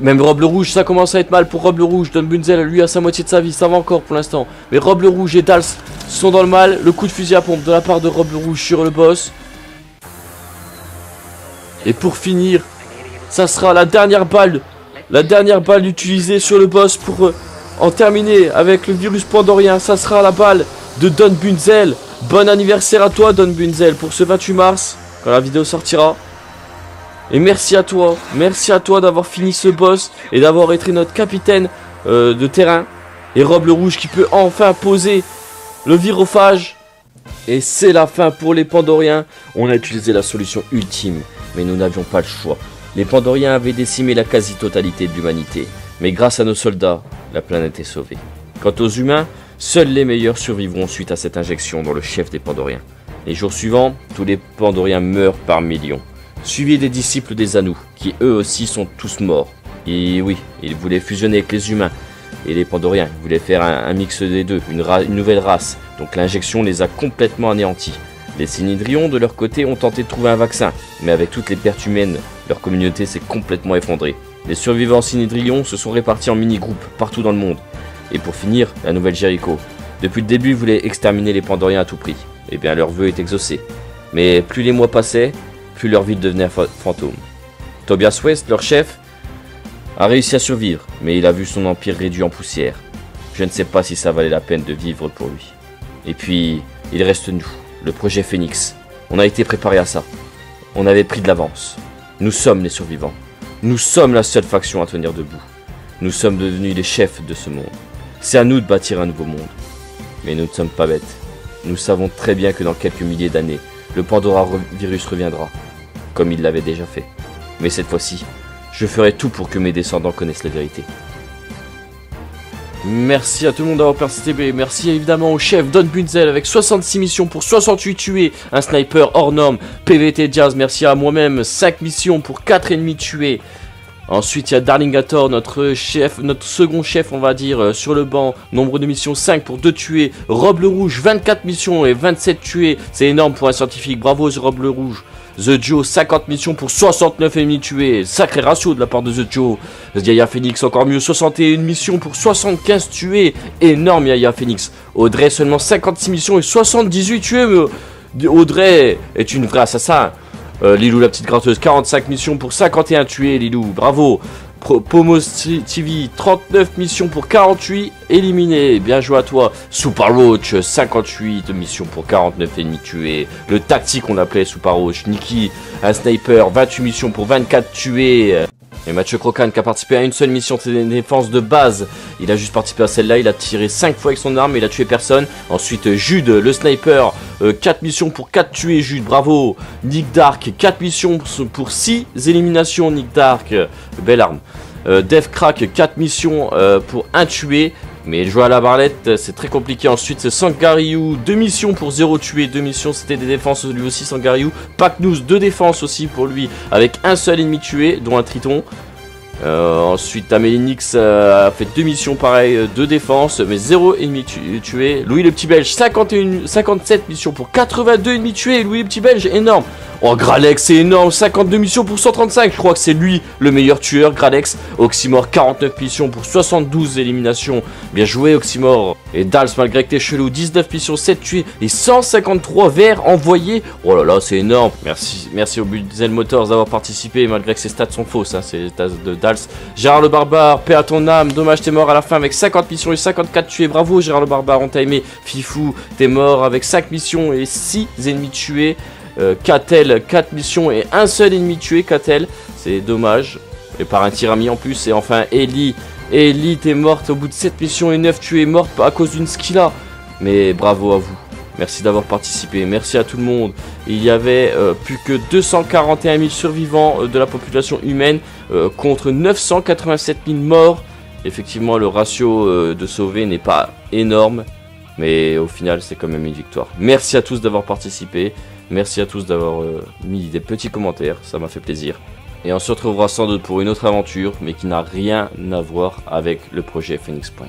même Robe le Rouge, ça commence à être mal pour Robe le Rouge. Don Bunzel, lui, a sa moitié de sa vie. Ça va encore pour l'instant. Mais Robe le Rouge et Dals sont dans le mal. Le coup de fusil à pompe de la part de Robe le Rouge sur le boss. Et pour finir, ça sera la dernière balle, la dernière balle utilisée sur le boss pour euh, en terminer avec le virus pandorien. Ça sera la balle de Don Bunzel. Bon anniversaire à toi Don Bunzel pour ce 28 mars, quand la vidéo sortira. Et merci à toi, merci à toi d'avoir fini ce boss et d'avoir été notre capitaine euh, de terrain. Et Robe le Rouge qui peut enfin poser le virophage. Et c'est la fin pour les Pandoriens. On a utilisé la solution ultime mais nous n'avions pas le choix. Les Pandoriens avaient décimé la quasi-totalité de l'humanité, mais grâce à nos soldats, la planète est sauvée. Quant aux humains, seuls les meilleurs survivront suite à cette injection dans le chef des Pandoriens. Les jours suivants, tous les Pandoriens meurent par millions, suivis des disciples des Anous, qui eux aussi sont tous morts. Et oui, ils voulaient fusionner avec les humains et les Pandoriens, ils voulaient faire un, mix des deux, une, une nouvelle race, donc l'injection les a complètement anéantis. Les Synhydrions, de leur côté, ont tenté de trouver un vaccin, mais avec toutes les pertes humaines, leur communauté s'est complètement effondrée. Les survivants Synhydrions se sont répartis en mini-groupes partout dans le monde. Et pour finir, la nouvelle Jericho. Depuis le début, ils voulaient exterminer les Pandoriens à tout prix. Eh bien, leur vœu est exaucé. Mais plus les mois passaient, plus leur ville devenait fantôme. Tobias West, leur chef, a réussi à survivre, mais il a vu son empire réduit en poussière. Je ne sais pas si ça valait la peine de vivre pour lui. Et puis, il reste nous le projet Phoenix. On a été préparé à ça. On avait pris de l'avance. Nous sommes les survivants. Nous sommes la seule faction à tenir debout. Nous sommes devenus les chefs de ce monde. C'est à nous de bâtir un nouveau monde. Mais nous ne sommes pas bêtes. Nous savons très bien que dans quelques milliers d'années, le Pandora virus reviendra, comme il l'avait déjà fait. Mais cette fois-ci, je ferai tout pour que mes descendants connaissent la vérité. Merci à tout le monde d'avoir participé. Merci évidemment au chef Don Bunzel avec 66 missions pour 68 tués. Un sniper hors norme. PVT Jazz, merci à moi-même. 5 missions pour 4 ennemis tués. Ensuite, il y a Darlingator, notre chef, notre second chef, on va dire, euh, sur le banc. Nombre de missions 5 pour 2 tués. Robe le Rouge, 24 missions et 27 tués. C'est énorme pour un scientifique. Bravo, Robe le Rouge. The Joe, 50 missions pour 69 ennemis tués. Sacré ratio de la part de The Joe. Yaya Phoenix, encore mieux, 61 missions pour 75 tués. Énorme, Yaya Phoenix. Audrey, seulement 56 missions et 78 tués. Audrey est une vraie assassin. Euh, Lilou la petite gratteuse, 45 missions pour 51 tués, Lilou, bravo. Pomos TV, 39 missions pour 48 éliminés, bien joué à toi. Super Roach, 58 missions pour 49 ennemis tués. Le tactique on appelait Super Roach. Nikki, un sniper, 28 missions pour 24 tués. Et Mathieu Crocan qui a participé à une seule mission de défense de base. Il a juste participé à celle-là, il a tiré 5 fois avec son arme, il a tué personne. Ensuite, Jude, le sniper, 4 euh, missions pour 4 tués, Jude, bravo. Nick Dark, 4 missions pour 6 éliminations, Nick Dark, belle arme. Euh, Dev Crack, 4 missions euh, pour 1 tué. Mais jouer à la barlette, c'est très compliqué. Ensuite, c'est Sangariou, 2 missions pour 0 tué. 2 missions, c'était des défenses lui aussi, Sangariou. Pacnous, 2 défenses aussi pour lui, avec un seul ennemi tué, dont un triton. Euh, ensuite, Amélinix euh, a fait deux missions pareilles, euh, deux défenses, mais zéro ennemi tué. Louis le petit belge, 51, 57 missions pour 82 ennemis tués. Louis le petit belge, énorme. Oh, Gralex, c'est énorme. 52 missions pour 135. Je crois que c'est lui le meilleur tueur, Gralex. Oxymore, 49 missions pour 72 éliminations. Bien joué, Oxymore. Et Dals, malgré que t'es chelou, 19 missions, 7 tués et 153 verres envoyés. Oh là là, c'est énorme. Merci, merci au Buzel Motors d'avoir participé, malgré que ses stats sont fausses. Hein, c'est stats de Dals. Gérard le Barbare, paix à ton âme. Dommage, t'es mort à la fin avec 50 missions et 54 tués. Bravo, Gérard le Barbare, on t'a aimé. Fifou, t'es mort avec 5 missions et 6 ennemis tués. Euh, 4 missions et un seul ennemi tué, Katel. C'est dommage. Et par un tirami en plus. Et enfin, Ellie. Ellie, t'es morte au bout de 7 missions et 9 tués, morte à cause d'une skilla. Mais bravo à vous. Merci d'avoir participé. Merci à tout le monde. Il y avait euh, plus que 241 000 survivants euh, de la population humaine euh, contre 987 000 morts. Effectivement, le ratio de sauvés n'est pas énorme. Mais au final, c'est quand même une victoire. Merci à tous d'avoir participé. Merci à tous d'avoir mis des petits commentaires, ça m'a fait plaisir. Et on se retrouvera sans doute pour une autre aventure, mais qui n'a rien à voir avec le projet Phoenix Point.